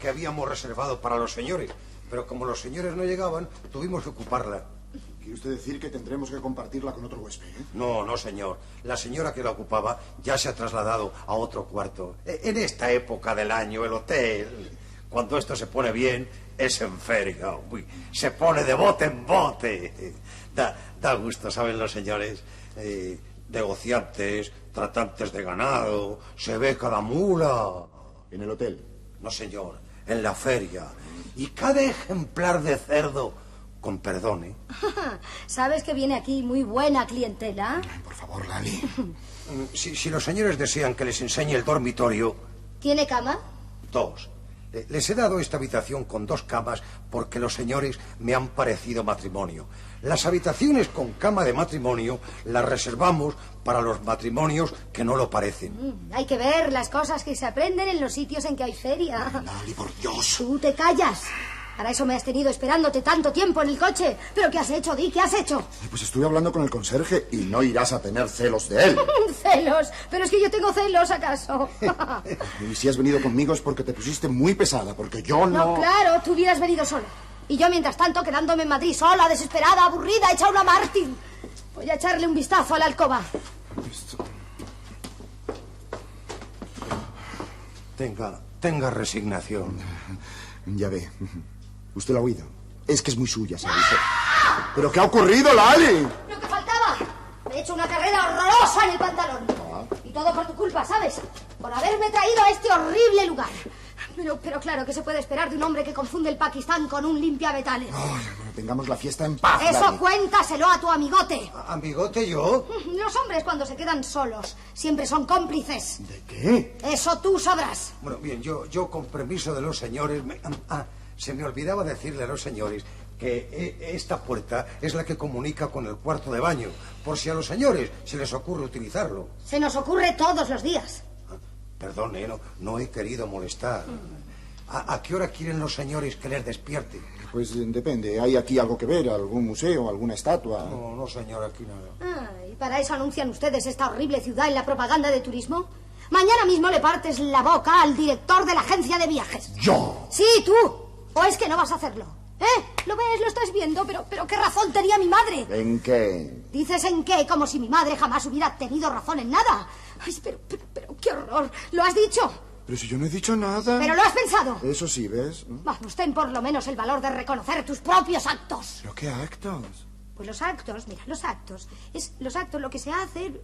que habíamos reservado para los señores, pero como los señores no llegaban, tuvimos que ocuparla. ¿Quiere usted decir que tendremos que compartirla con otro huésped? eh? No, no, señor. La señora que la ocupaba ya se ha trasladado a otro cuarto. E- En esta época del año, el hotel, cuando esto se pone bien, es en feria. Uy, se pone de bote en bote. Da, da gusto, ¿saben los señores? Eh, negociantes, tratantes de ganado, se ve cada mula. ¿En el hotel? No, señor, en la feria. Y cada ejemplar de cerdo, con perdón, ¿eh? ¿Sabes que viene aquí muy buena clientela? Por favor, Lali. Mm, Si, si los señores desean que les enseñe el dormitorio, ¿Tiene cama? dos. Eh, Les he dado esta habitación con dos camas porque los señores me han parecido matrimonio. Las habitaciones con cama de matrimonio las reservamos para los matrimonios que no lo parecen. Mm, hay que ver las cosas que se aprenden en los sitios en que hay feria. Lali, por Dios. Tú te callas. Para eso me has tenido esperándote tanto tiempo en el coche. ¿Pero qué has hecho, Di? ¿Qué has hecho? Pues estuve hablando con el conserje y no irás a tener celos de él. celos. Pero es que yo tengo celos, ¿acaso? Y si has venido conmigo es porque te pusiste muy pesada, porque yo no... No, claro, tú hubieras venido solo. Y yo, mientras tanto, quedándome en Madrid sola, desesperada, aburrida, hecha una Martín. Voy a echarle un vistazo a la alcoba. Tenga, tenga resignación. Ya ve. Usted lo ha oído. Es que es muy suya, ¿sabe usted? ¿Pero qué ha ocurrido, Lali? ¡Lo que faltaba! Me he hecho una carrera horrorosa en el pantalón. Y todo por tu culpa, ¿sabes? Por haberme traído a este horrible lugar. Pero, pero claro, ¿qué se puede esperar de un hombre que confunde el Pakistán con un limpiavetales? Ay, bueno, tengamos la fiesta en paz, Eso Lali. cuéntaselo a tu amigote. Amigote, yo. Los hombres cuando se quedan solos siempre son cómplices. ¿De qué? Eso tú sabrás. Bueno, bien, yo, yo con permiso de los señores... me- ah, se me olvidaba decirle a los señores que eh, esta puerta es la que comunica con el cuarto de baño, por si a los señores se les ocurre utilizarlo. Se nos ocurre todos los días. Perdone, no, no he querido molestar. ¿A, a qué hora quieren los señores que les despierte? Pues eh, depende. ¿Hay aquí algo que ver? ¿Algún museo? ¿Alguna estatua? No, no, señor, aquí nada. Ah, ¿Y para eso anuncian ustedes esta horrible ciudad en la propaganda de turismo? Mañana mismo le partes la boca al director de la agencia de viajes. ¡Yo! Sí, tú. ¿O es que no vas a hacerlo? ¿Eh? ¿Lo ves? ¿Lo estás viendo? Pero, pero ¿qué razón tenía mi madre? ¿En qué? ¿Dices en qué? Como si mi madre jamás hubiera tenido razón en nada. Ay, pero, pero, pero qué horror. ¿Lo has dicho? Pero si yo no he dicho nada. ¿Pero lo has pensado? Eso sí, ¿ves? Vamos, ten por lo menos el valor de reconocer tus propios actos. ¿Pero qué actos? Pues los actos, mira, los actos. Es los actos lo que se hace.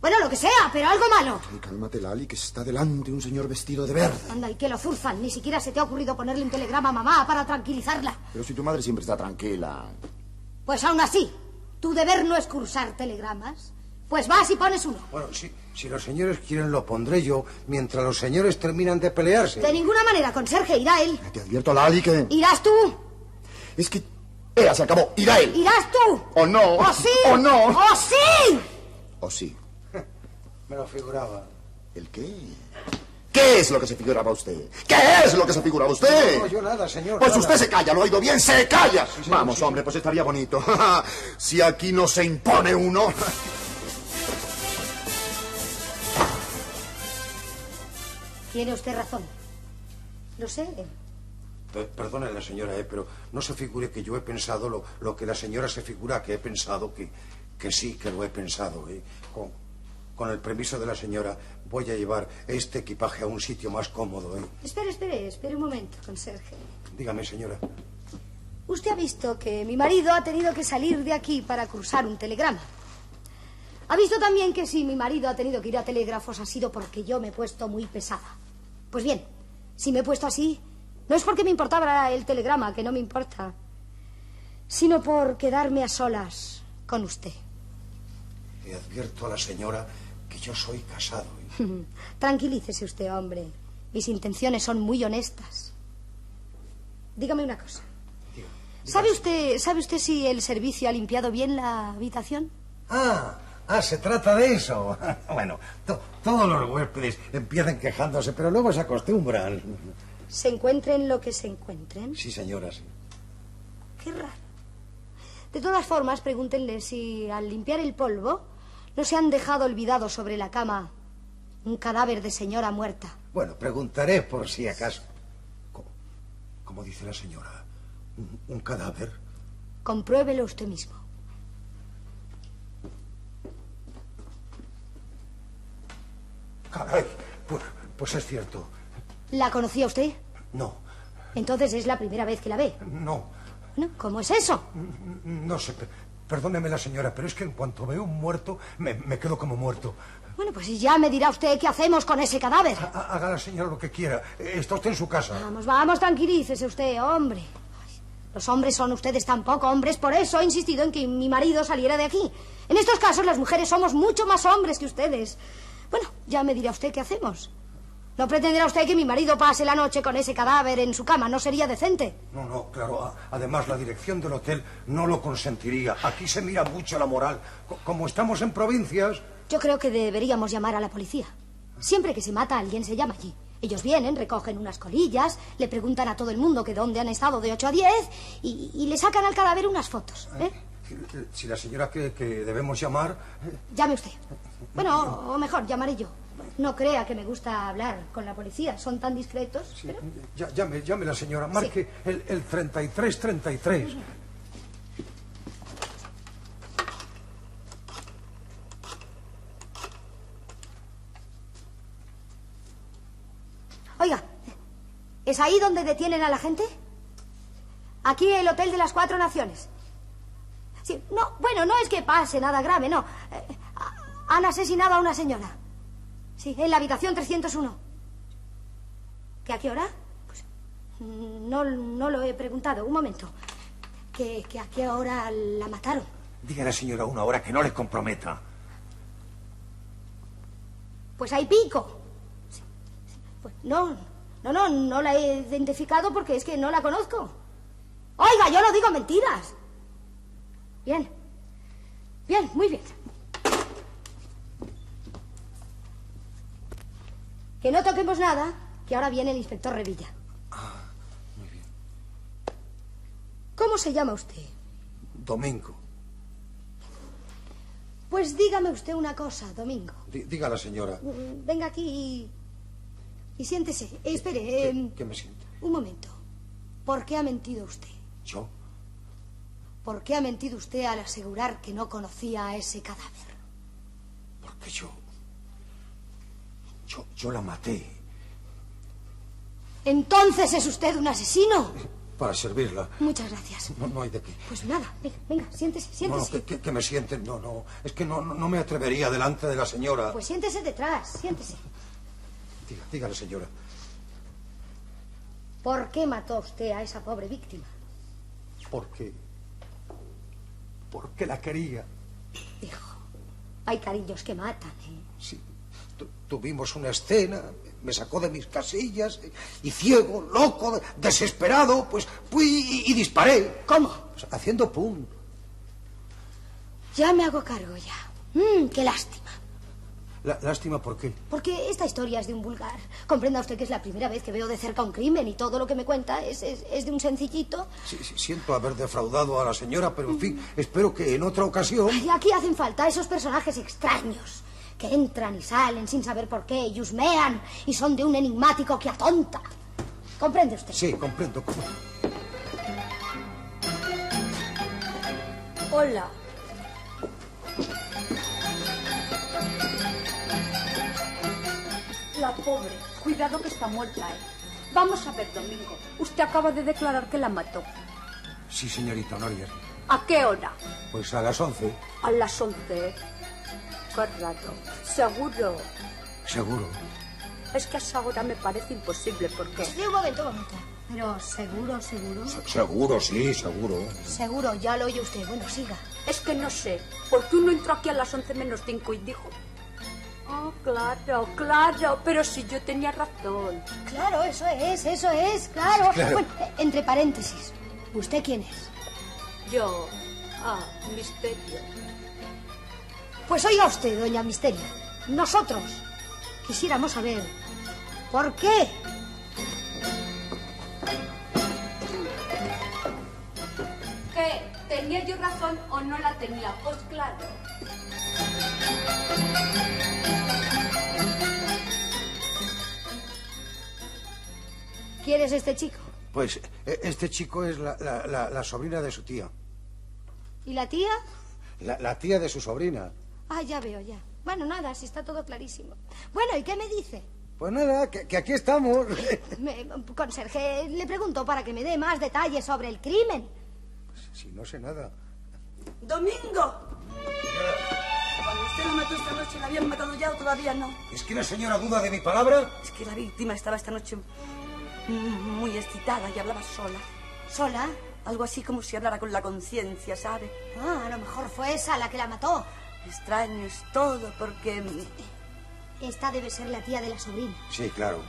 Bueno, lo que sea, pero algo malo. Ay, cálmate, Lali, que está delante un señor vestido de verde. Anda, y que lo zurzan. Ni siquiera se te ha ocurrido ponerle un telegrama a mamá para tranquilizarla. Pero si tu madre siempre está tranquila. Pues aún así, tu deber no es cursar telegramas. Pues vas y pones uno. Bueno, si, si los señores quieren lo pondré yo mientras los señores terminan de pelearse. De ninguna manera, conserje, irá él. Te advierto, Lali, que... Irás tú. Es que... ¡Ea, se acabó! ¡Irá él! Irás tú. ¡O no! ¡O sí! ¡O no! ¡O sí! ¿O sí? Me lo figuraba. ¿El qué? ¿Qué es lo que se figuraba usted? ¿Qué es lo que se figuraba usted? No, yo nada, señor. Pues nada. usted se calla, ¿lo ha oído bien? ¡Se calla! Vamos, sí, hombre, pues estaría bonito. si aquí no se impone uno. Tiene usted razón. Lo sé. Pe- Perdone la señora, eh, pero no se figure que yo he pensado lo, lo que la señora se figura que he pensado, que, que sí que lo he pensado. eh. Con, con el permiso de la señora, voy a llevar este equipaje a un sitio más cómodo. eh. Espere, espere, espere un momento, conserje. Dígame, señora. Usted ha visto que mi marido ha tenido que salir de aquí para cruzar un telegrama. Ha visto también que si mi marido ha tenido que ir a telégrafos ha sido porque yo me he puesto muy pesada. Pues bien, si me he puesto así, no es porque me importaba el telegrama, que no me importa, sino por quedarme a solas con usted. Le advierto a la señora que yo soy casado. eh. Tranquilícese usted, hombre. Mis intenciones son muy honestas. Dígame una cosa. ¿Sabe usted, ¿Sabe usted si el servicio ha limpiado bien la habitación? Ah, ah, se trata de eso. Bueno, to- todos los huéspedes empiezan quejándose, pero luego se acostumbran. Se encuentren lo que se encuentren. Sí, señora, sí. Qué raro. De todas formas, pregúntenle si al limpiar el polvo no se han dejado olvidado sobre la cama un cadáver de señora muerta. Bueno, preguntaré por si acaso. ¿Cómo, cómo dice la señora? ¿Un, un cadáver? Compruébelo usted mismo. Caray, pues, pues es cierto. ¿La conocía usted? No, Entonces es la primera vez que la ve. no, Bueno, ¿cómo es eso? no sé. pe- Perdóneme la señora, pero es que en cuanto veo un muerto, me, me quedo como muerto. Bueno, pues ya me dirá usted qué hacemos con ese cadáver. Ha- Haga la señora lo que quiera. Está usted en su casa. Vamos, vamos, tranquilícese usted, hombre. Ay, Los hombres son ustedes tampoco hombres, por eso he insistido en que mi marido saliera de aquí. En estos casos las mujeres somos mucho más hombres que ustedes. Bueno, ya me dirá usted qué hacemos. No pretenderá usted que mi marido pase la noche con ese cadáver en su cama, no sería decente. No, no, claro. Además, la dirección del hotel no lo consentiría. Aquí se mira mucho la moral. Co- Como estamos en provincias... Yo creo que deberíamos llamar a la policía. Siempre que se mata a alguien se llama allí. Ellos vienen, recogen unas colillas, le preguntan a todo el mundo que dónde han estado de 8 a 10 y, y le sacan al cadáver unas fotos. ¿eh? Si la señora que debemos llamar... eh, Llame usted. Bueno, o mejor, llamaré yo. No crea que me gusta hablar con la policía. Son tan discretos. sí, pero- ya- llame, llame la señora. Marque el, el 3333. Oiga, ¿es ahí donde detienen a la gente? Aquí el Hotel de las Cuatro Naciones. Sí, no, bueno, no es que pase nada grave, no. Eh, han asesinado a una señora. Sí, en la habitación 301. ¿Que a qué hora? Pues no, no lo he preguntado. Un momento. ¿Que, que a qué hora la mataron? Diga a la señora una hora que no le comprometa. Pues hay pico. Sí, sí, pues no, no, no, no la he identificado porque es que no la conozco. Oiga, yo no digo mentiras. Bien. Bien, muy bien. Que no toquemos nada, que ahora viene el inspector Revilla. Muy bien. ¿Cómo se llama usted? Domingo. Pues dígame usted una cosa, Domingo. Di- diga a la señora. Mm, Venga aquí y, y siéntese. Eh, espere, eh, que me siente. un momento. ¿Por qué ha mentido usted? ¿Yo? ¿Por qué ha mentido usted al asegurar que no conocía a ese cadáver? Porque yo... Yo, yo la maté Entonces es usted un asesino. para servirla. Muchas gracias. No, no hay de qué. Pues nada, venga, venga, siéntese, No, no, siéntese. que, que- que me sienten. No, no. Es que no, no, no me atrevería delante de la señora. Pues siéntese detrás, siéntese. Diga, dígale, señora. ¿Por qué mató usted a esa pobre víctima? Porque. Porque la quería. Hijo, hay cariños que matan, ¿eh? Tuvimos una escena, me sacó de mis casillas y ciego, loco, desesperado, pues fui y, y disparé. ¿Cómo? Pues, haciendo pum. Ya me hago cargo ya. Mm, qué lástima. La- lástima, ¿por qué? Porque esta historia es de un vulgar. Comprenda usted que es la primera vez que veo de cerca un crimen y todo lo que me cuenta es, es- es de un sencillito. Sí, sí, siento haber defraudado a la señora, pero en fin, espero que en otra ocasión. Y aquí hacen falta esos personajes extraños que entran y salen sin saber por qué y husmean y son de un enigmático que atonta. ¿Comprende usted? Sí, comprendo. ¿Cómo? Hola. La pobre. Cuidado que está muerta, ¿eh? Vamos a ver, Domingo. Usted acaba de declarar que la mató. Sí, señorita Honoria. ¿A qué hora? Pues a las once, A las once. Qué raro. Seguro. seguro. Es que a esa hora me parece imposible porque... Sí, un momento, un momento. Pero seguro, seguro. Seguro, sí, seguro. Seguro, ya lo oye usted. Bueno, siga. Es que no sé. Porque uno entró aquí a las once menos cinco y dijo... Oh, claro, claro. Pero si yo tenía razón. Claro, eso es, eso es, claro. Claro. Bueno, entre paréntesis, ¿usted quién es? Yo... Ah, misterio. Pues oiga usted, doña Misterio. Nosotros quisiéramos saber por qué. ¿Qué? ¿Tenía yo razón o no la tenía? Pues claro. ¿Quién es este chico? Pues eh, este chico es la, la- la- la sobrina de su tía. ¿Y la tía? La, la tía de su sobrina. Ah, ya veo, ya. Bueno, nada, si está todo clarísimo. Bueno, ¿y qué me dice? Pues nada, que, que aquí estamos. Me, conserje, le pregunto para que me dé más detalles sobre el crimen. si no sé nada. ¡Domingo! Cuando usted la mató esta noche, ¿la habían matado ya o todavía no? ¿Es que la señora duda de mi palabra? Es que la víctima estaba esta noche muy excitada y hablaba sola. ¿Sola? Algo así como si hablara con la conciencia, ¿sabe? Ah, a lo mejor fue esa la que la mató. Extraño es todo porque... mm, Esta debe ser la tía de la sobrina. Sí, claro.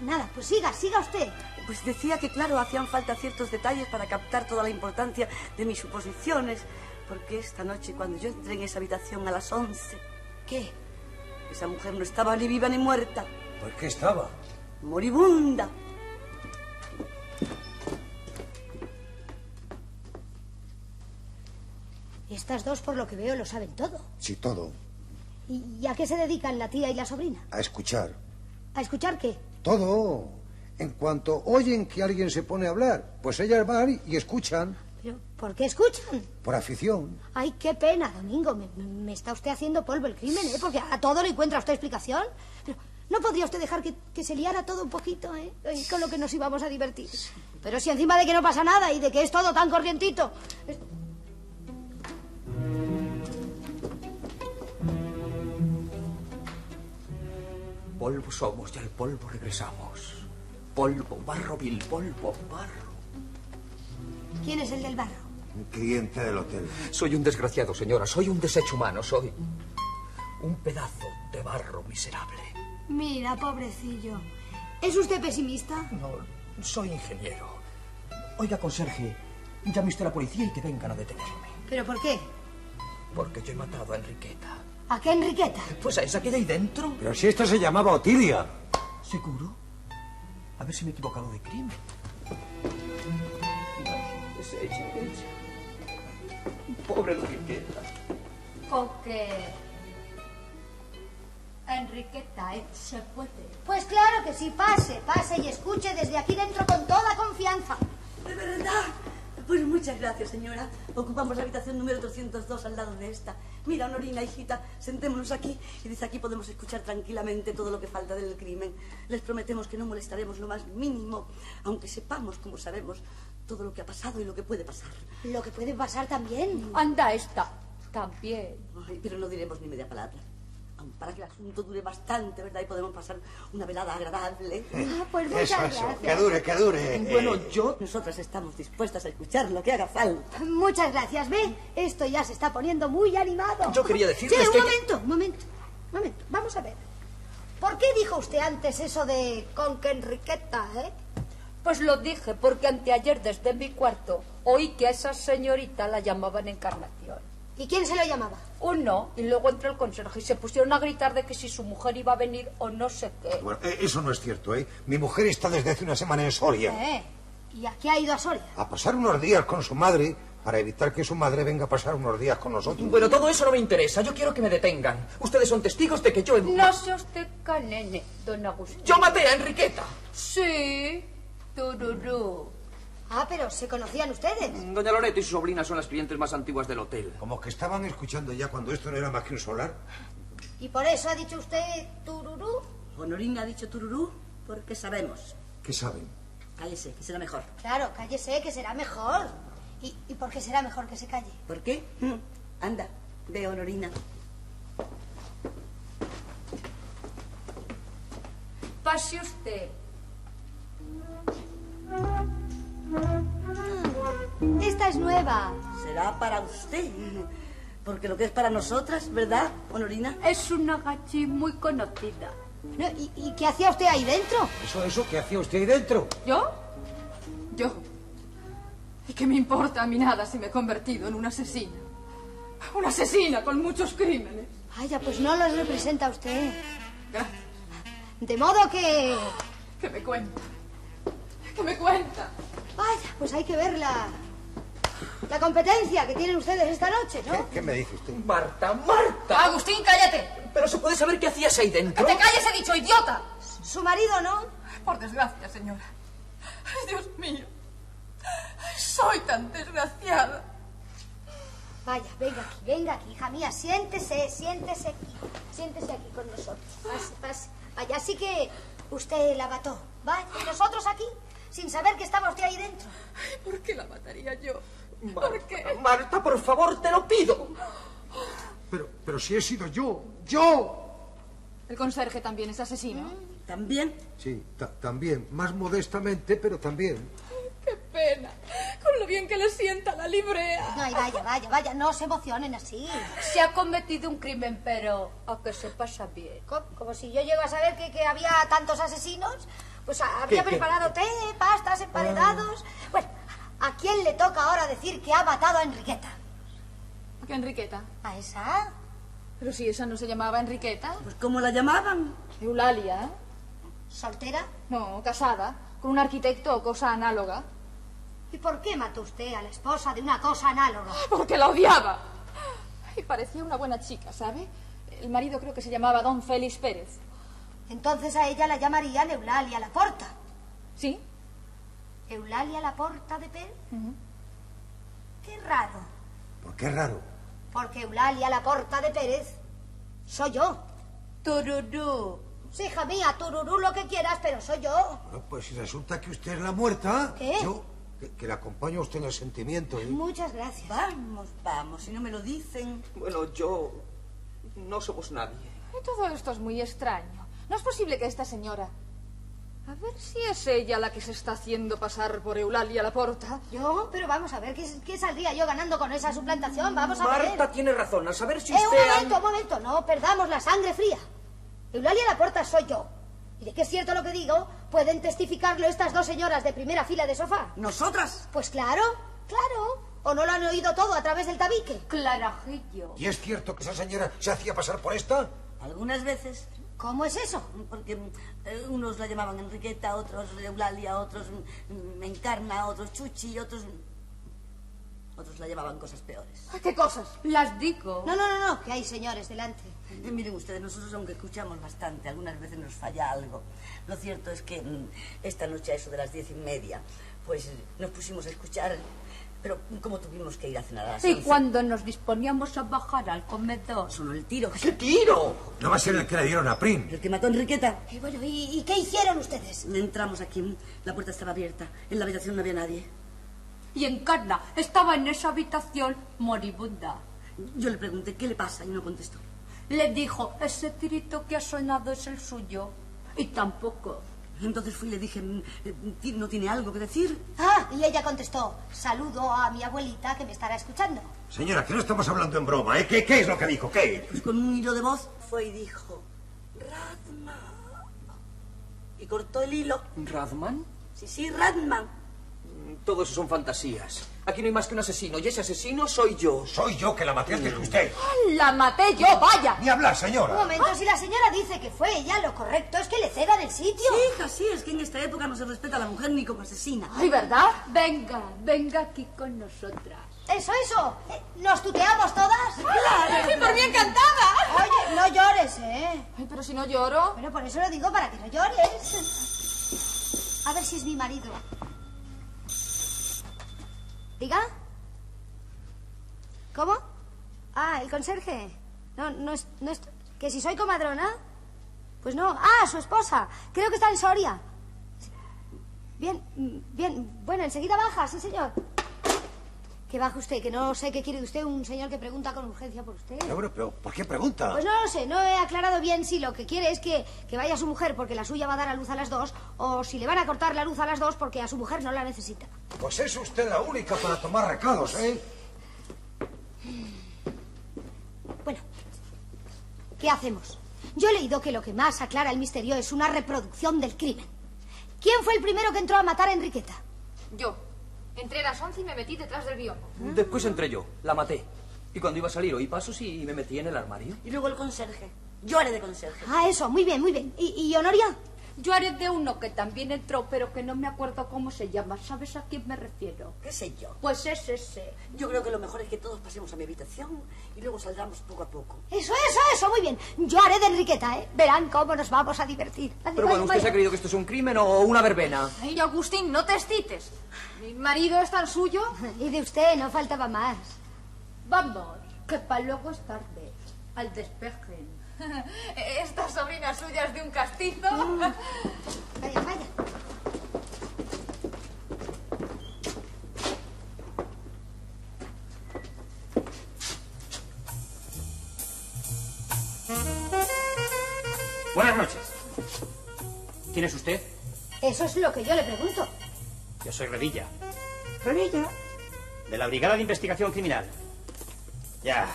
Nada, pues siga, siga usted. Pues decía que, claro, hacían falta ciertos detalles para captar toda la importancia de mis suposiciones. Porque esta noche, cuando yo entré en esa habitación a las 11, ¿Qué? esa mujer no estaba ni viva ni muerta, ¿Pues qué estaba? moribunda. Estas dos, por lo que veo, lo saben todo. Sí, todo. ¿Y, y a qué se dedican la tía y la sobrina? A escuchar. ¿A escuchar qué? Todo. En cuanto oyen que alguien se pone a hablar, pues ellas van y escuchan. ¿Pero por qué escuchan? Por afición. Ay, qué pena, Domingo. Me, me está usted haciendo polvo el crimen, ¿eh? Porque a todo le encuentra usted explicación. Pero no podría usted dejar que, que se liara todo un poquito, ¿eh? Con lo que nos íbamos a divertir. Pero si encima de que no pasa nada y de que es todo tan corrientito. es- Polvo somos y al polvo regresamos. Polvo, barro vil, polvo, barro. ¿Quién es el del barro? Un cliente del hotel. Soy un desgraciado, señora. Soy un desecho humano. Soy un pedazo de barro miserable. Mira, pobrecillo. ¿Es usted pesimista? No, soy ingeniero. Oiga, conserje, llame usted a la policía y que vengan a detenerme. ¿Pero por qué? Porque yo he matado a Enriqueta. ¿A qué Enriqueta? Pues a esa que hay ahí dentro. Pero si esta se llamaba Otilia. ¿Seguro? A ver si me he equivocado de crimen. Hecha. Pobre Enriqueta. Con que... Enriqueta, ¿eh? se puede. Pues claro que sí, pase, pase y escuche desde aquí dentro con toda confianza. ¿De verdad? Pues muchas gracias, señora. Ocupamos la habitación número 302 al lado de esta. Mira, Honorina, hijita, sentémonos aquí y desde aquí podemos escuchar tranquilamente todo lo que falta del crimen. Les prometemos que no molestaremos lo más mínimo, aunque sepamos, como sabemos, todo lo que ha pasado y lo que puede pasar. Lo que puede pasar también. Anda esta, también. Ay, pero no diremos ni media palabra. Aun para que el asunto dure bastante, ¿verdad? Y podemos pasar una velada agradable. Ah, pues muchas Eso, eso. gracias. Que dure, que dure. Bueno, Eh, yo... Nosotras estamos dispuestas a escuchar lo que haga falta. Muchas gracias, ve. Esto ya se está poniendo muy animado. Yo quería decirles Sí, un que- momento, un momento. Un momento, vamos a ver. ¿Por qué dijo usted antes eso de con que Enriqueta, eh? Pues lo dije porque anteayer desde mi cuarto oí que a esa señorita la llamaban Encarnación. ¿Y quién se lo llamaba? Uno, y luego entró el conserje y se pusieron a gritar de que si su mujer iba a venir o no sé qué. Bueno, eh, eso no es cierto, ¿eh? Mi mujer está desde hace una semana en Soria. Eh, ¿Y a qué ha ido a Soria? A pasar unos días con su madre para evitar que su madre venga a pasar unos días con nosotros. Bueno, todo eso no me interesa. Yo quiero que me detengan. Ustedes son testigos de que yo... No sea usted canene, don Agustín. Yo maté a Enriqueta. Sí, tururú. Ah, pero se conocían ustedes. Doña Loreto y su sobrina son las clientes más antiguas del hotel. Como que estaban escuchando ya cuando esto no era más que un solar. ¿Y por eso ha dicho usted tururú? Honorina ha dicho tururú porque sabemos. ¿Qué saben? Cállese, que será mejor. Claro, cállese, que será mejor. ¿Y, ¿Y por qué será mejor que se calle? ¿Por qué? Mm, Anda, ve, Honorina. Pase usted. Esta es nueva. Será para usted. Porque lo que es para nosotras, ¿verdad, Honorina? Es una gachi muy conocida. No, ¿y, y qué hacía usted ahí dentro? ¿Eso, eso? ¿Qué hacía usted ahí dentro? ¿Yo? Yo. ¿Y qué me importa a mí nada si me he convertido en una asesina? Una asesina con muchos crímenes. Vaya, pues no los representa usted. Gracias. De modo que... ¿Qué me cuenta? ¿Qué me cuenta? Vaya, pues hay que verla. La competencia que tienen ustedes esta noche, ¿no? ¿Qué, qué me dice usted? Marta, Marta. Agustín, cállate. Pero se puede saber qué hacías ahí Que dentro. te calles, he dicho, idiota. Su marido, ¿no? Por desgracia, señora. Ay, Dios mío. Soy tan desgraciada. Vaya, venga aquí, venga aquí, hija mía, siéntese, siéntese aquí, siéntese aquí con nosotros. Pase, pase. Vaya, así que usted la mató, ¿va? Y nosotros aquí, sin saber que estaba usted ahí dentro. Ay, ¿Por qué la mataría yo? Marta, ¿Por qué? Marta, por favor, te lo pido. Pero, pero si he sido yo, yo. El conserje también es asesino. ¿También? Sí, ta- también, más modestamente, pero también. Qué pena. Con lo bien que le sienta la librea. Ay, vaya, vaya, vaya, no se emocionen así. Se ha cometido un crimen, pero a que se pasa bien. Co- Como si yo llego a saber que, que había tantos asesinos, pues a- había ¿Qué, qué? preparado té, pastas, emparedados. Bueno, ¿a quién le toca ahora decir que ha matado a Enriqueta? ¿Qué Enriqueta? ¿A esa? Pero si esa no se llamaba Enriqueta. Pues ¿cómo la llamaban? Eulalia. ¿Soltera? No, casada. Con un arquitecto o cosa análoga. ¿Y por qué mató usted a la esposa de una cosa análoga? Porque la odiaba. Y parecía una buena chica, ¿sabe? El marido creo que se llamaba Don Félix Pérez. Entonces a ella la llamarían Eulalia Laporta. ¿Sí? ¿Eulalia Laporta de Pérez? Qué raro, ¿Por qué raro? porque Eulalia Laporta de Pérez soy yo. Tururú. Sí, hija mía, tururú lo que quieras, pero soy yo. Bueno, pues si resulta que usted es la muerta, ¿Qué? yo, que, que le acompaño a usted en el sentimiento, ¿eh? Muchas gracias. Vamos, vamos, si no me lo dicen. Bueno, yo... No somos nadie. Y todo esto es muy extraño. No es posible que esta señora... A ver si es ella la que se está haciendo pasar por Eulalia Laporta. ¿Yo? Pero vamos a ver, ¿qué, qué saldría yo ganando con esa suplantación? Vamos a Marta ver. tiene razón. A saber si Eh, un usted... ha- momento, un momento, no perdamos la sangre fría. Eulalia Laporta soy yo. Y de que es cierto lo que digo, pueden testificarlo estas dos señoras de primera fila de sofá. ¿Nosotras? Pues claro, claro. ¿O no lo han oído todo a través del tabique? Clarajillo. ¿Y es cierto que esa señora se hacía pasar por esta? Algunas veces. ¿Cómo es eso? Porque eh, unos la llamaban Enriqueta, otros Eulalia, otros Encarna, otros Chuchi, otros... Otros la llamaban cosas peores. Ay, ¿Qué cosas? Las digo. No, no, no, no, que hay señores delante. Eh, miren ustedes, nosotros aunque escuchamos bastante, algunas veces nos falla algo. Lo cierto es que mm, esta noche a eso de las diez y media, pues nos pusimos a escuchar, pero como tuvimos que ir a cenar a las Y once, cuando nos disponíamos a bajar al comedor, sonó el tiro. ¡Qué tiro! No va a ser el que le dieron a Prim. El que mató a Enriqueta. Y bueno, ¿y, y qué hicieron ustedes? Entramos aquí, la puerta estaba abierta, en la habitación no había nadie. y Encarna estaba en esa habitación moribunda. Yo le pregunté, ¿qué le pasa? Y no contestó. Le dijo, ese tirito que ha sonado es el suyo. Y tampoco. Entonces fui y le dije, "Mm, eh, ti- ¿no tiene algo que decir? Ah, y ella contestó, saludo a mi abuelita que me estará escuchando. Señora, que no estamos hablando en broma, ¿eh? ¿Qué, qué es lo que dijo? ¿Qué? Pues con un hilo de voz fue y dijo, Radman. Y cortó el hilo. ¿Radman? Sí, sí, Radman. Todo eso son fantasías. Aquí no hay más que un asesino, y ese asesino soy yo. Soy yo que la maté antes que usted. La maté yo, vaya. Ni hablar, Un señora. momento, si la señora dice que fue ella, lo correcto es que le cedan el sitio. Sí, hija, sí, es que en esta época no se respeta a la mujer ni como asesina. Ay, ¿verdad? Venga, venga aquí con nosotras. Eso, eso. Eh, ¿Nos tuteamos todas? ¡Sí, por mí encantada! Oye, no llores, ¿eh? Ay, pero si no lloro... Bueno, por eso lo digo, para que no llores. A ver si es mi marido. ¿Diga? ¿Cómo? Ah, el conserje. No, no es, no es... ¿Que si soy comadrona? Pues no. Ah, su esposa. Creo que está en Soria. Bien, bien. Bueno, enseguida baja, sí, señor. Que baje usted, que no sé qué quiere de usted un señor que pregunta con urgencia por usted. Pero, pero, ¿por qué pregunta? Pues no lo sé, no he aclarado bien si lo que quiere es que, que vaya su mujer porque la suya va a dar a luz a las dos o si le van a cortar la luz a las dos porque a su mujer no la necesita. Pues es usted la única para tomar recados, ¿eh? Bueno, ¿qué hacemos? Yo he leído que lo que más aclara el misterio es una reproducción del crimen. ¿Quién fue el primero que entró a matar a Enriqueta? Yo. Entré a las 11 y me metí detrás del biombo. Después entré yo, la maté. Y cuando iba a salir oí pasos y me metí en el armario. Y luego el conserje. Yo haré de conserje. Ah, eso, muy bien, muy bien. ¿Y, y Honoria? Yo haré de uno que también entró, pero que no me acuerdo cómo se llama. ¿Sabes a quién me refiero? ¿Qué sé yo? Pues es ese. Yo creo que lo mejor es que todos pasemos a mi habitación y luego saldremos poco a poco. Eso, eso, eso, muy bien. Yo haré de Enriqueta, ¿eh? Verán cómo nos vamos a divertir. Pero bueno, vaya, ¿usted se ha creído que esto es un crimen o una verbena? Ay, Agustín, no te excites. Mi marido es tan suyo. Y de usted no faltaba más. Vamos, que para luego es tarde. Al despeje. Esta sobrina suya es de un castizo. Vaya, vaya. Buenas noches. ¿Quién es usted? Eso es lo que yo le pregunto. Yo soy Revilla. ¿Revilla? De la Brigada de Investigación Criminal. Ya,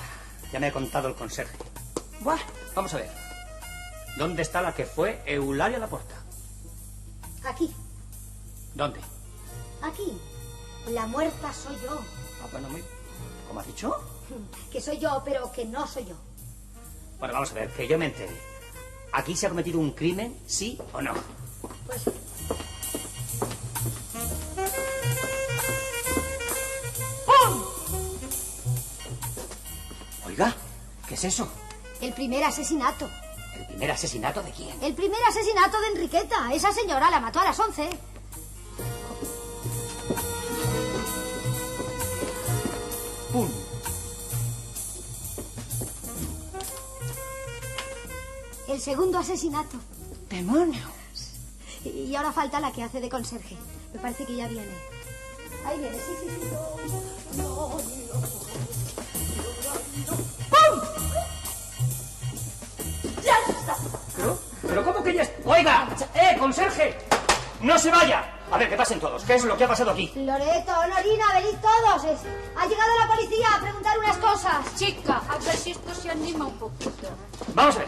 ya me ha contado el conserje. Buah, vamos a ver. ¿Dónde está la que fue Eulalia Laporta? Aquí, ¿Dónde? aquí. La muerta soy yo. Ah, bueno, muy... ¿Cómo has dicho? Que soy yo, pero que no soy yo. Bueno, vamos a ver, que yo me entere. ¿Aquí se ha cometido un crimen, sí o no? Pues Oiga, ¿qué es eso? El primer asesinato. ¿El primer asesinato de quién? El primer asesinato de Enriqueta. Esa señora la mató a las 11. ¡Pum! El segundo asesinato. ¡Demonios! Y ahora falta la que hace de conserje. Me parece que ya viene. Ahí viene, sí, sí, sí. ¿Pero? ¿Pero cómo que ya es- ¡Oiga! ¡Eh, conserje! ¡No se vaya! A ver, que pasen todos. ¿Qué es lo que ha pasado aquí? Loreto, Norina, venid todos. Es- Ha llegado la policía a preguntar unas cosas. Chica, a ver si esto se anima un poquito. Vamos a ver.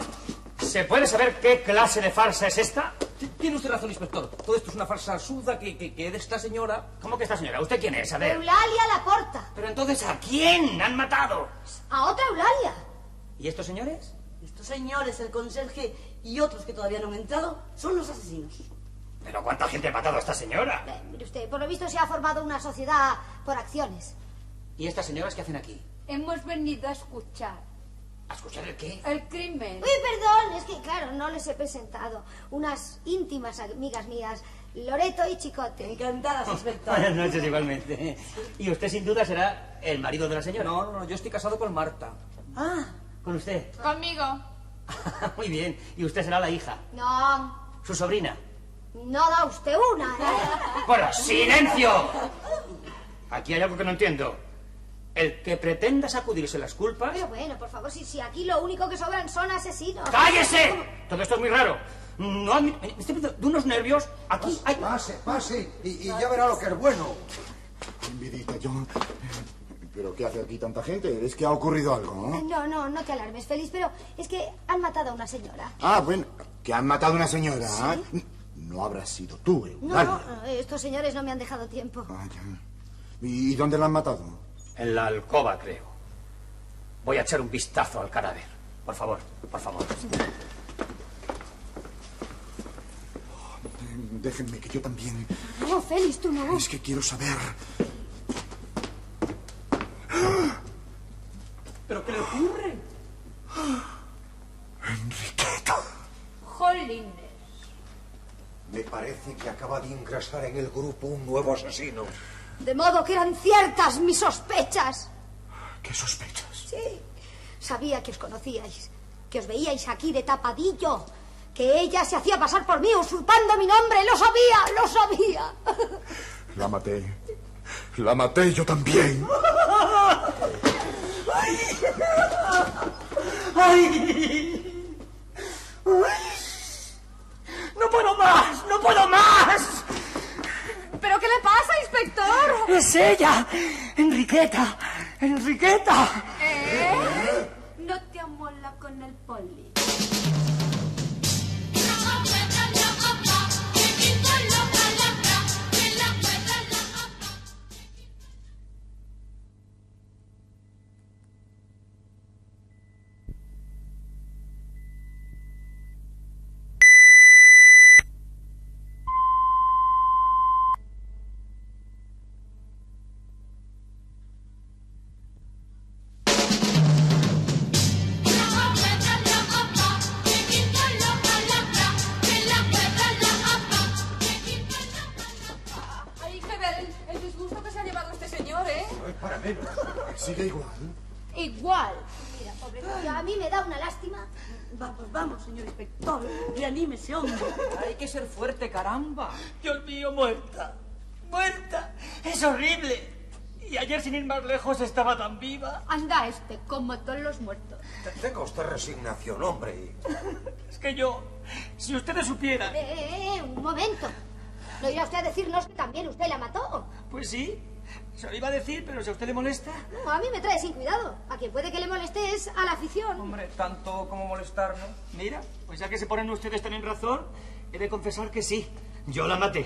¿Se puede saber qué clase de farsa es esta? Tiene usted razón, inspector. Todo esto es una farsa absurda que, que, que de esta señora... ¿Cómo que esta señora? ¿Usted quién es? A ver. Eulalia Laporta. Pero entonces, ¿a quién han matado? A otra Eulalia. ¿Y estos señores? Estos señores, el conserje y otros que todavía no han entrado, son los asesinos. ¿Pero cuánta gente ha matado a esta señora? Eh, mire usted, por lo visto se ha formado una sociedad por acciones. ¿Y estas señoras qué hacen aquí? Hemos venido a escuchar ¿A escuchar el qué? el crimen. Uy, perdón, es que claro, no les he presentado. Unas íntimas amigas mías, Loreto y Chicote. Encantadas, inspector. Buenas noches igualmente. Y usted sin duda será el marido de la señora. No, no, no, yo estoy casado con Marta. Ah, con usted. Conmigo. Muy bien. Y usted será la hija. No, Su sobrina. no da usted una, ¿eh? Bueno, silencio. Aquí hay algo que no entiendo. El que pretenda sacudirse las culpas... Pero bueno, por favor, si, si aquí lo único que sobran son asesinos. ¡Cállese! Todo esto es muy raro. No me estoy de unos nervios. Aquí hay... Pase, pase, y, y ya verá lo que es bueno. Vidita, yo... ¿Pero qué hace aquí tanta gente? Es que ha ocurrido algo, ¿no? No, no, no te alarmes, Félix, pero es que han matado a una señora. Ah, bueno, que han matado a una señora. ¿ah? No habrás sido tú, No, Eulalia. no, estos señores no me han dejado tiempo. Ah, ya. ¿Y dónde la han matado? En la alcoba, creo. Voy a echar un vistazo al cadáver. Por favor, por favor. Déjenme que yo también... No, Félix, tú no. Es que quiero saber... ¿Pero qué le ocurre? Enriqueta. Jolines. Me parece que acaba de ingresar en el grupo un nuevo asesino. De modo que eran ciertas mis sospechas. ¿Qué sospechas? Sí, sabía que os conocíais, que os veíais aquí de tapadillo, que ella se hacía pasar por mí usurpando mi nombre. Lo sabía, lo sabía. La maté. La maté yo también. ¡Ay! ¡No puedo más! ¡No puedo más! ¿Pero qué le pasa, inspector? ¡Es ella! ¡Enriqueta! ¡Enriqueta! ¿Eh? No te amola con el poli. Caramba. Dios mío, muerta. Muerta. Es horrible. Y ayer, sin ir más lejos, estaba tan viva. Anda este, como todos los muertos. Tenga usted resignación, hombre. Es que yo, si ustedes supieran. Eh, eh, eh, un momento. ¿No irá usted a decirnos que también usted la mató? Pues sí, se lo iba a decir, pero si a usted le molesta. No, a mí me trae sin cuidado. A quien puede que le moleste es a la afición. Hombre, tanto como molestarnos. Mira, pues ya que se ponen ustedes tan en razón, he de confesar que sí. Yo la maté.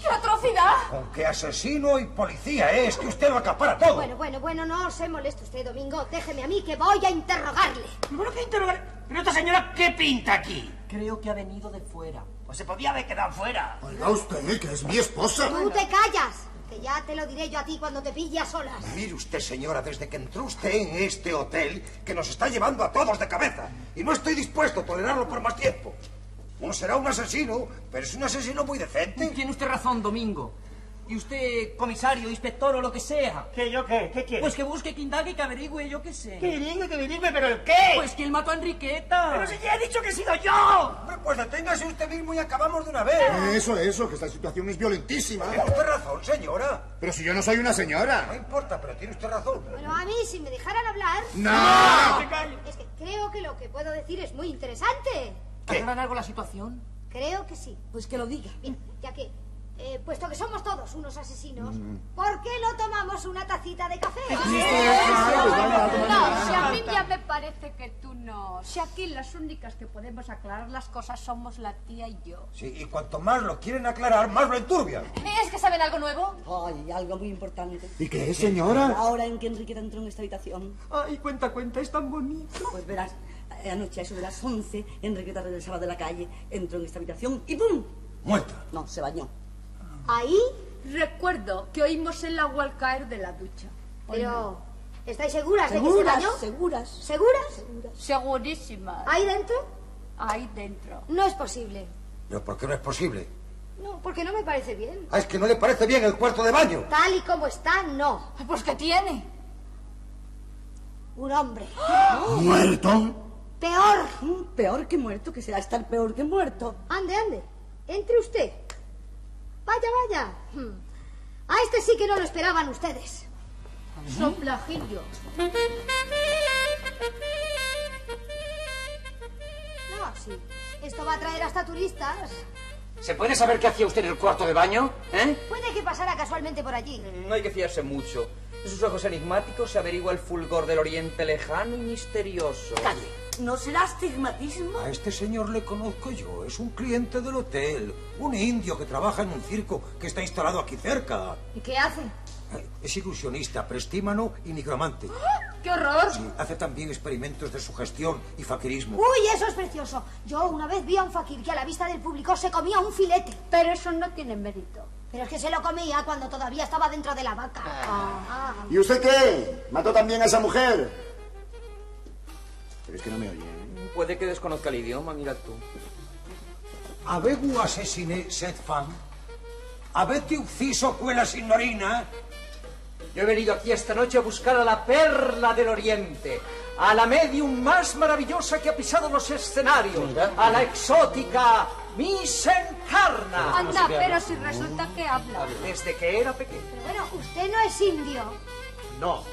¡Qué atrocidad! Con qué asesino y policía es que usted lo acapara todo. Bueno, bueno, bueno, no se moleste usted, Domingo. Déjeme a mí que voy a interrogarle. Bueno, que interrogar. Pero esta señora, ¿qué pinta aquí? Creo que ha venido de fuera. Pues se podía haber quedado fuera. Oiga usted, que es mi esposa. Tú te callas, que ya te lo diré yo a ti cuando te pille a solas. Mire usted, señora, desde que entró usted en este hotel, que nos está llevando a todos de cabeza. Y no estoy dispuesto a tolerarlo por más tiempo. Uno será un asesino, pero es un asesino muy decente. Tiene usted razón, Domingo. Y usted, comisario, inspector o lo que sea. ¿Qué, yo qué? ¿Qué quiere? Pues que busque, que indague, que averigüe, yo qué sé. Que bilingüe, que bilingüe, pero ¿el qué? Pues que él mató a Enriqueta. Pero si ya he dicho que he sido yo. Hombre, pues deténgase usted mismo y acabamos de una vez. Eso, eso, que esta situación es violentísima. Tiene usted razón, señora. Pero si yo no soy una No señora. importa, pero tiene usted razón. Bueno, a mí, si me dejaran hablar, ¡No! Es que creo que lo que puedo decir es muy interesante. ¿Aclaran algo la situación? Creo que sí. Pues que lo diga. Bien, ya que, eh, puesto que somos todos unos asesinos, Mm. ¿por qué no tomamos una tacita de café? No, si a mí ya me parece que tú no. Si aquí las únicas que podemos aclarar las cosas somos la tía y yo. Sí, y cuanto más lo quieren aclarar, más lo enturbian. ¿Es que saben algo nuevo? Ay, algo muy importante. ¿Y qué es, señora? Ahora en que Enriqueta entró en esta habitación, Ay, cuenta, cuenta, es tan bonito. pues verás, anoche a eso de las 11, Enriqueta regresaba de la calle, entró en esta habitación y ¡pum! Muerta. No, se bañó. Ahí, Recuerdo que oímos el agua al caer de la ducha. pero ¿estáis seguras de que se ¿Seguras? bañó? ¿Seguras? ¿Seguras? Segurísima. ¿Ahí dentro? Ahí dentro. No es posible. ¿Pero por qué no es posible? No, porque no me parece bien. Ah, es que no le parece bien el cuarto de baño. Tal y como está, no. Pues ¿qué tiene? Un hombre. ¿Muerto? Peor. Mm, Peor que muerto, que será estar peor que muerto. Ande, ande. Entre usted. Vaya, vaya. Hmm. A este sí que no lo esperaban ustedes. Soplajillo. No, sí. Esto va a traer hasta turistas. ¿Se puede saber qué hacía usted en el cuarto de baño? ¿Eh? Puede que pasara casualmente por allí. No hay que fiarse mucho. En sus ojos enigmáticos se averigua el fulgor del oriente lejano y misterioso. ¿No será astigmatismo? A este señor le conozco yo. Es un cliente del hotel. Un indio que trabaja en un circo que está instalado aquí cerca. ¿Y qué hace? Eh, Es ilusionista, prestímano y nigromante. ¡Qué horror! Sí, hace también experimentos de sugestión y faquirismo. Uy, eso es precioso. Yo una vez vi a un fakir que a la vista del público se comía un filete. Pero eso no tiene mérito. Pero es que se lo comía cuando todavía estaba dentro de la vaca. Ah. ¿Y usted qué? ¿Mató también a esa mujer? Pero es que no me oye. ¿eh? Puede que desconozca el idioma, mira tú. Avegu asesiné sed fam? Avete ucciso quella signorina? Yo he venido aquí esta noche a buscar a la perla del oriente, a la medium más maravillosa que ha pisado los escenarios, a la exótica Miss Encarna. Anda, pero si resulta que habla. Desde que era pequeño. Pero bueno, usted no es indio. No,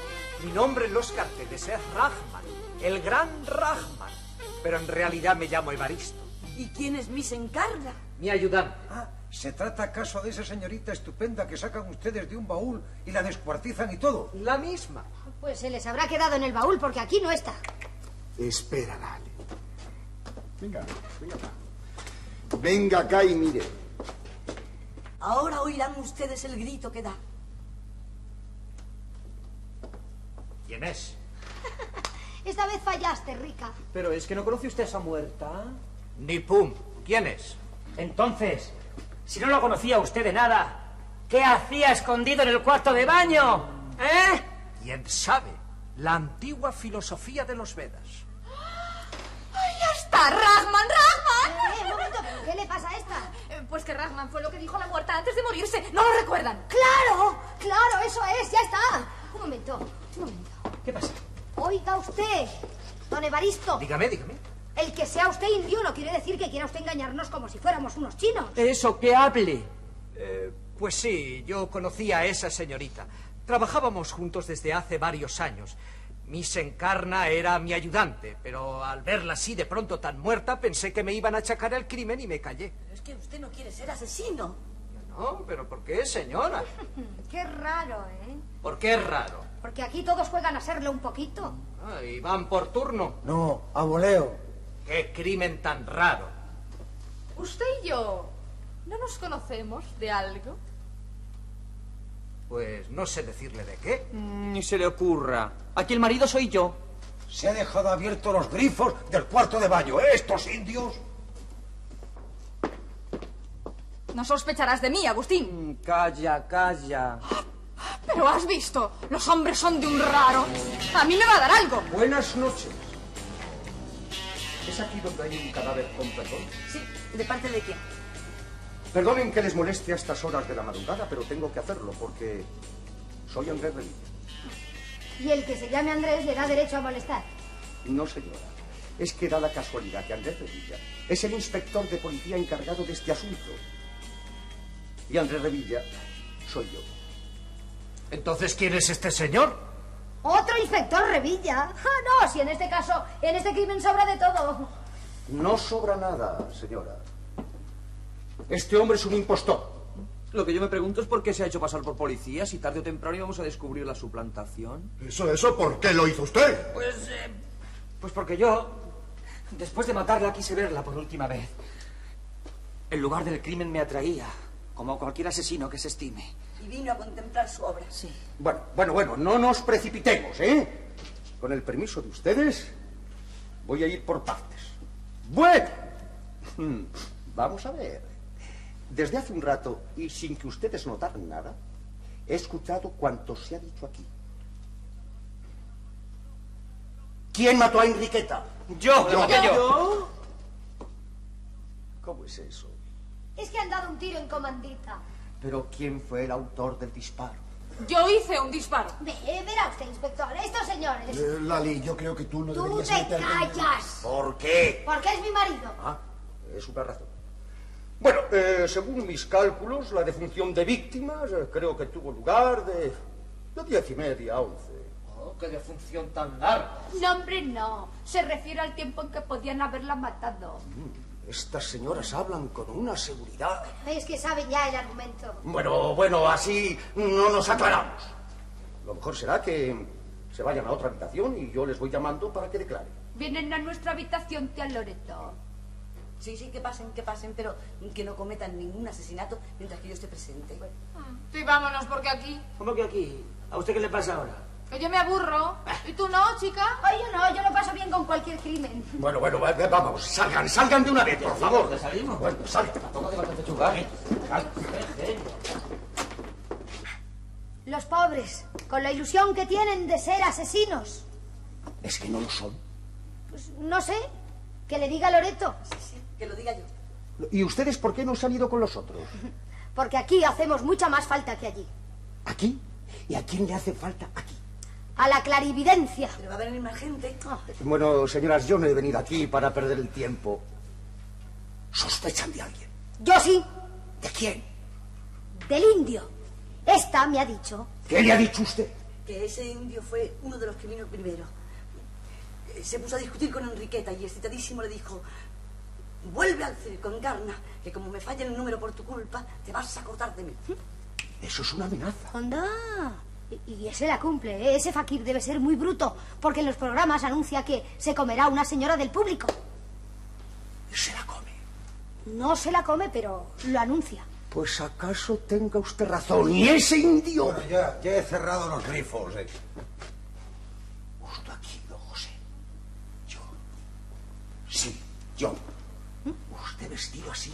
mi nombre en los carteles es Rahman, el gran Rahman, pero en realidad me llamo Evaristo. ¿Y quién es Miss Encarna? Mi ayudante. Ah, ¿se trata acaso de esa señorita estupenda que sacan ustedes de un baúl y la descuartizan y todo? La misma. Pues se les habrá quedado en el baúl porque aquí no está. Espera, dale. Venga, venga acá. Venga acá y mire. Ahora oirán ustedes el grito que da. ¿Quién es? Esta vez fallaste, Rica. Pero es que no conoce usted a esa muerta. Ni pum. ¿Quién es? Entonces, si no lo conocía usted de nada, ¿qué hacía escondido en el cuarto de baño? ¿Eh? ¿Quién sabe? La antigua filosofía de los Vedas. ¡Ya está! ¡Rahman, Rahman! Eh, un momento, ¿pero ¿qué le pasa a esta? Eh, Pues que Rahman fue lo que dijo la muerta antes de morirse. ¿No lo recuerdan? ¡Claro! ¡Claro! ¡Eso es! ¡Ya está! Un usted, don Evaristo. Dígame, dígame. El que sea usted indio no quiere decir que quiera usted engañarnos como si fuéramos unos chinos. Eso, que hable. Eh, pues sí, yo conocí a esa señorita. Trabajábamos juntos desde hace varios años. Miss Encarna era mi ayudante, pero al verla así de pronto tan muerta pensé que me iban a achacar el crimen y me callé. Pero es que usted no quiere ser asesino. No, pero ¿por qué, señora? Qué raro, ¿eh? ¿Por qué es raro? Porque aquí todos juegan a serlo un poquito. Ah, y van por turno. No, a voleo. Qué crimen tan raro. Usted y yo, ¿no nos conocemos de algo? Pues no sé decirle de qué. Ni se le ocurra. Aquí el marido soy yo. Se ha dejado abiertos los grifos del cuarto de baño. ¿eh? Estos indios. No sospecharás de mí, Agustín. Mm, Calla, calla. Pero has visto, los hombres son de un raro. A mí me va a dar algo. Buenas noches. ¿Es aquí donde hay un cadáver con perdón? Sí, ¿de parte de quién? Perdonen que les moleste a estas horas de la madrugada, pero tengo que hacerlo porque soy Andrés Revilla. Y el que se llame Andrés le da derecho a molestar. No, señora. Es que da la casualidad que Andrés Revilla es el inspector de policía encargado de este asunto. Y Andrés Revilla soy yo. Entonces, ¿quién es este señor? Otro inspector Revilla. Ah, no, si en este caso, en este crimen sobra de todo. No sobra nada, señora. Este hombre es un impostor. Lo que yo me pregunto es por qué se ha hecho pasar por policía si tarde o temprano íbamos a descubrir la suplantación. Eso, eso, ¿por qué lo hizo usted? Pues, eh, pues porque yo, después de matarla, quise verla por última vez. El lugar del crimen me atraía, como cualquier asesino que se estime. Y vino a contemplar su obra. Sí. Bueno, bueno, bueno, no nos precipitemos, ¿eh? Con el permiso de ustedes, voy a ir por partes. Bueno, hmm, vamos a ver. Desde hace un rato, y sin que ustedes notaran nada, he escuchado cuanto se ha dicho aquí. ¿Quién mató a Enriqueta? Yo, yo, yo. ¿Cómo es eso? Es que han dado un tiro en comandita. Pero ¿quién fue el autor del disparo? Yo hice un disparo. Ve, verá usted, inspector, estos señores. Eh, Lali, yo creo que tú no Tú deberías te meterte en- callas. ¿Por qué? Porque es mi marido. Ah, es una razón. Bueno, eh, según mis cálculos, la defunción de víctimas eh, creo que tuvo lugar de, de diez y media a once. Oh, qué defunción tan larga. No, hombre, no. Se refiere al tiempo en que podían haberla matado. Estas señoras hablan con una seguridad. Es que saben ya el argumento. Bueno, bueno, así no nos aclaramos. Lo mejor será que se vayan a otra habitación y yo les voy llamando para que declaren. Vienen a nuestra habitación, tía Loreto. Sí, sí, que pasen, que pasen, pero que no cometan ningún asesinato mientras que yo esté presente. Sí, vámonos, porque aquí. ¿Cómo que aquí? ¿A usted qué le pasa ahora? Que yo me aburro. ¿Y tú no, chica? Ay, yo no, yo lo paso bien con cualquier crimen. Bueno, bueno, va- va- vamos, salgan, salgan de una vez, por favor. salimos? Bueno, salgan. Los pobres, con la ilusión que tienen de ser asesinos. Es que no lo son. Pues no sé, que le diga Loreto. Que lo diga yo. ¿Y ustedes por qué no se han ido con los otros? Porque aquí hacemos mucha más falta que allí. ¿Aquí? ¿Y a quién le hace falta aquí? A la clarividencia. Pero va a venir más gente. Bueno, señoras, yo no he venido aquí para perder el tiempo. ¿Sospechan de alguien? Yo sí, ¿De quién? del indio. Esta me ha dicho. ¿Qué le ha dicho usted? Que ese indio fue uno de los que vino primero. Eh, Se puso a discutir con Enriqueta y excitadísimo le dijo: Vuelve al circo, encarna, que como me falla el número por tu culpa, te vas a acordar de mí. Eso es una amenaza. Anda. Y, y ese la cumple, ¿eh? Ese fakir debe ser muy bruto, porque en los programas anuncia que se comerá una señora del público. Se la come. No se la come, pero lo anuncia. Pues acaso tenga usted razón. ¿Y ese indio? Bueno, ya, ya he cerrado los grifos. eh. Justo aquí, don José. Yo. Sí, yo. Usted vestido así.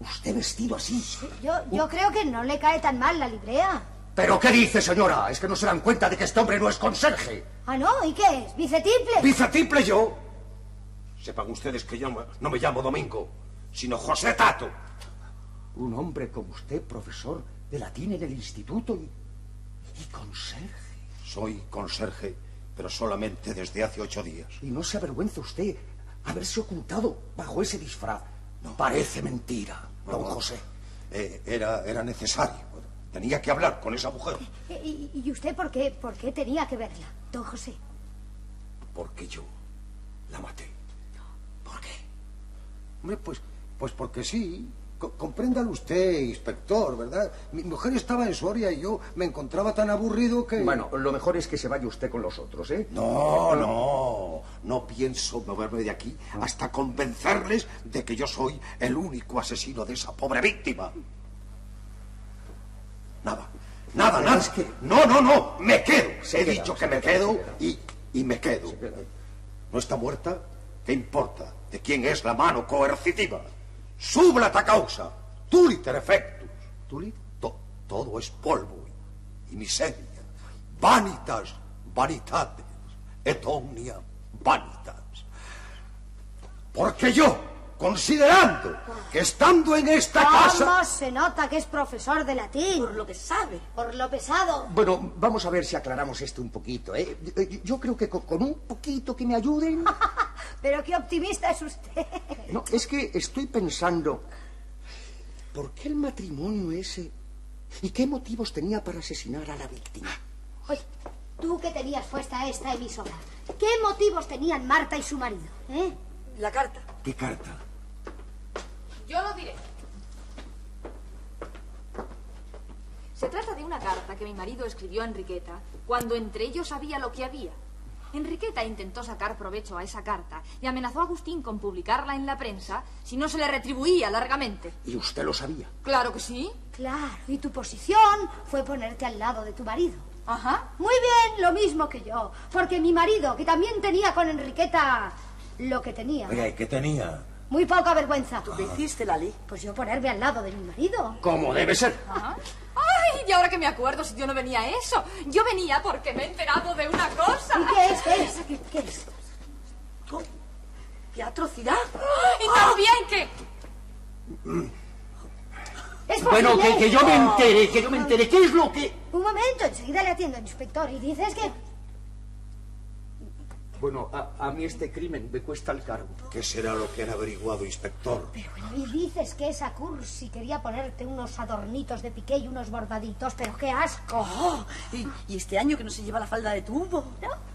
Usted vestido así. Yo, yo creo que no le cae tan mal la librea. ¿Pero qué dice, señora? ¿Es que no se dan cuenta de que este hombre no es conserje? Ah, no, ¿y qué es? ¿Bicetiple? ¡Bicetiple yo! Sepan ustedes que yo no me llamo Domingo, sino José Tato. Un hombre como usted, profesor de latín en el instituto y, y conserje. Soy conserje pero solamente desde hace ocho días. Y no se avergüenza usted haberse ocultado bajo ese disfraz. Parece mentira, don No, no. José. Eh, era, era necesario. Tenía que hablar con esa mujer. ¿Y, y usted por qué, por qué tenía que verla, don José? Porque yo la maté. ¿Por qué? Hombre, pues, pues porque sí. Co- compréndalo usted, inspector, ¿verdad? Mi mujer estaba en Soria y yo me encontraba tan aburrido que... Bueno, lo mejor es que se vaya usted con los otros, ¿eh? No, no. No pienso moverme de aquí hasta convencerles de que yo soy el único asesino de esa pobre víctima. Nada. Nada, es que- No, no, no. Me quedo. Se He queda, dicho que me queda, quedo y, y me quedo. ¿No está muerta? ¿Qué importa? ¿De quién es la mano coercitiva? Sublata causa. Tuliter effectus. Tulit? To- todo es polvo y miseria. Vanitas, vanitates. Et omnia vanitas. Porque yo, considerando que estando en esta casa... ¿Cómo se nota que es profesor de latín? Por lo que sabe. Por lo pesado. Bueno, vamos a ver si aclaramos esto un poquito, ¿eh? Yo- creo que con, con un poquito que me ayuden... Pero qué optimista es usted. No, es que estoy pensando... ¿Por qué el matrimonio ese? ¿Y qué motivos tenía para asesinar a la víctima? Oye, tú que tenías puesta esta emisora, ¿qué motivos tenían Marta y su marido? ¿Eh? La carta. ¿Qué carta? Yo lo diré. Se trata de una carta que mi marido escribió a Enriqueta cuando entre ellos sabía lo que había. Enriqueta intentó sacar provecho a esa carta y amenazó a Agustín con publicarla en la prensa si no se le retribuía largamente. ¿Y usted lo sabía? Claro que sí. Claro, y tu posición fue ponerte al lado de tu marido. Ajá. Muy bien, lo mismo que yo. Porque mi marido, que también tenía con Enriqueta lo que tenía. Oiga, ¿y qué tenía? Muy poca vergüenza. ¿Tú qué hiciste, Lali? Pues yo ponerme al lado de mi marido. Como debe ser. Ajá. Ay, y ahora que me acuerdo, si yo no venía a eso. Yo venía porque me he enterado de una cosa. ¿Y qué es? ¿Qué es? ¿Qué, qué es? ¡Qué atrocidad! Y también que... ¿Es Bueno, que, que yo me entere, que yo me entere. ¿Qué es lo que...? Un momento, enseguida le atiendo, inspector. Y dices que... Bueno, a, a mí este crimen me cuesta el cargo. ¿Qué será lo que han averiguado, inspector? Y dices que esa cursi quería ponerte unos adornitos de piqué y unos bordaditos, pero qué asco. Oh, y, y este año que no se lleva la falda de tubo.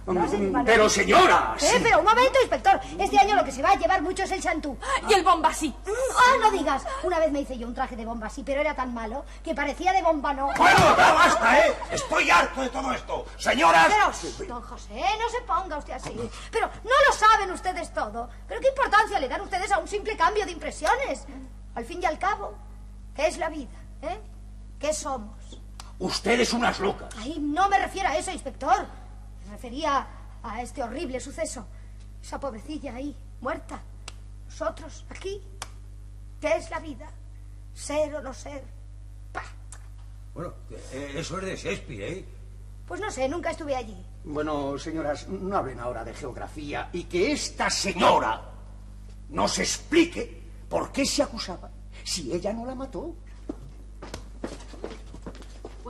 ¿No? ¿No se lleva Pero, señora, Eh, sí. pero un momento, inspector. Este año lo que se va a llevar mucho es el chantú. Y el bombasí. Ah, no digas. Una vez me hice yo un traje de bomba así, pero era tan malo que parecía de bomba no. Bueno, ya basta, ¿eh? Estoy harto de todo esto. Señoras... Pero, don José, no se ponga usted así. Pero no lo saben ustedes todo. Pero qué importancia le dan ustedes a un simple cambio de impresiones. Al fin y al cabo, ¿qué es la vida? ¿Eh? ¿Qué somos? Ustedes unas locas. Ay, no me refiero a eso, inspector. Me refería a este horrible suceso. Esa pobrecilla ahí, muerta. Nosotros, aquí. ¿Qué es la vida? Ser o no ser. Bueno, eh, eso es de Shakespeare, ¿eh? Pues no sé, nunca estuve allí. Bueno, señoras, no hablen ahora de geografía y que esta señora nos explique por qué se acusaba si ella no la mató.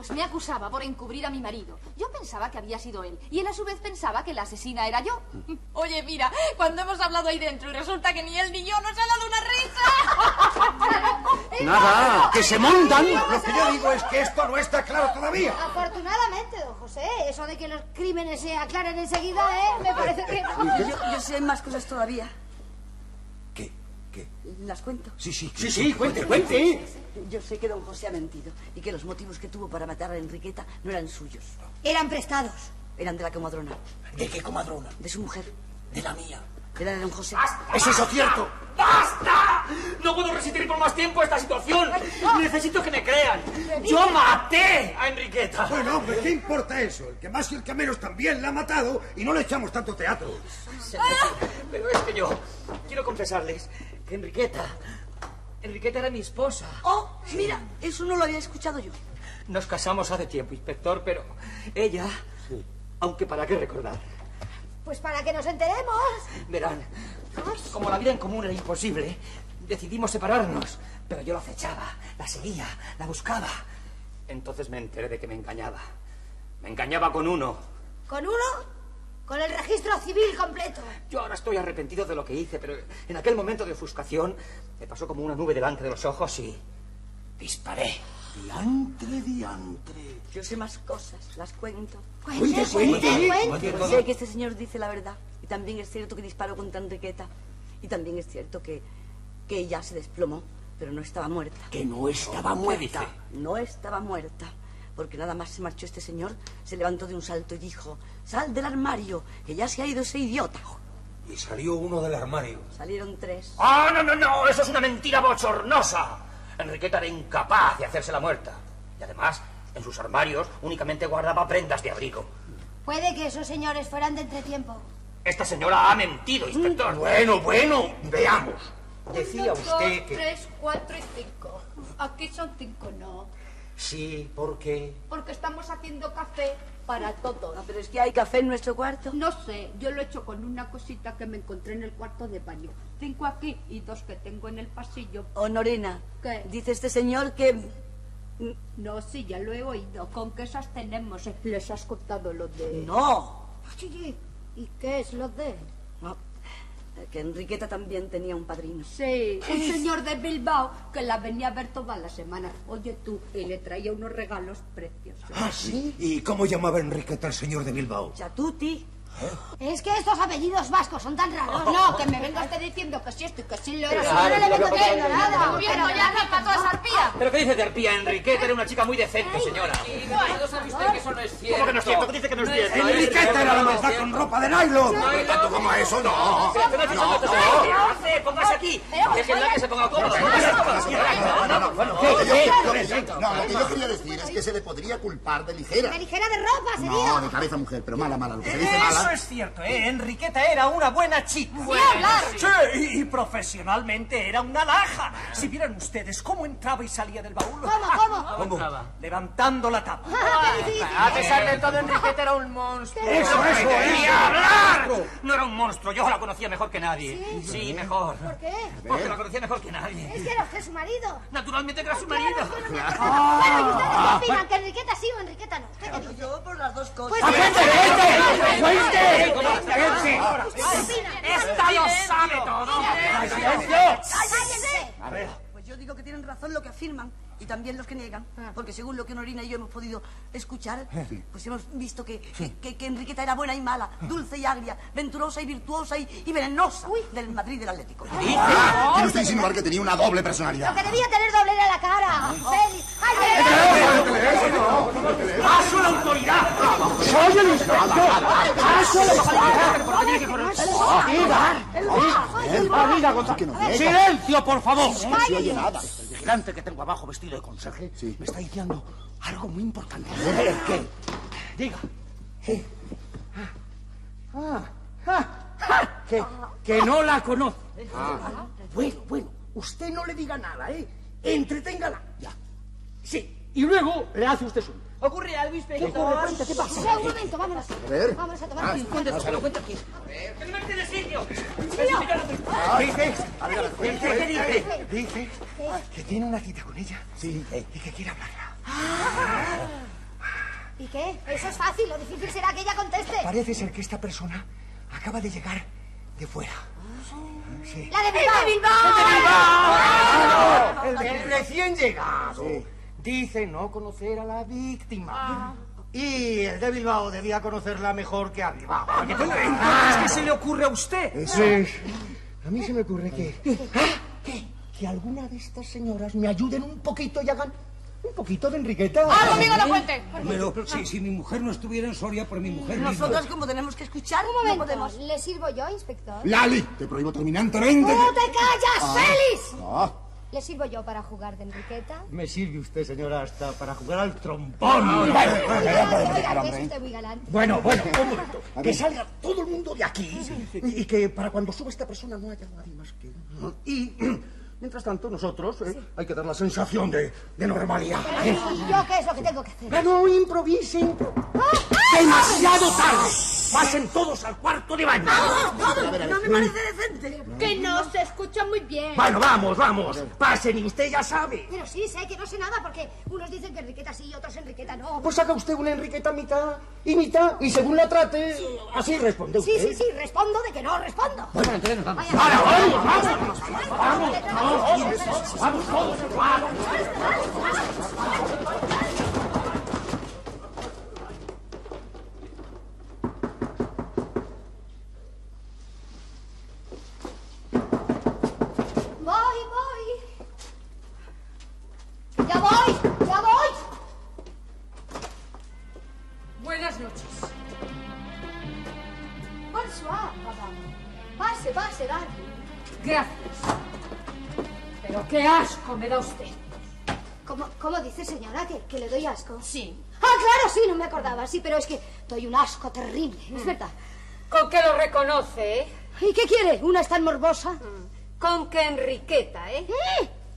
Pues me acusaba por encubrir a mi marido. Yo pensaba que había sido él. Y él a su vez pensaba que la asesina era yo. Oye, mira, cuando hemos hablado ahí dentro y resulta que ni él ni yo nos ha dado una risa. Nada, que se montan. Lo que yo digo es que esto no está claro todavía. Afortunadamente, don José, eso de que los crímenes se aclaren enseguida, ¿eh? Me parece que yo sé más cosas todavía. ¿Qué? ¿Las cuento? Sí, sí. Sí, sí, cuente, cuente. Yo sé que don José ha mentido y que los motivos que tuvo para matar a Enriqueta no eran suyos. Eran prestados. Eran de la comadrona, ¿De qué comadrona? de su mujer. De la mía. Era de don José. ¿Es eso cierto? ¡Basta! No puedo resistir por más tiempo esta situación. Necesito que me crean. Yo maté a Enriqueta. Bueno, hombre, ¿qué importa eso? El que más y el que menos también la ha matado y no le echamos tanto teatro. Pero es que yo quiero confesarles Enriqueta... Enriqueta era mi esposa. Oh, mira, eso no lo había escuchado yo. Nos casamos hace tiempo, inspector, pero ella... Aunque para qué recordar. Pues para que nos enteremos. Verán, como la vida en común era imposible, decidimos separarnos. Pero yo la acechaba, la seguía, la buscaba. Entonces me enteré de que me engañaba. Me engañaba con uno. ¿Con uno? Con el registro civil completo. Yo ahora estoy arrepentido de lo que hice, pero en aquel momento de ofuscación me pasó como una nube delante de los ojos y disparé. Diantre, diantre. Yo sé más cosas, las cuento. Cuente, cuente. Cuente. Sé que este señor dice la verdad. Y también es cierto que disparó contra Enriqueta. Y también es cierto que, que ella se desplomó, pero no estaba muerta. Que no estaba muerta. No estaba muerta. Porque nada más se marchó este señor, se levantó de un salto y dijo, sal del armario, que ya se ha ido ese idiota. Y salió uno del armario. Salieron tres. ¡Ah, no, no, no! ¡Eso es una mentira bochornosa! Enriqueta era incapaz de hacerse la muerta. Y además, en sus armarios únicamente guardaba prendas de abrigo. Puede que esos señores fueran de entretiempo. Esta señora ha mentido, inspector. Bueno, bueno, veamos. Decía Uno, usted dos, que... tres, cuatro y cinco. Aquí son cinco, no. Sí, ¿por qué? Porque estamos haciendo café para todos. Ah, pero es que hay café en nuestro cuarto. No sé, yo lo he hecho con una cosita que me encontré en el cuarto de baño. Cinco aquí y dos que tengo en el pasillo. Honorina, ¿Qué? dice este señor que... No, sí, ya lo he oído. ¿Con qué esas tenemos? Les has cortado lo de... No, Oye, ¿y qué es lo de? No, que Enriqueta también tenía un padrino. Sí, un señor de Bilbao que la venía a ver todas las semanas. Oye tú, y le traía unos regalos preciosos. Ah, sí. ¿Y cómo llamaba Enriqueta al señor de Bilbao? Chatuti. Es que estos apellidos vascos son tan raros. No, que me venga usted diciendo que sí esto y que sí lo Pero es. si no le vengo diciendo nada. Gobierno ya no para toda esa arpía. ¿Pero qué dice de arpía? Enriqueta era una chica muy decente, señora. ¿No sabe usted que eso no es cierto? ¿Cómo que no es cierto? ¿Qué dice que no es cierto? Enriqueta era la verdad con ropa de nylon. Tanto como eso, no. ¿Qué hace? Póngase aquí. Déjenla que se ponga cómoda. No, no, no, bueno, lo que yo- no, lo que yo quería decir es que se le podría culpar de ligera. La ligera de ropa No, sería. de cabeza mujer, pero mala, mala. Lo que se dice Eso es cierto, ¿eh? Enriqueta era una buena chica. hablar. Sí, y, y profesionalmente era una laja. Si vieran ustedes cómo entraba y salía del baúl. ¿Cómo, cómo? ¿Cómo? Levantando la tapa. ¿Qué dices? A pesar de todo, Enriqueta era un monstruo. ¡Eso, eso! ¡Ni hablar! No era un monstruo, yo la conocía mejor que nadie. Sí, mejor. ¿Por qué? Porque la conocía mejor que nadie. Es que era usted su marido. Naturalmente que era su marido. Bueno, ¿y ustedes qué opinan? ¿Que Enriqueta sí o Enriqueta no? ¿Usted qué dice? Yo por las dos cosas. ¿Qué opina? ¡Esta lo sabe todo! ¡Cállense! Pues yo digo que tienen razón lo que afirman y también los que niegan, porque según lo que Norina y yo hemos podido escuchar, pues hemos visto que, que, que Enriqueta era buena y mala, dulce y agria, venturosa y virtuosa y, y venenosa del Madrid del Atlético. Quiere usted insinuar que tenía una doble Lo personalidad. que debía tener doble era la cara. Félix. ¡Ay, ¡Paso a la autoridad! ¡Soy el inspector! ¡Paso ¡Silencio, por favor! No se oye nada. El vigilante que tengo abajo vestido de conserje me está diciendo algo muy importante. ¿Qué? Diga. Ah, ah, ah, que, que no la conoce. Bueno, bueno, usted no le diga nada, ¿eh? Entreténgala. Ya. Sí, y luego le hace usted su. ¿Ocurre algo, inspector? Cuenta, ¿Qué pasa? Ya, un momento, vámonos. ver. Vámonos a tomar. Que lo cuenta aquí. ¡Que no me quede sitio! Dice, dice, ¿qué dice? Dice que tiene una cita con ella. Sí. Y que quiere hablarla. ¿Y qué? Eso es fácil. Lo difícil será que ella conteste. Parece ser que esta persona acaba de llegar de fuera. Sí. La de Bilbao. El, de- el recién llegado. Dice no conocer a la víctima. Y el de Bilbao debía conocerla mejor que a Bilbao. ¿Qué se le ocurre a usted? Eso es. A mí se me ocurre que... ¿Ah? ¿Qué? Que alguna de estas señoras me ayuden un poquito y hagan un poquito de Enriqueta. ¡Algo, amigo, no cuente! Pero si, si mi mujer no estuviera en Soria, por mi mujer misma. Nosotras como tenemos que escuchar, Un no momento. podemos. ¿Le sirvo yo, inspector? Lali, te prohíbo terminantemente. ¡No que- te callas, Félix! Ah, ¿Le sirvo yo para jugar de Enriqueta? Me sirve usted, señora, hasta para jugar al trombón. Oiga, oiga, que es usted muy galante. Bueno, bueno, un momento. Que salga todo el mundo de aquí y que para cuando suba esta persona no haya nadie más que... Y, mientras tanto, nosotros eh, hay que dar la sensación de, de normalidad. ¿Y yo qué es lo que tengo que hacer? No improvise, impro- ¡Ah! ¡Demasiado tarde! Pasen todos al cuarto de baño. No me parece decente. Que no se escucha muy bien. Bueno, vamos, vamos. Pasen y usted ya sabe. Pero sí, sé que no sé nada porque unos dicen que Enriqueta sí y otros Enriqueta no. Pues haga usted una Enriqueta mitad y mitad y según la trate, así responde Sí, usted. sí, sí, respondo de que no respondo. Bueno, entonces nos vamos. Vaya. Vamos, vamos, vamos, vamos, vamos todos, vamos. Voy, voy. Ya voy, ya voy. Buenas noches. Bonsoir, madame. Pase, pase, dale. Gracias. Pero qué asco me da usted. ¿Cómo, cómo dice, señora, que, que le doy asco? Sí. Ah, claro, sí, no me acordaba, sí, pero es que doy un asco terrible, es verdad. Con que lo reconoce, ¿eh? ¿Y qué quiere? ¿Una es tan morbosa? Con que Enriqueta, ¿eh?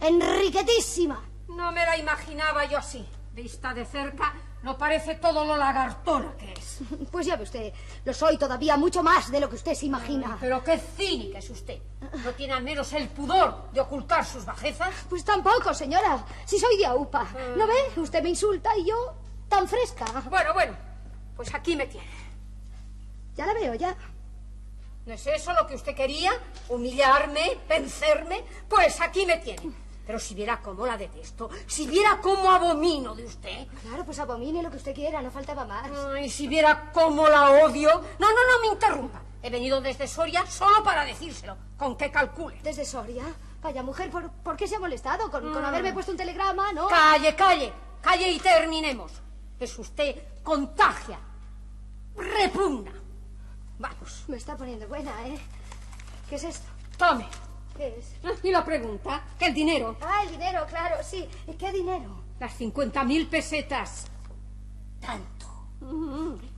Mm, Enriquetísima. No me la imaginaba yo así. Vista de cerca, no parece todo lo lagartona que es. Pues ya ve usted, lo soy todavía mucho más de lo que usted se imagina. Pero qué cínica es usted. ¿No tiene al menos el pudor de ocultar sus bajezas? Pues tampoco, señora. Si soy de AUPA. ¿No ve? Usted me insulta y yo tan fresca. Bueno, bueno. Pues aquí me tiene. Ya la veo, ya. ¿No es eso lo que usted quería? ¿Humillarme? ¿Vencerme? Pues aquí me tiene. Pero si viera cómo la detesto, si viera cómo abomino de usted. Claro, pues abomine lo que usted quiera, no faltaba más. Y si viera cómo la odio. No, no, no me interrumpa. He venido desde Soria solo para decírselo. ¿Con qué calcule? ¿Desde Soria? Vaya mujer, ¿por, por qué se ha molestado? ¿Con, con Mm. haberme puesto un telegrama, no? Calle, calle, calle y terminemos. Es usted contagia, repugna. Vamos. Me está poniendo buena, ¿eh? ¿Qué es esto? Tome. ¿Qué es? Y la pregunta, ¿qué el dinero? Ah, el dinero, claro, sí. ¿Y qué dinero? Las 50 mil pesetas. Tanto.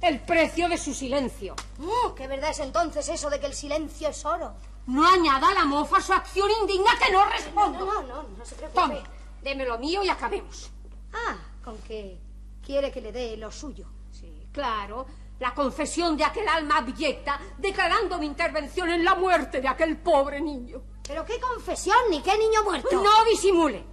El precio de su silencio. Mm, ¿Qué verdad es entonces eso de que el silencio es oro? No añada a la mofa su acción indigna que no respondo. No, no, no, no se preocupe. Tome, deme lo mío y acabemos. Ah, con que quiere que le dé lo suyo. Sí, claro. La confesión de aquel alma abyecta declarando mi intervención en la muerte de aquel pobre niño. ¿Pero qué confesión ni qué niño muerto? No disimule.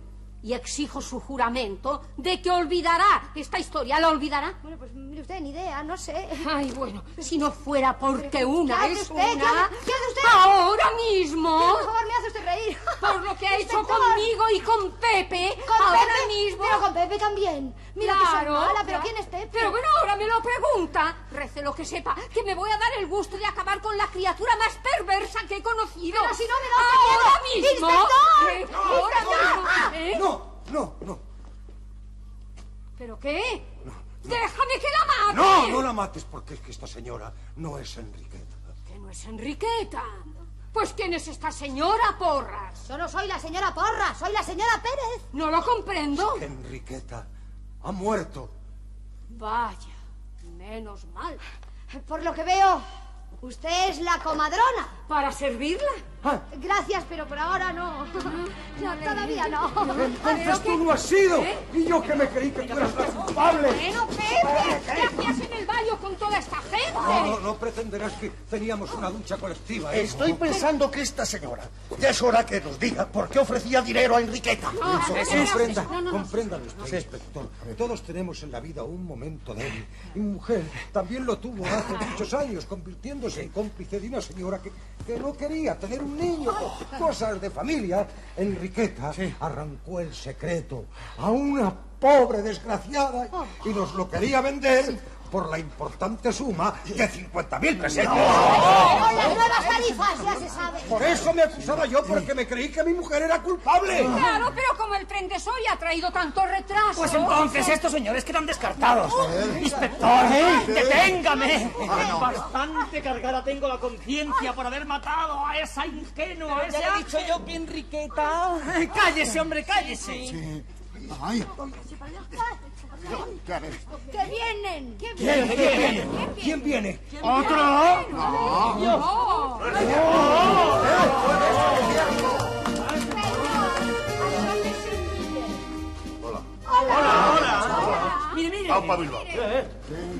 Y exijo su juramento de que olvidará esta historia. ¿La olvidará? Bueno, pues mire usted, ni idea, no sé. Ay, bueno, si no fuera porque una ¿Qué hace es usted? una... ¿Qué hace- qué hace usted? Ahora mismo. Por favor, me hace usted reír. Por lo que ha hecho conmigo y con Pepe. ¿Con ahora Pepe? mismo. Pero con Pepe también. Mira que soy Claro, mala, pero. ¿quién es Pepe? Pero bueno, ahora me lo pregunta. Rece lo que sepa, que me voy a dar el gusto de acabar con la criatura más perversa que he conocido. Pero si no me da. Mismo. ¡Inspector! Eh, ahora mismo. ¿eh? No, no, no. ¿Pero qué? Déjame que la mate. No, no la mates porque es que esta señora no es Enriqueta. Que no es Enriqueta. Pues ¿quién es esta señora Porras? Yo no soy la señora Porra, soy la señora Pérez. No lo comprendo. Enriqueta ha muerto. Vaya, menos mal. Por lo que veo, usted es la comadrona. ¿Para servirla? Gracias, pero por ahora no. No, todavía no. Entonces tú no has sido. Y yo que me creí que tú eras la culpable. Bueno, Pepe, ¿qué hacías en el baño con toda esta gente? No, no, no pretenderás que teníamos una ducha colectiva. ¿eh? Estoy pensando que esta señora ya es hora que nos diga por qué ofrecía dinero a Enriqueta. No, Eso, no, comprenda, no, no, no. compréndalo usted, inspector. Todos tenemos en la vida un momento débil. Mi mujer también lo tuvo hace muchos años, convirtiéndose en cómplice de una señora que, que no quería tener un niño. Cosas de familia. Enriqueta arrancó el secreto a una pobre desgraciada y nos lo quería vender por la importante suma de 50.000 pesetas. Con las nuevas tarifas, ya se sabe. Por eso me acusaba yo, porque me creí que mi mujer era culpable. Claro, pero como el tren de Soria ha traído tanto retraso... Pues entonces estos señores quedan descartados. Inspector, deténgame. Bastante cargada tengo la conciencia por haber matado a esa ingenua. a Ya ese le he dicho yo que Enriqueta... Cállese, hombre, cállese. Ay. ¡Que vienen! ¡Que ¿Quién, viene? ¿Quién viene? ¿Otro? No. Hola, hola. Mire, mire. Vamos para Bilbao.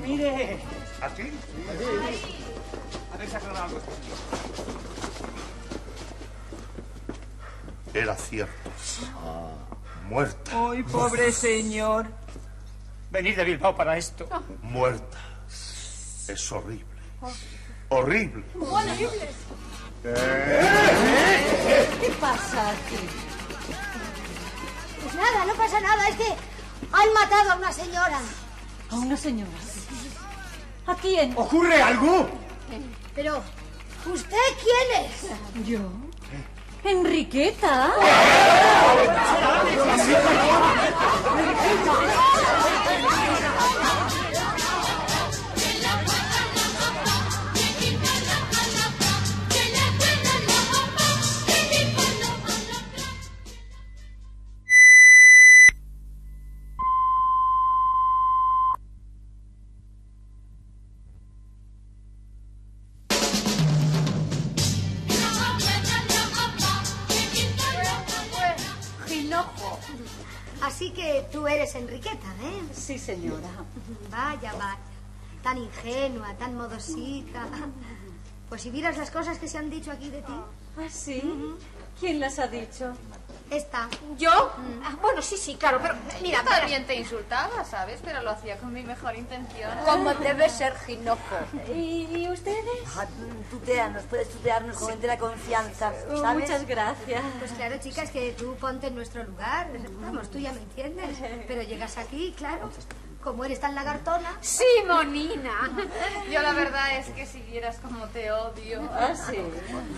Mire, ¿Así? ¿Habéis aclarado algo estos días? Era cierto. Muerta. Ay, pobre señor. Venir de Bilbao para esto. Muerta. Es horrible. Horrible. ¿Qué pasa aquí? Pues nada, no pasa nada, es que han matado a una señora. ¿A una señora? ¿A quién? ¿Ocurre algo? Pero, ¿usted quién es? ¿Yo? ¿Enriqueta? Hinojo. Oh, my God. Enriqueta, ¿eh? Sí, señora. Vaya, vaya. Tan ingenua, tan modosita. Pues si vieras las cosas que se han dicho aquí de ti. ¿Ah, sí? ¿Quién las ha dicho? Esta. ¿Yo? Ah, bueno, sí, sí, claro, pero mira, Yo también te insultaba, ¿sabes? Pero lo hacía con mi mejor intención. como debe ser Ginojo. ¿Y, y ustedes? Ah, tuteanos, puedes tutearnos con entera confianza, ¿sabes? Muchas gracias. Pues claro, chicas, que tú ponte en nuestro lugar. Vamos, tú ya me entiendes. Pero llegas aquí, claro, como eres tan lagartona. Sí, monina. Yo la verdad es que si vieras cómo te odio. ¿Ah, sí?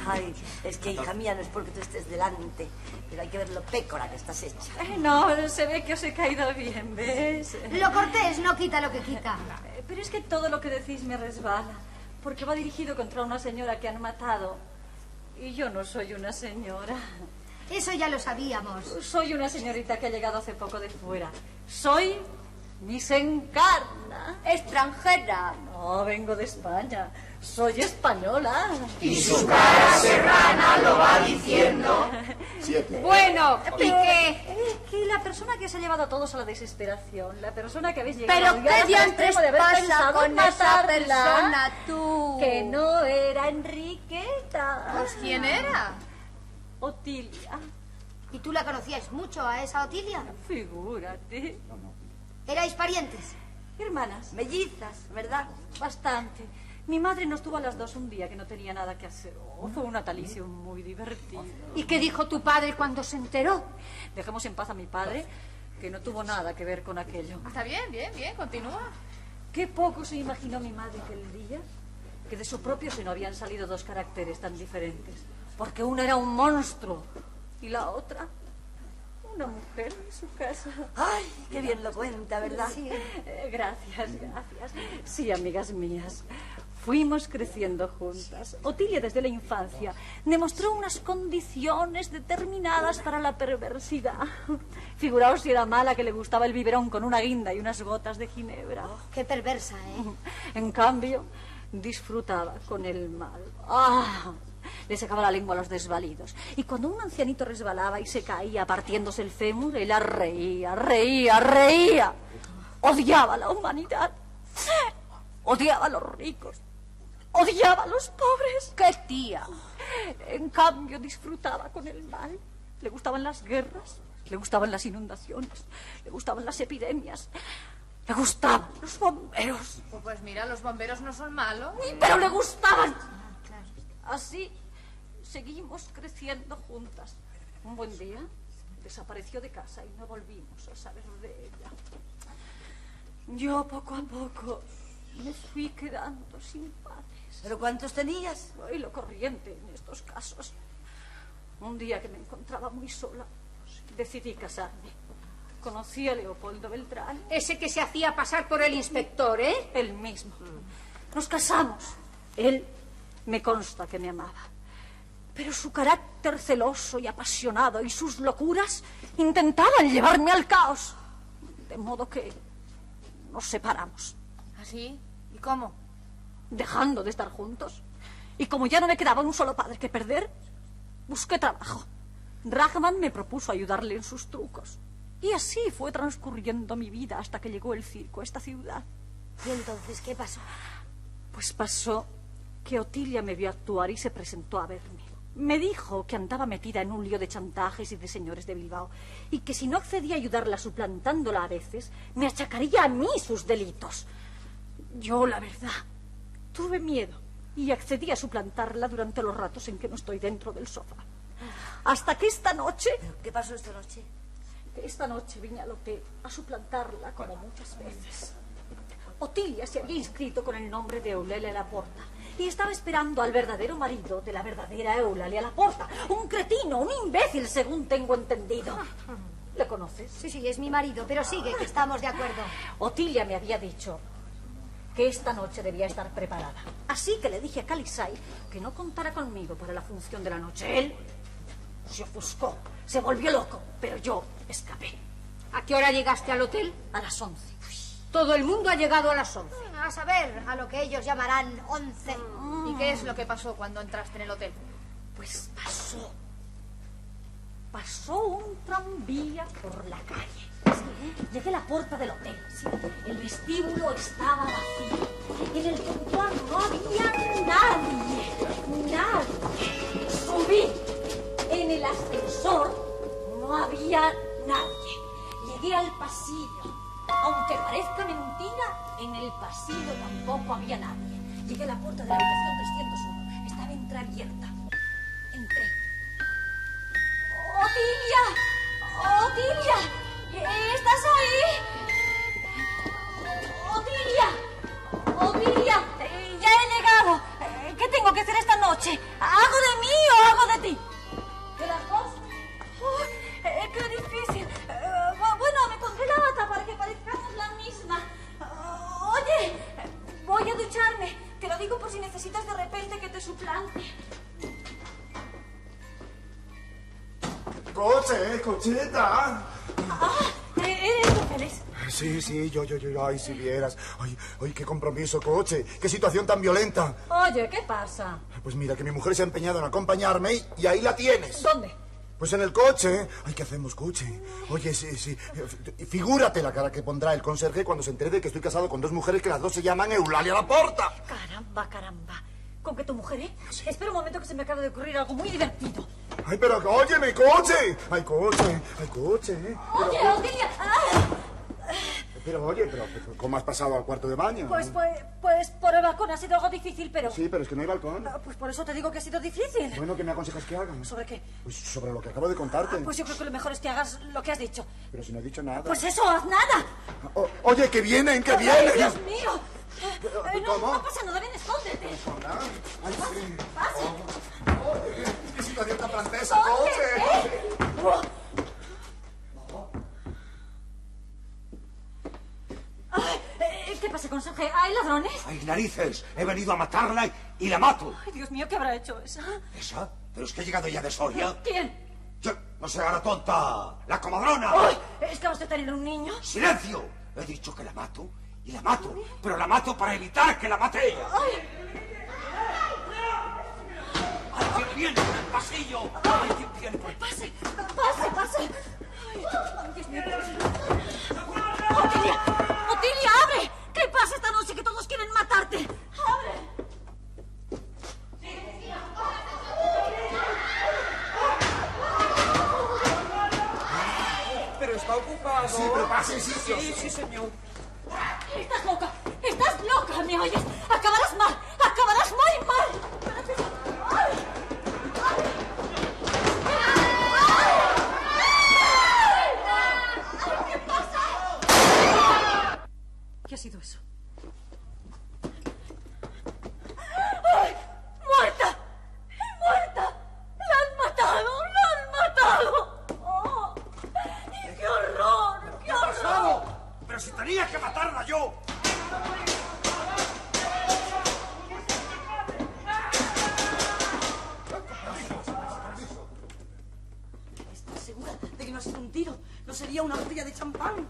Ay, es que hija mía no es porque tú estés delante, pero hay que ver lo pécora que estás hecha. Eh, No, se ve que os he caído bien, ¿ves? Lo cortés no quita lo que quita. Pero es que todo lo que decís me resbala, porque va dirigido contra una señora que han matado. Y yo no soy una señora. Eso ya lo sabíamos. Soy una señorita que ha llegado hace poco de fuera. Soy Miss Encarna. Extranjera. No, vengo de España. Soy española. Y su cara serrana lo va diciendo. Siete. Bueno, ¿y Pero, qué? eh, que la persona que se ha llevado a todos a la desesperación, la persona que habéis llegado Pero qué diantres pasa con esa persona, tú. Que no era Enriqueta. Pues ¿quién era? Otilia. ¿Y tú la conocías mucho a esa Otilia? Figúrate. ¿Erais parientes? Hermanas, Mellizas, ¿verdad? bastante. Mi madre nos tuvo a las dos un día que no tenía nada que hacer. Oh, fue un natalicio muy divertido. ¿Y qué dijo tu padre cuando se enteró? Dejemos en paz a mi padre, que no tuvo nada que ver con aquello. Está bien, bien, bien, continúa. Qué poco se imaginó mi madre aquel día que de su propio seno habían salido dos caracteres tan diferentes. Porque una era un monstruo y la otra una mujer en su casa. Ay, qué bien lo cuenta, ¿verdad? Sí. Eh, gracias, gracias. Sí, amigas mías. Fuimos creciendo juntas. Otilia desde la infancia demostró unas condiciones determinadas para la perversidad. Figuraos si era mala que le gustaba el biberón con una guinda y unas gotas de ginebra. Qué perversa, ¿eh? En cambio, disfrutaba con el mal. ¡Ah! Le sacaba la lengua a los desvalidos. Y cuando un ancianito resbalaba y se caía partiéndose el fémur, ella reía, reía, reía. Odiaba a la humanidad. Odiaba a los ricos. Odiaba a los pobres. ¡Qué tía! En cambio, disfrutaba con el mal. Le gustaban las guerras, le gustaban las inundaciones, le gustaban las epidemias, le gustaban los bomberos. Pues mira, los bomberos no son malos. Pero le gustaban. Así seguimos creciendo juntas. Un buen día desapareció de casa y no volvimos a saber de ella. Yo poco a poco me fui quedando sin padres. ¿Pero cuántos tenías? Y lo corriente en estos casos. Un día que me encontraba muy sola, decidí casarme. Conocí a Leopoldo Beltrán. Ese que se hacía pasar por el inspector, ¿eh? El mismo. Nos casamos. Él me consta que me amaba. Pero su carácter celoso y apasionado y sus locuras intentaban llevarme al caos. De modo que nos separamos, ¿Así? ¿Y cómo? dejando de estar juntos. Y como ya no me quedaba un solo padre que perder, busqué trabajo. Ragman me propuso ayudarle en sus trucos. Y así fue transcurriendo mi vida hasta que llegó el circo a esta ciudad. ¿Y entonces qué pasó? Pues pasó que Otilia me vio actuar y se presentó a verme. Me dijo que andaba metida en un lío de chantajes y de señores de Bilbao y que si no accedía a ayudarla suplantándola a veces, me achacaría a mí sus delitos. Yo, la verdad, tuve miedo y accedí a suplantarla durante los ratos en que no estoy dentro del sofá. Hasta que esta noche... ¿Qué pasó esta noche? que esta noche vine al hotel a suplantarla como muchas veces. Otilia se había inscrito con el nombre de Eulalia Laporta y estaba esperando al verdadero marido de la verdadera Eulalia Laporta. Un cretino, un imbécil, según tengo entendido. ¿Le conoces? Sí, sí, es mi marido, pero sigue, que estamos de acuerdo. Otilia me había dicho que esta noche debía estar preparada. Así que le dije a Calisay que no contara conmigo para la función de la noche. Él se ofuscó, se volvió loco, pero yo escapé. ¿A qué hora llegaste al hotel? A las once. Todo el mundo ha llegado a las once. A saber, a lo que ellos llamarán once. ¿Y qué es lo que pasó cuando entraste en el hotel? Pues pasó. Pasó un tranvía por la calle. Sí, Llegué a la puerta del hotel. sí. El vestíbulo estaba vacío. En el conductor no había nadie. Nadie. Subí. En el ascensor no había nadie. Llegué al pasillo. Aunque parezca mentira, en el pasillo tampoco había nadie. Llegué a la puerta de la habitación 301. Estaba entreabierta. Entré. ¡Otilia! ¡Otilia! ¿Estás ahí? ¡Otilia! ¡Otilia! Eh, ¡Ya he llegado! Eh, ¿Qué tengo que hacer esta noche? ¿Hago de mí o hago de ti? Si necesitas de repente que te suplante. Coche, cocheta. Eh, ¿Eres tú, Félix? Sí, sí, yo, yo, yo, ay, si vieras. Ay, ay, qué compromiso, coche. Qué situación tan violenta. Oye, ¿qué pasa? Pues mira, que mi mujer se ha empeñado en acompañarme y, y ahí la tienes. ¿Dónde? Pues en el coche. Ay, ¿qué hacemos, coche? Oye, sí, sí. Figúrate la cara que pondrá el conserje cuando se entere de que estoy casado con dos mujeres que las dos se llaman Eulalia Laporta. Caramba, caramba. ¿Con qué tu mujer, eh? Espera un momento que se me acaba de ocurrir algo muy divertido. Ay, pero que óyeme, coche. Ay, coche, ay, coche. eh. Oye, Otilia. Ah, Pero oye, pero, ¿cómo has pasado al cuarto de baño? Pues, pues, pues por el balcón ha sido algo difícil, pero... Sí, pero es que no hay balcón. Ah, Pues por eso te digo que ha sido difícil. Bueno, ¿qué me aconsejas que haga? ¿Sobre qué? Pues sobre lo que acabo de contarte. Pues yo creo que lo mejor es que hagas lo que has dicho. Pero si no he dicho nada. Pues eso, haz nada. O- oye, que vienen, que ¡Ay, vienen. Dios mío! Eh, no, ¿Cómo? no pasa nada, ven, escóndete. Ay, sí. Pase. Oye, qué situación tan francesa, coche. Ay, eh, ¿Qué pasa, conserje? ¿Hay ladrones? ¡Ay, narices! He venido a matarla y, la mato. Ay, Dios mío, ¿qué habrá hecho esa? ¿Esa? ¿Pero es que ha llegado ya de Soria? ¿Quién? Yo, no sé, la tonta. ¡La comadrona! ¡Ay! ¿Es que vas a tener un niño? ¡Silencio! He dicho que la mato y la mato, pero la mato para evitar que la mate ella. ¡Ay! ¡Ay, quién viene por el pasillo! ¡Ay, quién viene por el ¡Pase! ¡Pase, pase! Ay, Dios mío. ¿Qué pasa esta noche que todos quieren matarte? ¡Abre! Pero está ocupado. Sí, pero pase, sí, sí. Sí, sí, señor. ¡Estás loca! ¡Estás loca! ¿Me oyes? ¡Acabarás mal! ¡Acabarás muy mal! ¿Qué ha sido eso? ¡Ay! ¡Muerta! ¡Muerta! ¡La han matado! ¡La han matado! ¡Oh! ¡Qué horror! ¡Qué horror! ¡Pero si tenía que matarla yo! ¿Estás segura de que no ha sido un tiro? ¿No sería una botella de champán?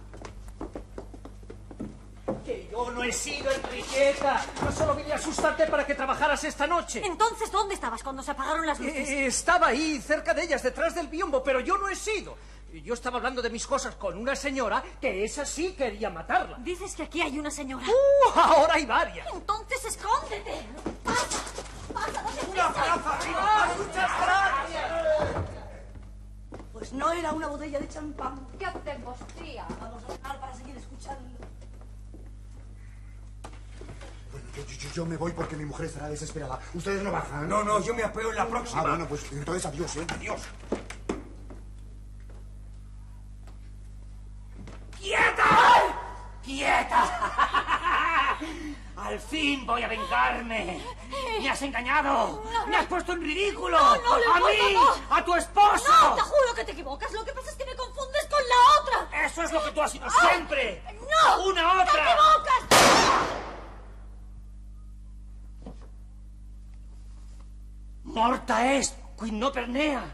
Yo no he sido Enriqueta. No solo vine a asustarte para que trabajaras esta noche. Entonces, ¿dónde estabas cuando se apagaron las luces? Eh, estaba ahí, cerca de ellas, detrás del biombo, pero yo no he sido. Yo estaba hablando de mis cosas con una señora que esa sí quería matarla. Dices que aquí hay una señora. ¡Uh! Ahora hay varias. Entonces escóndete. Pasa, pasa, no te ¡Una plaza arriba! ¡Muchas gracias! Pues no era una botella de champán. ¿Qué hacemos, tía? Vamos a dejar para seguir escuchando. Yo, yo- yo me voy porque mi mujer estará desesperada. Ustedes no bajan. No, no, yo me apeo en la próxima. Ah, bueno, pues entonces adiós, ¿eh? Adiós. ¡Quieta! ¡Quieta! Al fin voy a vengarme. Me has engañado. Me has puesto en ridículo. No, no, a Leopoldo, mí, no. a tu esposo. No, te juro que te equivocas. Lo que pasa es que me confundes con la otra. Eso es lo que tú has sido siempre. ¡No! Una otra. ¡Te equivocas! Morta es, quien no pernea.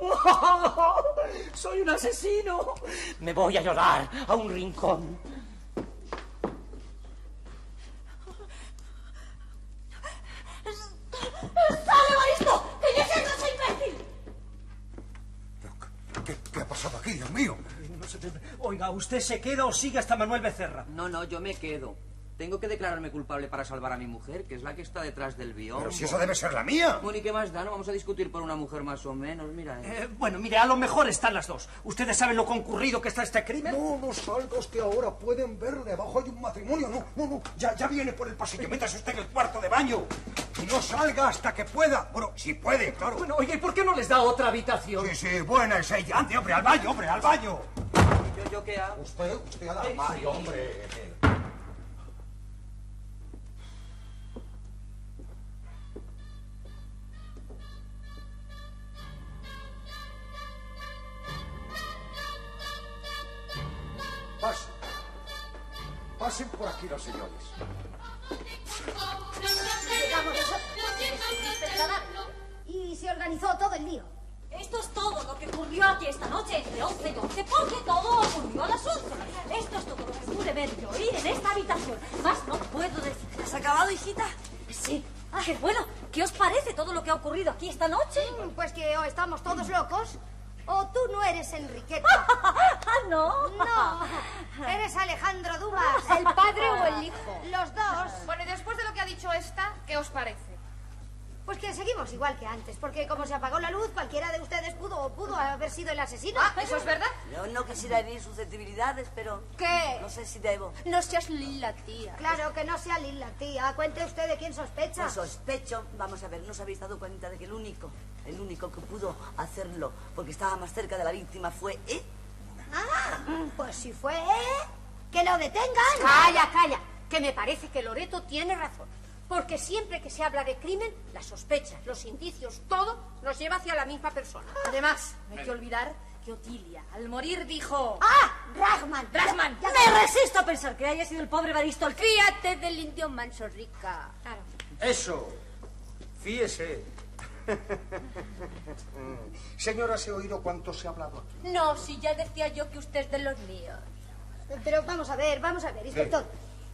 Soy un asesino. Me voy a llorar a un rincón. ¡Sale, Evaristo! ¡Que yo soy ese imbécil! ¿Qué, qué ha pasado aquí, Dios mío? Oiga, ¿usted se queda o sigue hasta Manuel Becerra? No, no, yo me quedo. Tengo que declararme culpable para salvar a mi mujer, que es la que está detrás del biombo. Pero si esa debe ser la mía. Bueno, ¿y qué más da? No vamos a discutir por una mujer más o menos, mira. eh. Eh, bueno, mire, a lo mejor están las dos. ¿Ustedes saben lo concurrido que está este crimen? No, no salgas que ahora pueden ver debajo hay un matrimonio. No, no, no. Ya, ya viene por el pasillo. Métase usted en el cuarto de baño. Y no salga hasta que pueda. Bueno, si puede, claro. Bueno, oye, ¿y por qué no les da otra habitación? Sí, sí, buena es ella. Ande, hombre, al baño, hombre, al baño. ¿Yo, yo qué hago? Usted, usted al armario, hombre. Pasen. Pasen por aquí los señores. Llegamos nosotros. Y se organizó todo el lío. Esto es todo lo que ocurrió aquí esta noche entre 11 y 12, porque todo ocurrió a las 11. Esto es todo lo que pude ver y oír en esta habitación. Más no puedo decir. ¿Has acabado, hijita? Sí. Ah, qué bueno. ¿Qué os parece todo lo que ha ocurrido aquí esta noche? Mm, Pues que o estamos todos locos, o tú no eres Enriqueta. ah, no. No, eres Alejandro Dumas. ¿El padre o el hijo? Los dos. Bueno, y después de lo que ha dicho esta, ¿qué os parece? Pues que seguimos igual que antes, porque como se apagó la luz, cualquiera de ustedes pudo, pudo haber sido el asesino. Ah, ¿eso es verdad? Yo no quisiera herir susceptibilidades, pero... ¿Qué? No sé si debo. No seas lila, tía. Claro que no sea Lila, tía. Cuente usted de quién sospecha. Pues sospecho, vamos a ver, ¿no os habéis dado cuenta de que el único, el único que pudo hacerlo porque estaba más cerca de la víctima fue él? Ah, pues si fue, ¿eh? Que lo detengan. Calla, calla, que me parece que Loreto tiene razón. Porque siempre que se habla de crimen, las sospechas, los indicios, todo nos lleva hacia la misma persona. Además, no hay que olvidar que Otilia, al morir, dijo... ¡Ah! ¡Ragman! ¡Ragman! Ya Me resisto a pensar que haya sido el pobre Evaristo el del indio manso rica. Claro. Eso. Fíese. Señora, ¿se ha oído cuánto se ha hablado aquí? No, si ya decía yo que usted es de los míos. Pero vamos a ver, vamos a ver, inspector.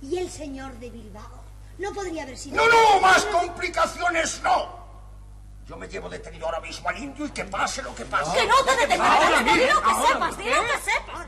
¿Y el señor de Bilbao? No podría haber sido... No, no, más complicaciones no. Yo me llevo detenido ahora mismo al indio y que pase lo que pase. ¡Que no te detengas! ¡Di lo que sepas! ¡Di lo ¿eh? que sepas!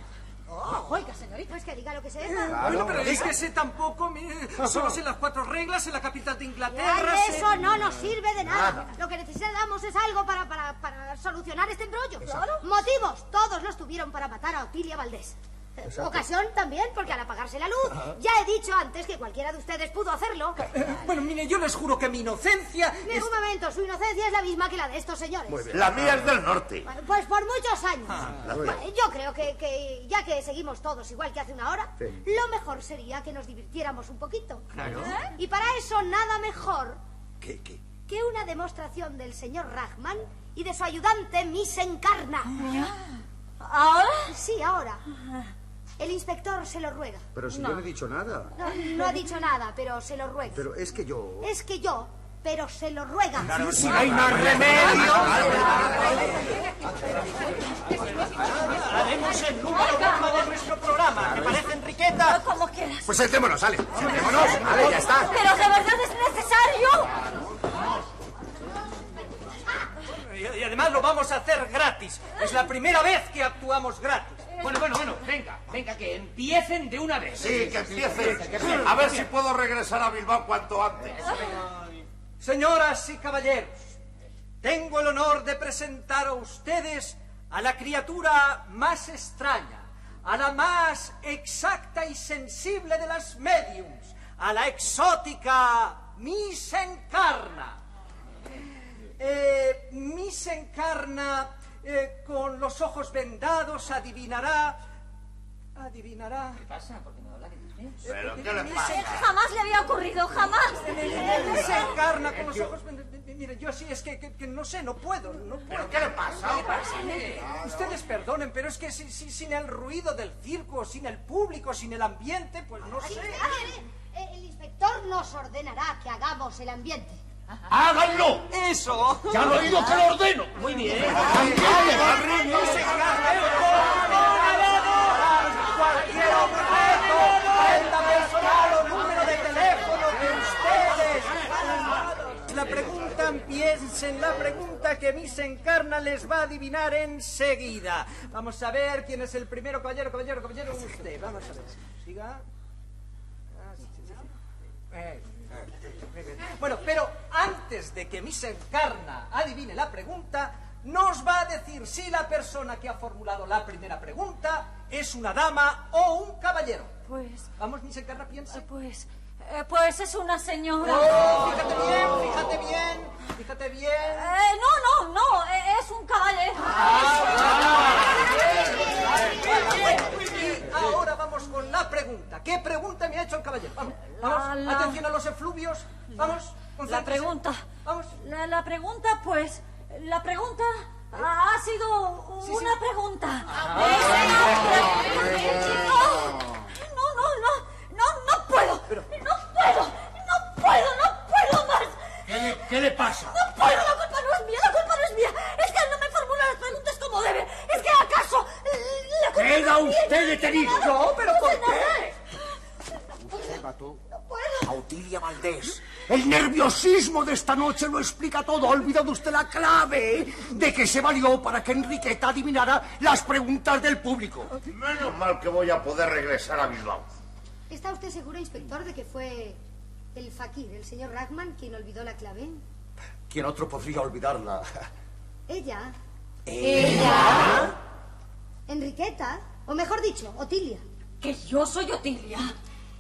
Oh, oiga, señorita, pues que diga lo que sepa. bueno, pero es que sé tampoco, mire, solo sé las cuatro reglas en la capital de Inglaterra. Sé- eso no nos sirve de nada. Lo que necesitamos es algo para, para, para solucionar este embrollo. Motivos, todos los tuvieron para matar a Otilia Valdés. Eh, Exacto. Ocasión también, porque al apagarse la luz, Ajá. ya he dicho antes que cualquiera de ustedes pudo hacerlo. Eh, Bueno, mire, yo les juro que mi inocencia... Mire, Un momento, su inocencia es la misma que la de estos señores. La mía es del norte. Bueno, Pues por muchos años. tuya. yo creo que, que ya que seguimos todos igual que hace una hora, Sí. lo mejor sería que nos divirtiéramos un poquito. Claro. ¿Eh? Y para eso nada mejor ¿Qué, qué? que una demostración del señor Rachman y de su ayudante Miss Encarna. ¿Ahora? Sí, ahora. El inspector se lo ruega. Pero si yo no he dicho nada. No, no ha dicho nada, pero se lo ruega. Pero es que yo... Es que yo, pero se lo ruega. Claro, si no hay más remedio. Haremos el número uno de nuestro programa. ¿Te parece, Enriqueta? Como quieras. Pues sentémonos, sale. Sentémonos. Vale, ya está. Pero de verdad es necesario. Y, además lo vamos a hacer gratis. Es la primera vez que actuamos gratis. Bueno, bueno, bueno, venga, venga, que empiecen de una vez. Sí, que empiecen. A ver si puedo regresar a Bilbao cuanto antes. Señoras y caballeros, tengo el honor de presentar a ustedes a la criatura más extraña, a la más exacta y sensible de las mediums, a la exótica Miss Encarna. Eh, Miss Encarna, eh, con los ojos vendados, adivinará. Adivinará. ¿Qué pasa? ¿Por qué no habla? ¿Pero qué le Eh, pasa? Jamás le había ocurrido, jamás. Miss Encarna con los ojos vendados. Mire, yo así es que, que- que no sé, no puedo, no puedo. ¿Pero qué le pasa? ¿Qué le pasa? Ustedes perdonen, pero es que si- si- sin el ruido del circo, sin el público, sin el ambiente, pues no sé. A ver, eh, el inspector nos ordenará que hagamos el ambiente. ¡Háganlo! ¡Eso! ¡Ya han oído que lo ordeno! Muy bien. Cualquier objeto, personal o número de teléfono que ustedes. La pregunta, piensen la pregunta que Miss Encarna les va a adivinar enseguida. Vamos a ver quién es el primero, caballero, caballero, caballero, usted. Vamos a ver. Siga. Ah, sí, sí. Eh. Bueno, pero antes de que Miss Encarna adivine la pregunta, nos va a decir si la persona que ha formulado la primera pregunta es una dama o un caballero. Pues, Vamos, Miss Encarna, piensa. pues, eh, pues es una señora. Oh, fíjate bien, fíjate bien, fíjate bien. Eh, no, no, no, eh, es un caballero. Y ahora vamos con la pregunta. ¿Qué pregunta me ha hecho el caballero? Vamos, vamos, La- la- atención a los efluvios. Vamos, La pregunta. Vamos. La, la pregunta, pues, la pregunta ha ha sido una pregunta. Es una pre- No, no, no, no, no puedo. No puedo, no puedo, no puedo más. ¿Qué le, qué le pasa? No puedo, la culpa no es mía, la culpa no es mía. Es que él no me formula las preguntas como debe. Es que acaso eh, la culpa ¡Queda no es mía. usted detenido! No, pero ¿por sé qué? Usted mató puedo. a Otilia Valdés. El nerviosismo de esta noche lo explica todo. Ha olvidado usted la clave de que se valió para que Enriqueta adivinara las preguntas del público. Menos mal que voy a poder regresar a Bilbao. ¿Está usted seguro, inspector, de que fue el fakir, el señor Ragman, quien olvidó la clave? ¿Quién otro podría olvidarla? Ella, ¿Ella? Enriqueta, o mejor dicho, Otilia. Que yo soy Otilia.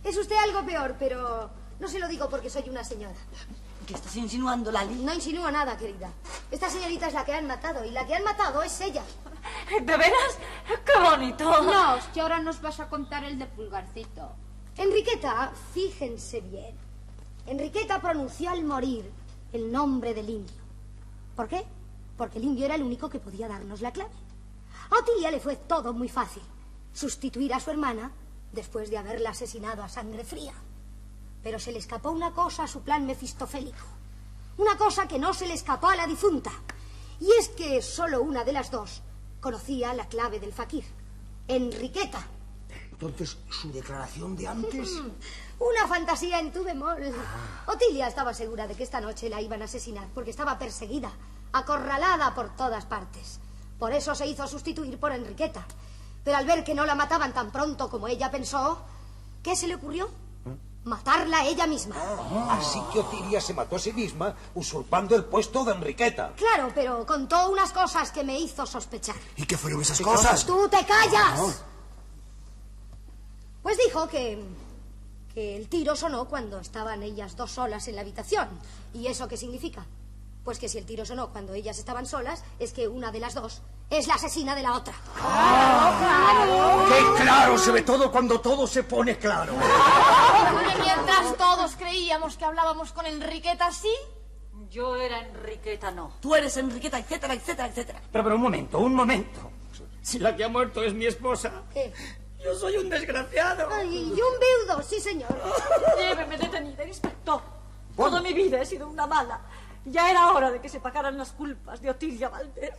Es usted algo peor, pero no se lo digo porque soy una señora. ¿Qué estás insinuando, Lali? No insinúa nada, querida. Esta señorita es la que han matado y la que han matado es ella. ¿De veras? ¡Qué bonito! No, que ahora nos vas a contar el de Pulgarcito. Enriqueta, fíjense bien. Enriqueta pronunció al morir el nombre del indio. ¿Por qué? Porque el indio era el único que podía darnos la clave. A Otilia le fue todo muy fácil. Sustituir a su hermana después de haberla asesinado a sangre fría. Pero se le escapó una cosa a su plan mefistofélico. Una cosa que no se le escapó a la difunta. Y es que solo una de las dos conocía la clave del fakir. Enriqueta. Entonces, su declaración de antes... Una fantasía en tu bemol. Otilia estaba segura de que esta noche la iban a asesinar porque estaba perseguida, acorralada por todas partes. Por eso se hizo sustituir por Enriqueta. Pero al ver que no la mataban tan pronto como ella pensó, ¿qué se le ocurrió? Matarla ella misma. Así que Otilia se mató a sí misma, usurpando el puesto de Enriqueta. Claro, pero contó unas cosas que me hizo sospechar. ¿Y qué fueron esas cosas? ¡Tú te callas! Pues dijo que, que el tiro sonó cuando estaban ellas dos solas en la habitación. ¿Y eso qué significa? Pues que si el tiro sonó cuando ellas estaban solas, es que una de las dos es la asesina de la otra. ¡Qué claro se ve todo cuando todo se pone claro! Que mientras todos creíamos que hablábamos con Enriqueta así, Yo era Enriqueta, no. Tú eres Enriqueta, etcétera, etcétera, etcétera. Pero, pero un momento, un momento. Si la que ha muerto es mi esposa, ¿Qué? yo soy un desgraciado. Ay, y un viudo, sí, señor. Lléveme detenida, inspector. Toda mi vida he sido una mala. Ya era hora de que se pagaran las culpas de Otilia Valdés.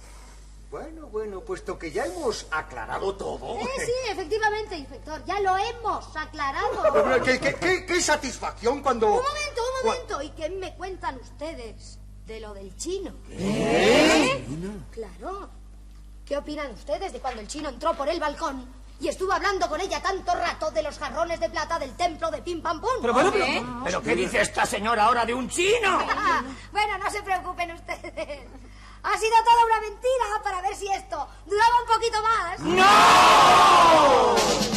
Bueno, bueno, puesto que ya hemos aclarado todo. Eh, sí, efectivamente, inspector. Ya lo hemos aclarado. Pero, ¿Qué, qué, qué- qué satisfacción cuando... Un momento, un momento. ¿Y qué me cuentan ustedes? De lo del chino. ¿Eh? Claro. ¿Qué opinan ustedes de cuando el chino entró por el balcón y estuvo hablando con ella tanto rato de los jarrones de plata del templo de Pim Pam Pum? Pero bueno, pero, pero ¿qué dice esta señora ahora de un chino? Bueno, no se preocupen ustedes. Ha sido toda una mentira para ver si esto duraba un poquito más. Pasen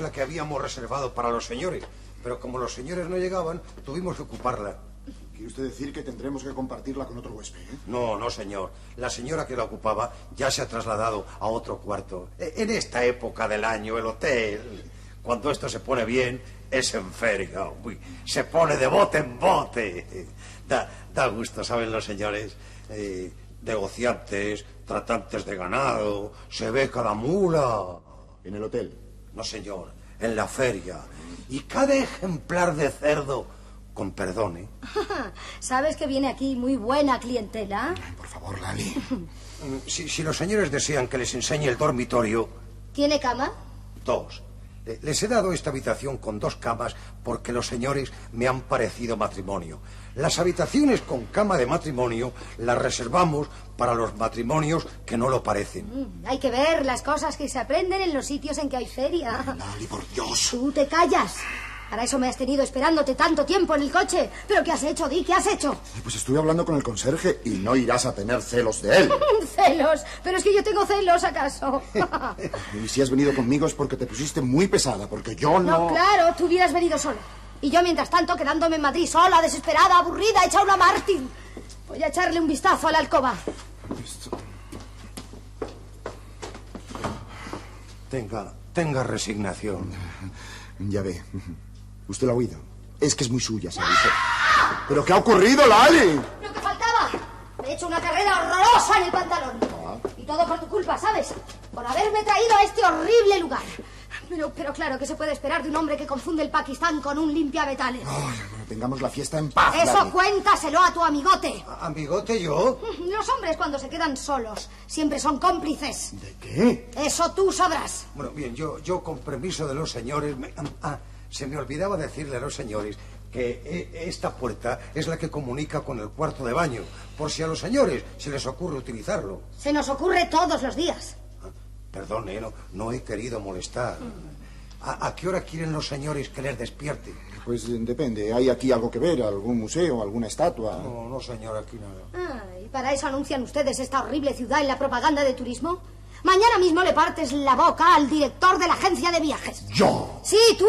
es la que habíamos reservado para los señores, pero como los señores no llegaban, tuvimos que ocuparla. ¿Quiere usted decir que tendremos que compartirla con otro huésped? eh? No, no, señor. La señora que la ocupaba ya se ha trasladado a otro cuarto. E- En esta época del año, el hotel, cuando esto se pone bien, es en feria. Uy, se pone de bote en bote. Da, da gusto, ¿saben los señores? Eh, negociantes, tratantes de ganado, se ve cada mula. ¿En el hotel? No, señor, en la feria. Y cada ejemplar de cerdo, con perdón, ¿eh? ¿Sabes que viene aquí muy buena clientela? Por favor, Lali. Si, si los señores desean que les enseñe el dormitorio, ¿Tiene cama? dos. Eh, Les he dado esta habitación con dos camas porque los señores me han parecido matrimonio. Las habitaciones con cama de matrimonio las reservamos para los matrimonios que no lo parecen. Mm, hay que ver las cosas que se aprenden en los sitios en que hay feria. Lali, por Dios. Tú te callas. Para eso me has tenido esperándote tanto tiempo en el coche. ¿Pero qué has hecho, Di? ¿Qué has hecho? Pues estuve hablando con el conserje y no irás a tener celos de él. celos. Pero es que yo tengo celos, ¿acaso? Y si has venido conmigo es porque te pusiste muy pesada, porque yo no... No, claro, tú hubieras venido sola. Y yo, mientras tanto, quedándome en Madrid sola, desesperada, aburrida, hecha una Martín. Voy a echarle un vistazo a la alcoba. Tenga, tenga resignación. Ya ve. Usted lo ha oído. Es que es muy suya, ¿sabes? ¿Pero qué ha ocurrido, Lali? Lo que faltaba. Me he hecho una carrera horrorosa en el pantalón. Y todo por tu culpa, ¿sabes? Por haberme traído a este horrible lugar. Pero, pero claro, ¿qué se puede esperar de un hombre que confunde el Pakistán con un limpiametales? Bueno, tengamos la fiesta en paz. Eso cuéntaselo a tu amigote. ¿Amigote yo? Los hombres cuando se quedan solos siempre son cómplices. ¿De qué? Eso tú sabrás. Bueno, bien, yo, yo con permiso de los señores... me- ah, se me olvidaba decirle a los señores que eh, esta puerta es la que comunica con el cuarto de baño, por si a los señores se les ocurre utilizarlo. Se nos ocurre todos los días. Perdone, no, no he querido molestar. ¿A, a qué hora quieren los señores que les despierte? Pues eh, depende. ¿Hay aquí algo que ver? ¿Algún museo? ¿Alguna estatua? No, no, señor, aquí nada. Ah, ¿Y para eso anuncian ustedes esta horrible ciudad en la propaganda de turismo? Mañana mismo le partes la boca al director de la agencia de viajes. ¿Yo? Sí, tú.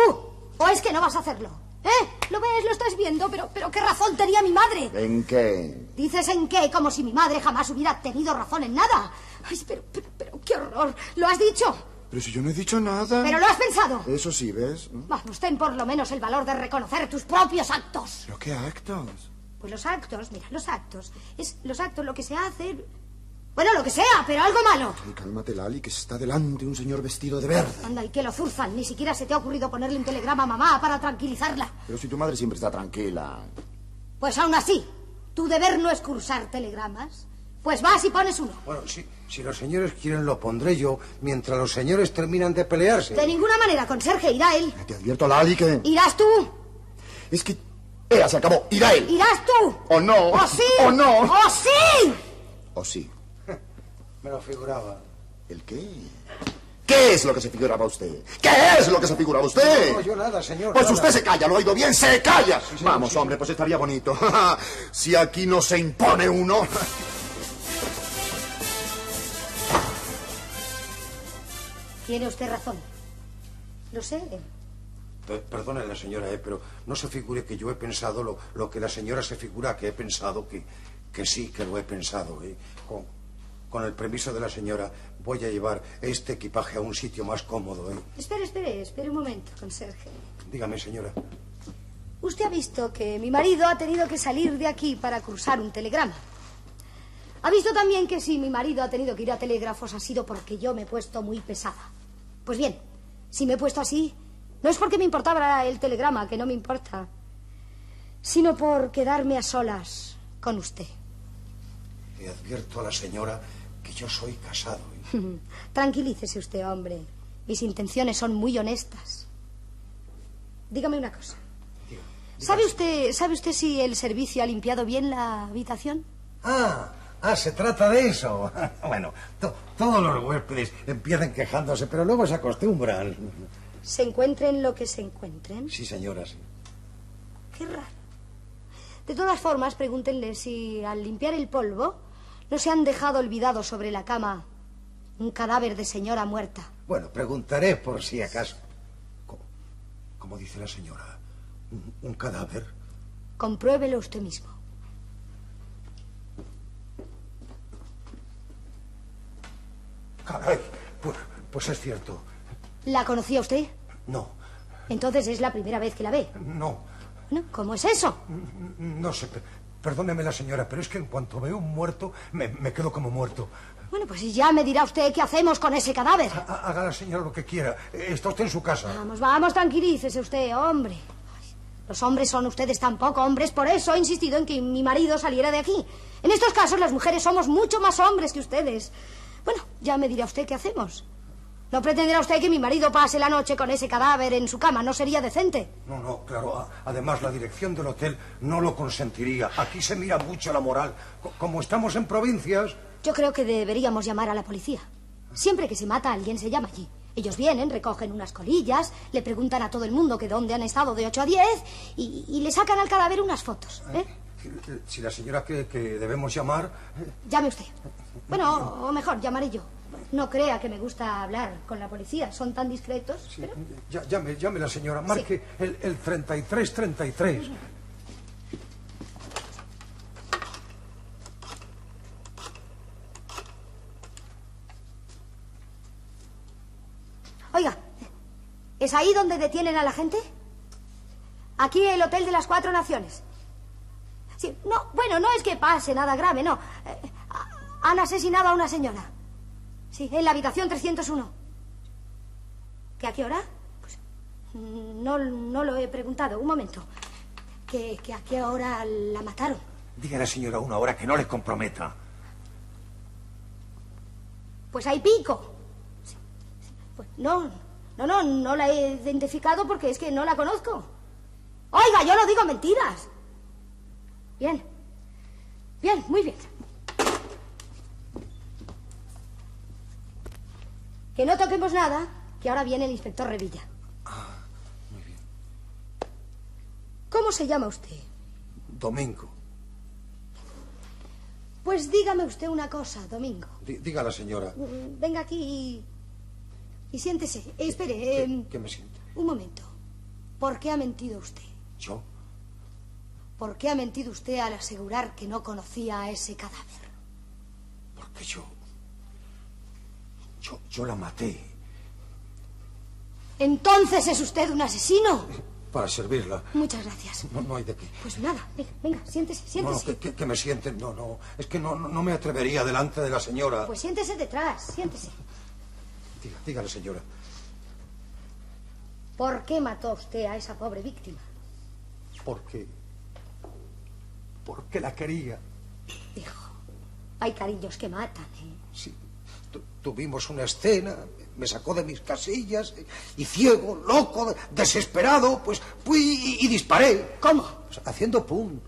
¿O es que no vas a hacerlo? ¿Eh? ¿Lo ves? ¿Lo estás viendo? Pero, pero ¿qué razón tenía mi madre? ¿En qué? ¿Dices en qué? Como si mi madre jamás hubiera tenido razón en nada. Ay, pero, pero, pero, qué horror. ¿Lo has dicho? Pero si yo no he dicho nada. ¿Pero lo has pensado? Eso sí, ¿ves? ¿No? Vamos, ten por lo menos el valor de reconocer tus propios actos. ¿Pero qué actos? Pues los actos, mira, los actos. Es los actos lo que se hace. Bueno, lo que sea, pero algo malo. Ay, cálmate, Lali, que está delante un señor vestido de verde. Anda, y que lo zurzan. Ni siquiera se te ha ocurrido ponerle un telegrama a mamá para tranquilizarla. Pero si tu madre siempre está tranquila. Pues aún así, tu deber no es cursar telegramas. Pues vas y pones uno. Bueno, si, si los señores quieren lo pondré yo mientras los señores terminan de pelearse. De ninguna manera, conserje, irá él. Te advierto, Lali, que... Irás tú. Es que... ¡Ea, se acabó! ¡Irá él! Irás tú. ¿O no? ¡O sí! ¿O no? ¡O sí! ¿O sí? Me lo figuraba. ¿El qué? ¿Qué es lo que se figuraba usted? ¿Qué es lo que se figuraba usted? No, yo nada, señor. Pues nada. usted se calla, ¿lo ha oído bien? ¡Se calla! sí, Vamos, sí. hombre, pues estaría bonito. si aquí no se impone uno. Tiene usted razón. Lo sé. Pe- Perdone la señora, eh, pero no se figure que yo he pensado lo, lo que la señora se figura que he pensado, que, que sí que lo he pensado. eh. Con, con el permiso de la señora, voy a llevar este equipaje a un sitio más cómodo. eh. Espere, espere, espere un momento, conserje. Dígame, señora. Usted ha visto que mi marido ha tenido que salir de aquí para cruzar un telegrama. Ha visto también que si mi marido ha tenido que ir a telégrafos ha sido porque yo me he puesto muy pesada. Pues bien, si me he puesto así, no es porque me importaba el telegrama, que no me importa, sino por quedarme a solas con usted. Le advierto a la señora que yo soy casado. eh. Tranquilícese usted, hombre. Mis intenciones son muy honestas. Dígame una cosa. ¿Sabe usted, ¿Sabe usted si el servicio ha limpiado bien la habitación? Ah, ah, se trata de eso. Bueno, to- todos los huéspedes empiezan quejándose, pero luego se acostumbran. Se encuentren lo que se encuentren. Sí, señora, sí. Qué raro. De todas formas, pregúntenle si al limpiar el polvo no se han dejado olvidado sobre la cama un cadáver de señora muerta. Bueno, preguntaré por si acaso. ¿Cómo, cómo dice la señora? ¿Un, un cadáver? Compruébelo usted mismo. Caray, pues, pues es cierto. ¿La conocía usted? No, Entonces es la primera vez que la ve. no, Bueno, ¿Cómo es eso? no sé. pe- Perdóneme la señora, pero es que en cuanto veo un muerto, me, me quedo como muerto. Bueno, pues ya me dirá usted qué hacemos con ese cadáver. Ha- Haga la señora lo que quiera. Está usted en su casa. Vamos, vamos, tranquilícese usted, hombre. Ay, Los hombres son ustedes tampoco hombres, por eso he insistido en que mi marido saliera de aquí. En estos casos las mujeres somos mucho más hombres que ustedes. Bueno, ya me dirá usted qué hacemos. No pretenderá usted que mi marido pase la noche con ese cadáver en su cama, no sería decente. No, no, claro. Además, la dirección del hotel no lo consentiría. Aquí se mira mucho la moral. Co- Como estamos en provincias... Yo creo que deberíamos llamar a la policía. Siempre que se mata a alguien se llama allí. Ellos vienen, recogen unas colillas, le preguntan a todo el mundo que dónde han estado de 8 a 10 y, y le sacan al cadáver unas fotos. ¿eh? Si- Si la señora cree que debemos llamar... eh, Llame usted. Bueno, o mejor, llamaré yo. No crea que me gusta hablar con la policía, son tan discretos. pero- ya- llame, llame la señora. Marque el, el 3333. Oiga, ¿es ahí donde detienen a la gente? Aquí el Hotel de las Cuatro Naciones. Sí, no, bueno, no es que pase nada grave, no. Eh, han asesinado a una señora. Sí, en la habitación 301. ¿Que a qué hora? Pues no, no lo he preguntado. Un momento. ¿Que, que a qué hora la mataron? Dígale, señora, una hora que no le comprometa. Pues hay pico. Sí, sí, Pues no, no, no, no la he identificado porque es que no la conozco. Oiga, yo no digo mentiras. Bien. Bien, muy bien. Que no toquemos nada, que ahora viene el inspector Revilla. ¿Cómo se llama usted? Domingo. Pues dígame usted una cosa, Domingo. Dí- Dígala, señora. Mm, Venga aquí y, y siéntese. Eh, espere, em, ¿Qué me siente? un momento. ¿Por qué ha mentido usted? ¿Yo? ¿Por qué ha mentido usted al asegurar que no conocía a ese cadáver? Porque yo... Yo, yo la maté Entonces es usted un asesino. para servirla. Muchas gracias. No, no hay de qué. Pues nada, venga, venga, siéntese, No, no, siéntese. que, que- que me sienten. No, no. Es que no, no, no me atrevería delante de la señora. Pues siéntese detrás, siéntese. Diga- dígale, señora. ¿Por qué mató usted a esa pobre víctima? Porque... Porque la quería. Hay cariños que matan, ¿eh? Sí. Tu- tuvimos una escena, me sacó de mis casillas y ciego, loco, desesperado, pues fui y, y disparé. ¿Cómo? Pues, haciendo pum.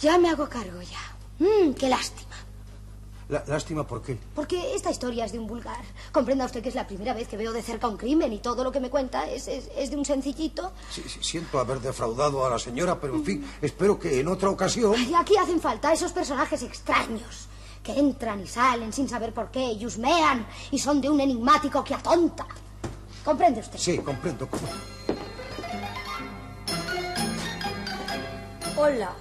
Ya me hago cargo ya. Mm, qué lástima. La- lástima, ¿por qué? Porque esta historia es de un vulgar. Comprenda usted que es la primera vez que veo de cerca un crimen y todo lo que me cuenta es, es- es de un sencillito. Sí, sí, siento haber defraudado a la señora, pero en fin, espero que en otra ocasión... Y aquí hacen falta esos personajes extraños que entran y salen sin saber por qué y husmean y son de un enigmático que atonta. ¿Comprende usted? Sí, comprendo. Hola.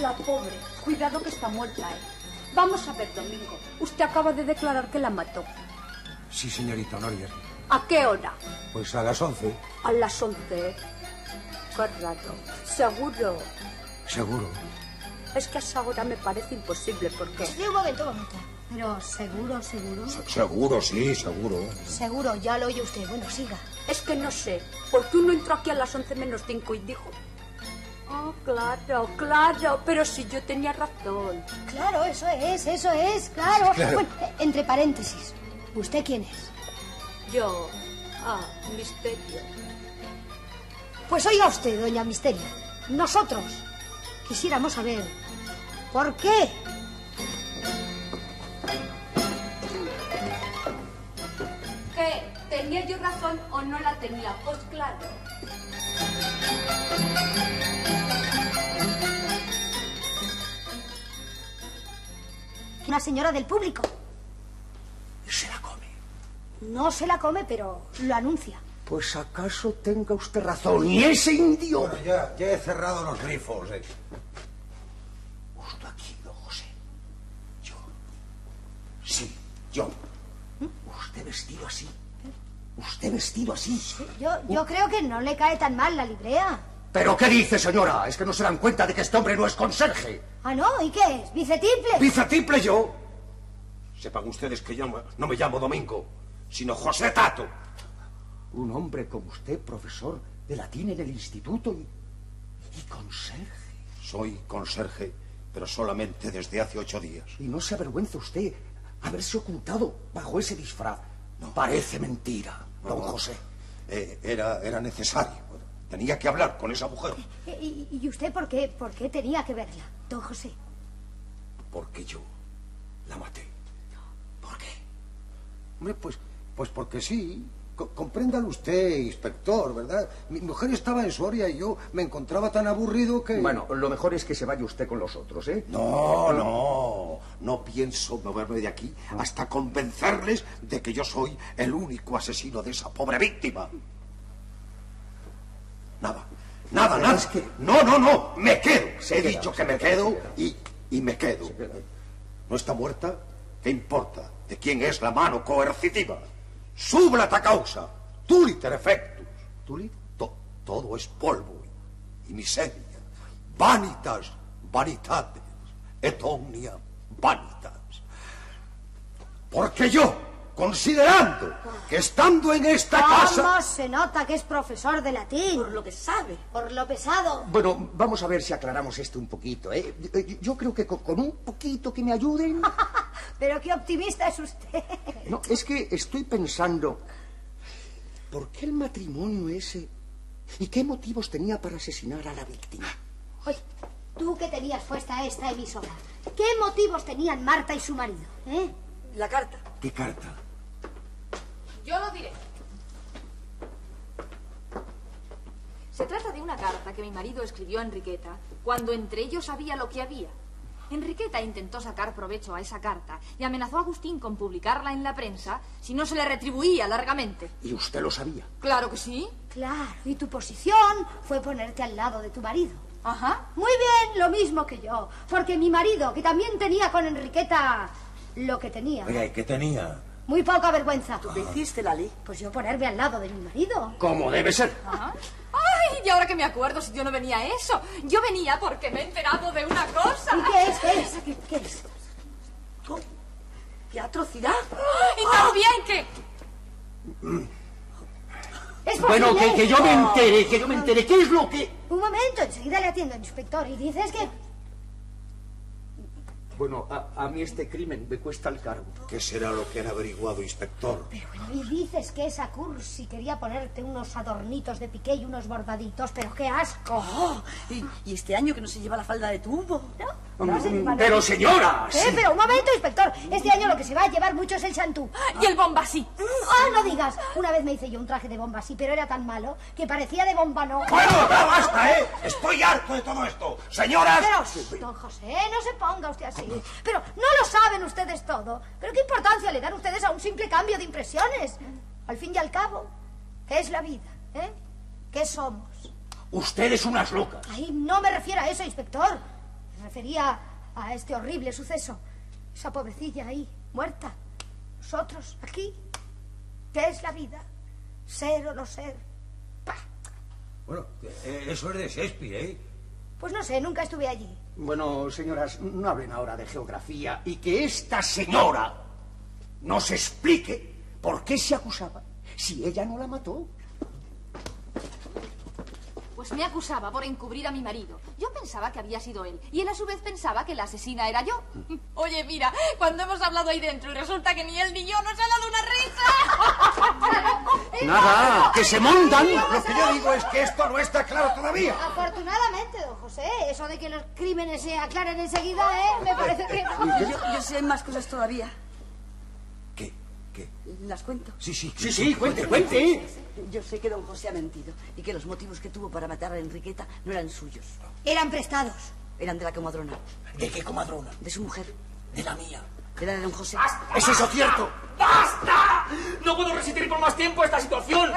La pobre. Cuidado que está muerta, ¿eh? Vamos a ver, Domingo. Usted acaba de declarar que la mató. Sí, señorita Honoria. ¿A qué hora? Pues a las once, A las once. Seguro. seguro. Es que a esa hora me parece imposible porque... Sí, un momento, un momento. Pero seguro, seguro. Seguro, sí, seguro. Seguro, ya lo oye usted. Bueno, siga. Es que no sé, porque uno entró aquí a las once menos cinco y dijo... Oh, claro, claro, pero si yo tenía razón. Claro, eso es, eso es, claro. Claro. Bueno, eh, entre paréntesis, ¿usted quién es? Yo... Ah, misterio. Pues oiga usted, doña Misterio, nosotros quisiéramos saber por qué. ¿Qué? ¿Tenía yo razón o no la tenía? Pues claro. Una señora del público. Se la come. No se la come, pero lo anuncia. Pues acaso tenga usted razón. Y ese indio... Bueno, ya, ya he cerrado los grifos. eh. Justo aquí, don José. Yo. Sí, yo. Usted vestido así. Usted vestido así. Yo, yo creo que no le cae tan mal la librea. ¿Pero qué dice, señora? ¿Es que no se dan cuenta de que este hombre no es conserje? Ah, no, ¿y qué es? ¿Bicetiple? ¡Bicetiple yo! Sepan ustedes que yo no me llamo Domingo, sino José Tato. Un hombre como usted, profesor de latín en el instituto y, y conserje. Soy conserje, pero solamente desde hace ocho días. ¿Y no se avergüenza usted haberse ocultado bajo ese disfraz? Parece mentira, don José. Eh, era, era necesario. Tenía que hablar con esa mujer. ¿Y, y usted por qué, por qué tenía que verla, don José? Porque yo la maté. ¿Por qué? Hombre, pues, pues porque sí. Co- compréndalo usted, inspector, ¿verdad? Mi mujer estaba en Soria y yo me encontraba tan aburrido que... Bueno, lo mejor es que se vaya usted con los otros, ¿eh? No, no. No pienso moverme de aquí hasta convencerles de que yo soy el único asesino de esa pobre víctima. Nada, nada, nada. No, no, no. Me quedo. Se He queda, dicho que me queda, quedo y, y me quedo. ¿No está muerta? ¿Qué importa? ¿De quién es la mano coercitiva? súblata causa, tuliter efectus, tulit, to, todo es polvo y miseria, vanitas, vanitates, et omnia, vanitas. Porque yo, considerando que estando en esta casa... ¿Cómo se nota que es profesor de latín? Por lo que sabe. Por lo pesado. Bueno, vamos a ver si aclaramos esto un poquito, ¿eh? Yo creo que con, con un poquito que me ayuden... Pero qué optimista es usted. No, es que estoy pensando... ¿Por qué el matrimonio ese? ¿Y qué motivos tenía para asesinar a la víctima? Oye, tú que tenías puesta esta emisora, ¿qué motivos tenían Marta y su marido? ¿Eh? La carta. ¿Qué carta? Yo lo diré. Se trata de una carta que mi marido escribió a Enriqueta cuando entre ellos sabía lo que había. Enriqueta intentó sacar provecho a esa carta y amenazó a Agustín con publicarla en la prensa si no se le retribuía largamente. ¿Y usted lo sabía? Claro que sí. Claro, y tu posición fue ponerte al lado de tu marido. Ajá. Muy bien, lo mismo que yo. Porque mi marido, que también tenía con Enriqueta lo que tenía. Oiga, ¿y qué tenía? Muy poca vergüenza. ¿Tú qué hiciste, Lali? Pues yo ponerme al lado de mi marido. Como debe ser. Ajá. ¡Ay! Y ahora que me acuerdo, si yo no venía a eso. Yo venía porque me he enterado de una cosa. ¿Y qué es? ¿Qué es? ¿Qué, qué es? Oh, ¡Qué atrocidad! Y también que... Es Bueno, que, que yo me entere, que yo me entere. ¿Qué es lo que...? Un momento, enseguida le atiendo, inspector. Y dices que... Bueno, a, a mí este crimen me cuesta el cargo. ¿Qué será lo que han averiguado, inspector? Y dices que esa cursi quería ponerte unos adornitos de piqué y unos bordaditos, pero qué asco. Oh, y, y este año que no se lleva la falda de tubo. ¿No? ¿No se lleva Pero nada? señora... Eh, pero un momento, inspector. Este año lo que se va a llevar mucho es el chantú. Y el bombasí. Ah, no digas. Una vez me hice yo un traje de bomba así, pero era tan malo que parecía de bomba no. Bueno, ya basta, ¿eh? Estoy harto de todo esto. Señoras... Pero, don José, no se ponga usted así. Pero no lo saben ustedes todo. Pero qué importancia le dan ustedes a un simple cambio de impresiones. Al fin y al cabo, ¿qué es la vida? ¿Eh? ¿Qué somos? Ustedes unas locas. Ay, no me refiero a eso, inspector. Me refería a este horrible suceso. Esa pobrecilla ahí, muerta. Nosotros, aquí. ¿Qué es la vida? Ser o no ser. Bueno, eh, eso es de Shakespeare, ¿eh? Pues no sé, nunca estuve allí. Bueno, señoras, no hablen ahora de geografía y que esta señora nos explique por qué se acusaba si ella no la mató. Pues me acusaba por encubrir a mi marido. Yo pensaba que había sido él. Y él a su vez pensaba que la asesina era yo. Oye, mira, cuando hemos hablado ahí dentro y resulta que ni él ni yo nos ha dado una risa. Nada, que se montan. Lo que yo digo es que esto no está claro todavía. Afortunadamente, don José, eso de que los crímenes se aclaren enseguida, ¿eh? Me parece que... Yo, yo sé más cosas todavía. ¿Qué? ¿Las cuento? Sí, sí. Sí, sí, cuente, cuente. Yo sé que don José ha mentido y que los motivos que tuvo para matar a Enriqueta no eran suyos. Eran prestados. Eran de la comadrona. ¿De qué comadrona? De su mujer. De la mía. Era de don José. ¿Es eso cierto? ¡Basta! No puedo resistir por más tiempo esta situación.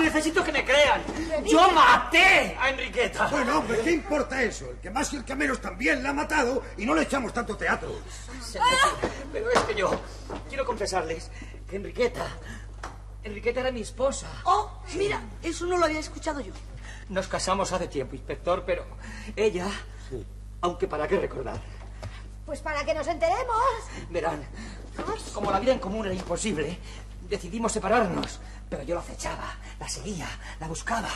Necesito que me crean. Yo maté a Enriqueta. Bueno, hombre, ¿qué importa eso? El que más y el que menos también la ha matado y no le echamos tanto teatro. Pero es que yo quiero confesarles Enriqueta... Enriqueta era mi esposa. Oh, mira, eso no lo había escuchado yo. Nos casamos hace tiempo, inspector, pero ella... Aunque para qué recordar. Pues para que nos enteremos. Verán, como la vida en común era imposible, decidimos separarnos. Pero yo la acechaba, la seguía, la buscaba.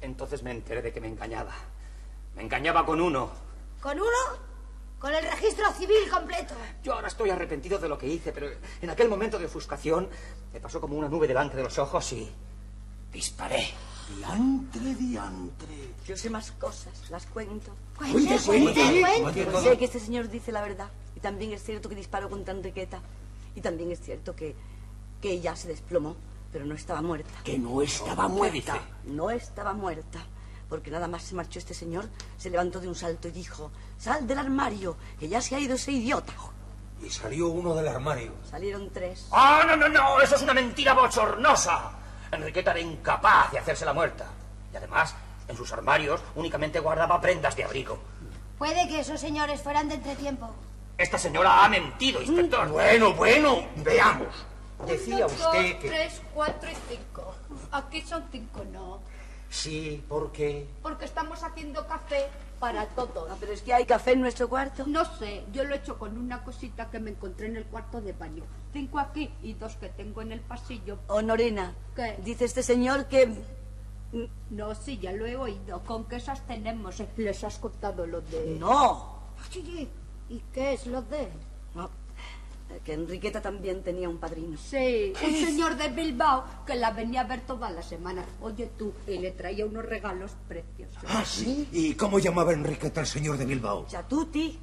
Entonces me enteré de que me engañaba. Me engañaba con uno. ¿Con uno? Con el registro civil completo. Yo ahora estoy arrepentido de lo que hice, pero en aquel momento de ofuscación me pasó como una nube delante de los ojos y disparé. Diantre, diantre. Yo sé más cosas, las cuento. Cuente, cuente. Cuente. Sé que este señor dice la verdad. Y también es cierto que disparó contra Enriqueta. Y también es cierto que, que ella se desplomó, pero no estaba muerta. Que no estaba muerta. No estaba muerta. Porque nada más se marchó este señor, se levantó de un salto y dijo, sal del armario, que ya se ha ido ese idiota. Y salió uno del armario. Salieron tres. ¡Ah, no, no, no! Eso es una mentira bochornosa. Enriqueta era incapaz de hacerse la muerta. Y además, en sus armarios únicamente guardaba prendas de abrigo. Puede que esos señores fueran de entretiempo. Esta señora ha mentido, inspector. Bueno, bueno, veamos. Decía usted que... tres, cuatro y cinco. Aquí son cinco, no. Sí, ¿por qué? Porque estamos haciendo café para todos. Ah, pero es que hay café en nuestro cuarto. No sé, yo lo he hecho con una cosita que me encontré en el cuarto de baño. Cinco aquí y dos que tengo en el pasillo. Honorina, ¿Qué? dice este señor que... No, sí, ya lo he oído. ¿Con qué esas tenemos? eh? ¿Les has contado lo de...? No, Oye, ¿y qué es lo de...? no, que Enriqueta también tenía un padrino. Sí, un señor de Bilbao que la venía a ver todas las semanas. Oye tú, y le traía unos regalos preciosos. ¿Ah, sí? ¿Y cómo llamaba Enriqueta al señor de Bilbao? Chatuti.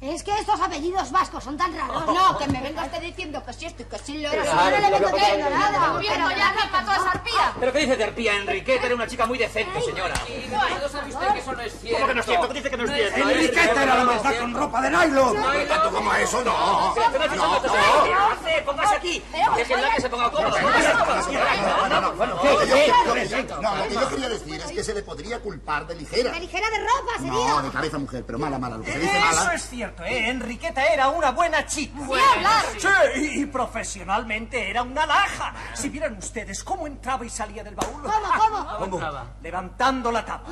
Es que estos apellidos vascos son tan raros. No, que me venga usted diciendo que sí esto y que sí lo Si no, no le vengo diciendo nada. Gobierno ya no para toda arpía. ¿Pero qué dice de arpía? Enriqueta era una chica muy decente, señora. ¿Cuándo sabe usted que eso no es cierto? ¿Cómo que no es cierto? ¿Qué dice que no es cierto? Enriqueta era la maldad con ropa de nylon. ¿Tanto como eso? No. ¿Qué hace? Póngase aquí. Déjenla que se ponga cómoda. No, no, no, no, lo que yo quería decir es que se le podría culpar de ligera. De ligera de ropa, No, sería. de cabeza mujer, pero mala, mala. Lo que se dice Eso es cierto, ¿eh? Enriqueta era una buena chica. hablar. Sí, y, y profesionalmente era una laja. Si vieran ustedes cómo entraba y salía del baúl. ¿Cómo, cómo? ¿Cómo? Levantando la tapa.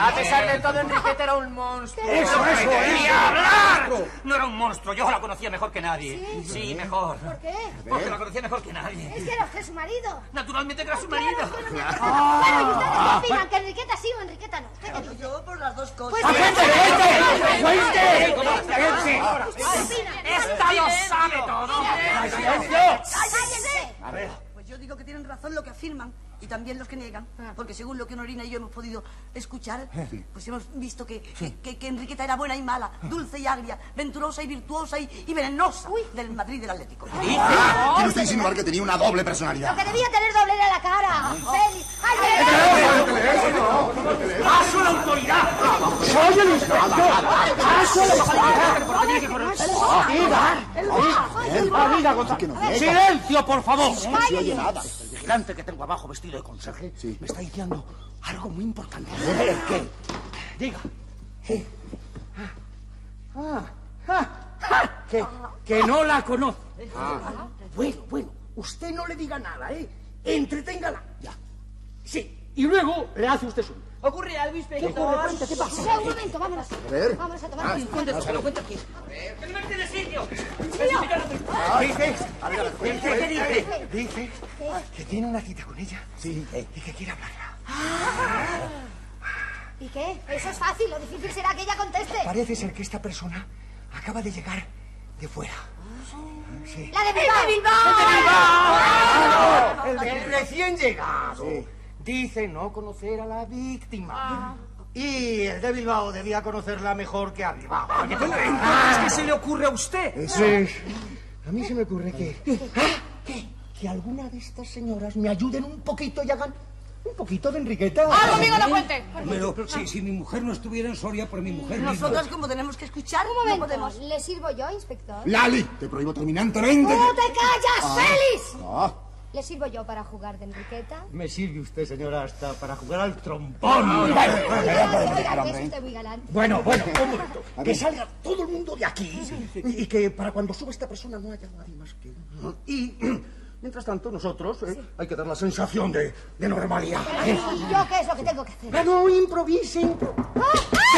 A pesar de todo, Enriqueta era un monstruo. Eso, ¡No me eso, quería eso. hablar! No era un monstruo, yo la conocía mejor que nadie. Sí, mejor. ¿Por qué? Porque la conocía mejor que nadie. Es que era usted su marido. Naturalmente que era su marido. Bueno, ¿y ustedes qué opinan? ¿Que Enriqueta sí o Enriqueta no? ¿Usted qué dice? Yo por las dos cosas. Pues ¡Gente, gente! ¡Esta lo sabe todo! ¡Cállense! A ver. Pues yo digo que tienen razón lo que afirman y también los que niegan, porque según lo que Honorina y yo hemos podido escuchar, pues hemos visto que, que, que Enriqueta era buena y mala, dulce y agria, venturosa y virtuosa y, y venenosa del Madrid del Atlético. Ah, Quiere usted insinuar que tenía una doble personalidad. Lo que debía tener doble era la cara. Félix. ¡Ay, ¡Paso a la autoridad! ¡Soy el inspector! ¡Paso a la autoridad! ¡Silencio, por favor! No se oye nada. Vigilante que tengo abajo vestido de conserje me está diciendo algo muy importante. ¿Qué? Diga. Ah, ah, ah, que, que no la conoce. Bueno, bueno, usted no le diga nada, ¿eh? Entreténgala. Ya. Sí, y luego le hace usted su. ¿Ocurre algo, inspector? ¿Qué ocurre? ¿qué pasa? Sí, un momento, vámonos. A ver. Vámonos a tomar. Ah, Cuéntese, se lo cuenta aquí. ¡Que no me mete de sitio! Dice, dice, ¿qué dice? Dice que tiene una cita con ella. Sí. Y que quiere hablarla. ¿Y qué? Eso es fácil. Lo difícil será que ella conteste. Parece ser que esta persona acaba de llegar de fuera. Sí. La de Bilbao. El, el recién llegado. Dice no conocer a la víctima. Y el de Bilbao debía conocerla mejor que a Bilbao. Ah, ¿Qué se le ocurre a usted? Eso es. A mí se me ocurre que. ¿Ah? ¿Qué? Que alguna de estas señoras me ayuden un poquito y hagan un poquito de Enriqueta. ¡Algo, amigo la fuente! Pero si, si mi mujer no estuviera en Soria por mi mujer misma. Nosotras como tenemos que escuchar, Un no momento. podemos. ¿Le sirvo yo, inspector? Lali, te prohíbo terminantemente. ¡No te callas, Ah. Félix! Ah. ¿Le sirvo yo para jugar de Enriqueta? Me sirve usted, señora, hasta para jugar al trompón. Bueno, bueno, un momento. Que salga todo el mundo de aquí y, y que para cuando suba esta persona no haya nadie más que. Y mientras tanto, nosotros eh, hay que dar la sensación de, de normalidad. Pero, ¿Y yo qué es lo que tengo que hacer? Ah, no, improvise, impro-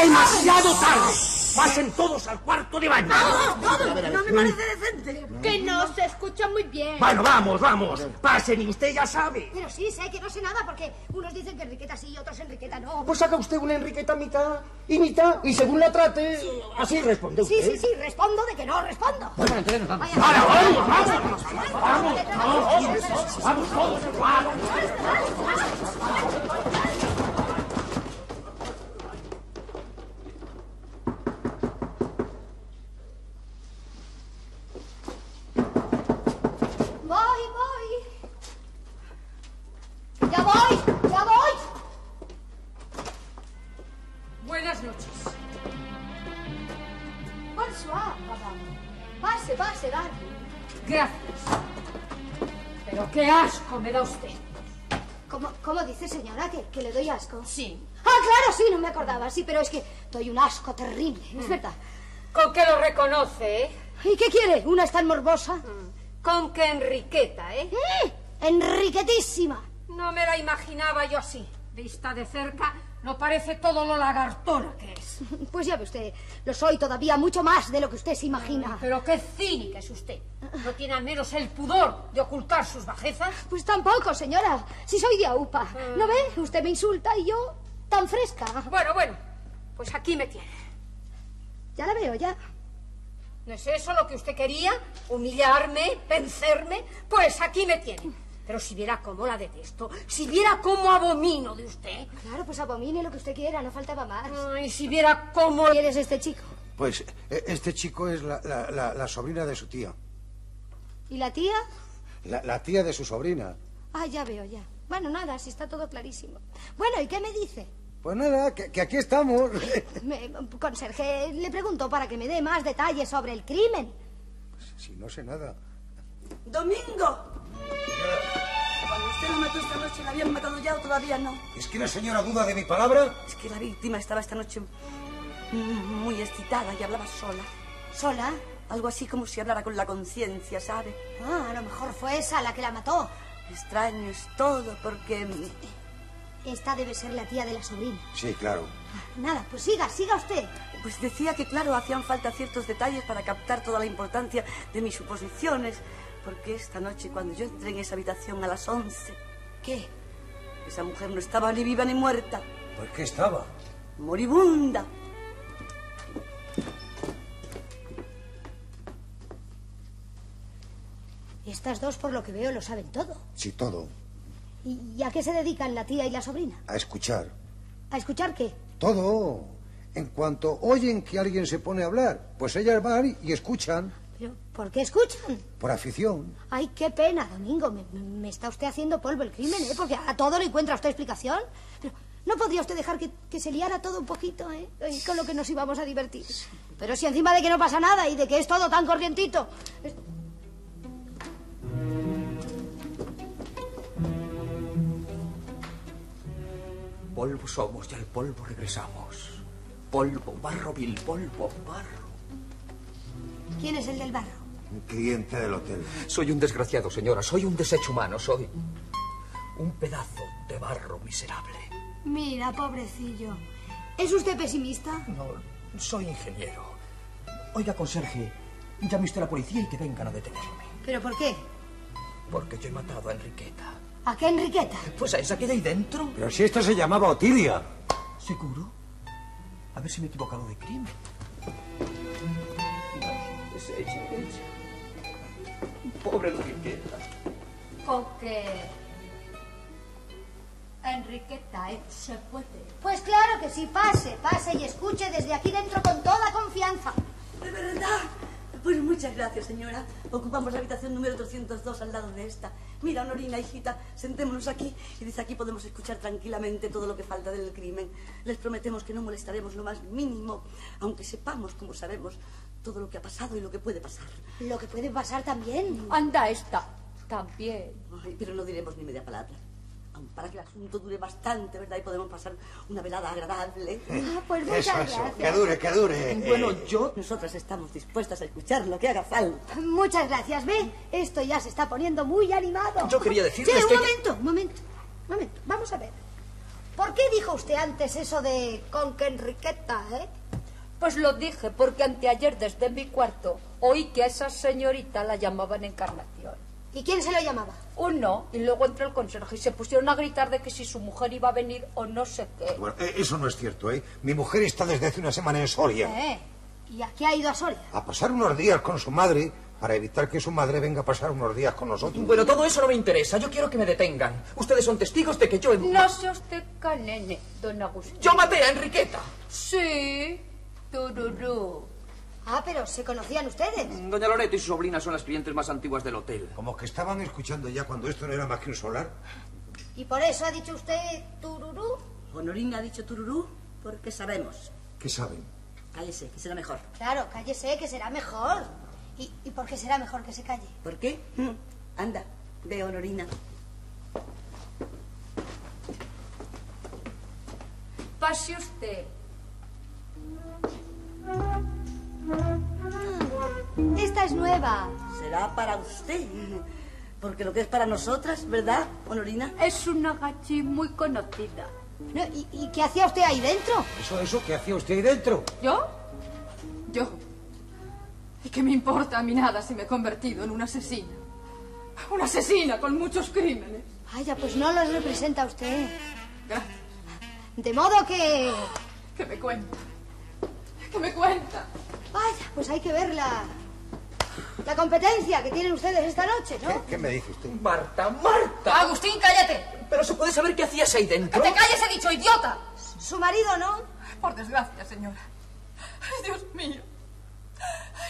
¡Demasiado tarde! ¡Pasen todos al cuarto de baño! No me parece decente. Que no se escucha muy bien. Bueno, vamos, vamos. Pasen y usted ya sabe. Pero sí, sé que no sé nada porque unos dicen que Enriqueta sí y otros Enriqueta no. Pues haga usted una Enriqueta mitad y mitad y según la trate, así responde Sí, usted. sí, sí, respondo de que no respondo. Bueno, entonces vamos. Ahora, vamos, vamos, vamos, vamos, vamos todos, vamos. Voy, voy. Ya voy, ya voy. Buenas noches. Bonsoir, madame. Pase, pase, Darby. Gracias. Pero qué asco me da usted. ¿Cómo, cómo dice, señora, que, que le doy asco? Sí. Ah, claro, sí, no me acordaba. Sí, pero es que doy un asco terrible, es verdad. Con que lo reconoce, ¿eh? ¿Y qué quiere? ¿Una es tan morbosa? Con que Enriqueta, ¿eh? ¡Mm! ¡Enriquetísima! No me la imaginaba yo así. Vista de cerca, no parece todo lo lagartona que es. Pues ya ve usted, lo soy todavía mucho más de lo que usted se imagina. Pero qué cínica es usted. ¿No tiene al menos el pudor de ocultar sus bajezas? Pues tampoco, señora. Si soy de AUPA. ¿No ve? Usted me insulta y yo tan fresca. Bueno, bueno, pues aquí me tiene. Ya la veo, ya. ¿No es eso lo que usted quería? ¿Humillarme? ¿vencerme? Pues aquí me tiene. Pero si viera cómo la detesto, si viera cómo abomino de usted. Claro, pues abomine lo que usted quiera, no faltaba más. Ay, si viera cómo... ¿Quién es este chico? Pues eh, este chico es la, la- la- la sobrina de su tía. ¿Y la tía? La, la tía de su sobrina. Ah, ya veo, ya. Bueno, nada, si está todo clarísimo. Bueno, ¿y qué me dice? Pues nada, que, que aquí estamos. Me, conserje, le pregunto para que me dé más detalles sobre el crimen. si no sé nada. ¡Domingo! Usted la mató esta noche, ¿la habían matado ya o todavía no? ¿Es que la señora duda de mi palabra? Es que la víctima estaba esta noche muy excitada y hablaba sola. ¿Sola? Algo así como si hablara con la conciencia, ¿sabe? Ah, a lo mejor fue esa la que la mató. Extraño es todo porque... Esta debe ser la tía de la sobrina. Sí, claro. Nada, pues siga, siga usted. Pues decía que, claro, hacían falta ciertos detalles para captar toda la importancia de mis suposiciones. Porque esta noche, cuando yo entré en esa habitación a las 11... ¿Qué? Esa mujer no estaba ni viva ni muerta. ¿Pues qué estaba? Moribunda. Estas dos, por lo que veo, lo saben todo. Sí, todo. ¿Y y a qué se dedican la tía y la sobrina? A escuchar. ¿A escuchar qué? Todo. En cuanto oyen que alguien se pone a hablar, pues ellas van y escuchan ¿Pero por qué escuchan? por afición. Ay, qué pena, Domingo. Me, está usted haciendo polvo el crimen, ¿eh? Porque a todo le encuentra usted explicación. Pero no podría usted dejar que, que se liara todo un poquito, ¿eh? Con lo que nos íbamos a divertir. Pero si encima de que no pasa nada y de que es todo tan corrientito. es- Polvo somos y al polvo regresamos. Polvo, barro vil, polvo, barro. ¿Quién es el del barro? Un cliente del hotel. Soy un desgraciado, señora. Soy un desecho humano. Soy un pedazo de barro miserable. Mira, pobrecillo. ¿Es usted pesimista? No, soy ingeniero. Oiga, conserje, llame usted a la policía y que vengan a detenerme. ¿Pero por qué? Porque yo he matado a Enriqueta. ¿A qué Enriqueta? Pues a esa que hay ahí dentro. Pero si esta se llamaba Otilia. ¿Seguro? A ver si me he equivocado de crimen. Pobre Enriqueta. Con que... Enriqueta, ¿eh? se puede. Pues claro que sí, pase, pase y escuche desde aquí dentro con toda confianza. ¿De verdad? Pues muchas gracias, señora. Ocupamos la habitación número 302 al lado de esta. Mira, Honorina, hijita, sentémonos aquí y desde aquí podemos escuchar tranquilamente todo lo que falta del crimen. Les prometemos que no molestaremos lo más mínimo, aunque sepamos, como sabemos, todo lo que ha pasado y lo que puede pasar. Lo que puede pasar también. Anda esta, también. Ay, pero no diremos ni media palabra. Aun para que el asunto dure bastante, ¿verdad? Y podemos pasar una velada agradable. Ah, pues Eso, muchas eso. gracias. Que dure, que dure. Bueno, yo, nosotras estamos dispuestas a escuchar lo que haga falta. Muchas gracias, ¿ve? Esto ya se está poniendo muy animado. Yo quería decirles Sí, un que- momento, un momento, un momento. Vamos a ver. ¿Por qué dijo usted antes eso de con que Enriqueta, eh? Pues lo dije porque anteayer desde mi cuarto oí que a esa señorita la llamaban Encarnación. ¿Y quién se lo llamaba? Uno, y luego entró el conserje y se pusieron a gritar de que si su mujer iba a venir o no sé qué. Bueno, eh, eso no es cierto, ¿eh? Mi mujer está desde hace una semana en Soria. ¿Eh? ¿Y a qué ha ido a Soria? A pasar unos días con su madre para evitar que su madre venga a pasar unos días con nosotros. Bueno, todo eso no me interesa. Yo quiero que me detengan. Ustedes son testigos de que yo... No sea usted canene, don Agustín. Yo maté a Enriqueta. Sí, tururú. Ah, pero se conocían ustedes. Doña Loreto y su sobrina son las clientes más antiguas del hotel. Como que estaban escuchando ya cuando esto no era más que un solar. ¿Y por eso ha dicho usted tururú? Honorina ha dicho tururú porque sabemos. ¿Qué saben? Cállese, que será mejor. Claro, cállese, que será mejor. ¿Y, ¿Y por qué será mejor que se calle? ¿Por qué? Mm, Anda, ve, Honorina. Pase usted. Esta es nueva. Será para usted. Porque lo que es para nosotras, ¿verdad, Honorina? Es una gachi muy conocida. No, ¿y, y qué hacía usted ahí dentro? Eso, eso, ¿qué hacía usted ahí dentro? ¿Yo? Yo. ¿Y qué me importa a mí nada si me he convertido en una asesina? Una asesina con muchos crímenes. Vaya, pues no los representa usted. Gracias. De modo que... ¿Qué me cuenta? ¿Qué me cuenta? Vaya, pues hay que ver la... La competencia que tienen ustedes esta noche, ¿no? ¿Qué me dice usted? Marta, Marta. Agustín, cállate. Pero se puede saber qué hacías ahí ¡Que dentro. te calles, he dicho, idiota! Su marido, ¿no? Por desgracia, señora. Ay, Dios mío.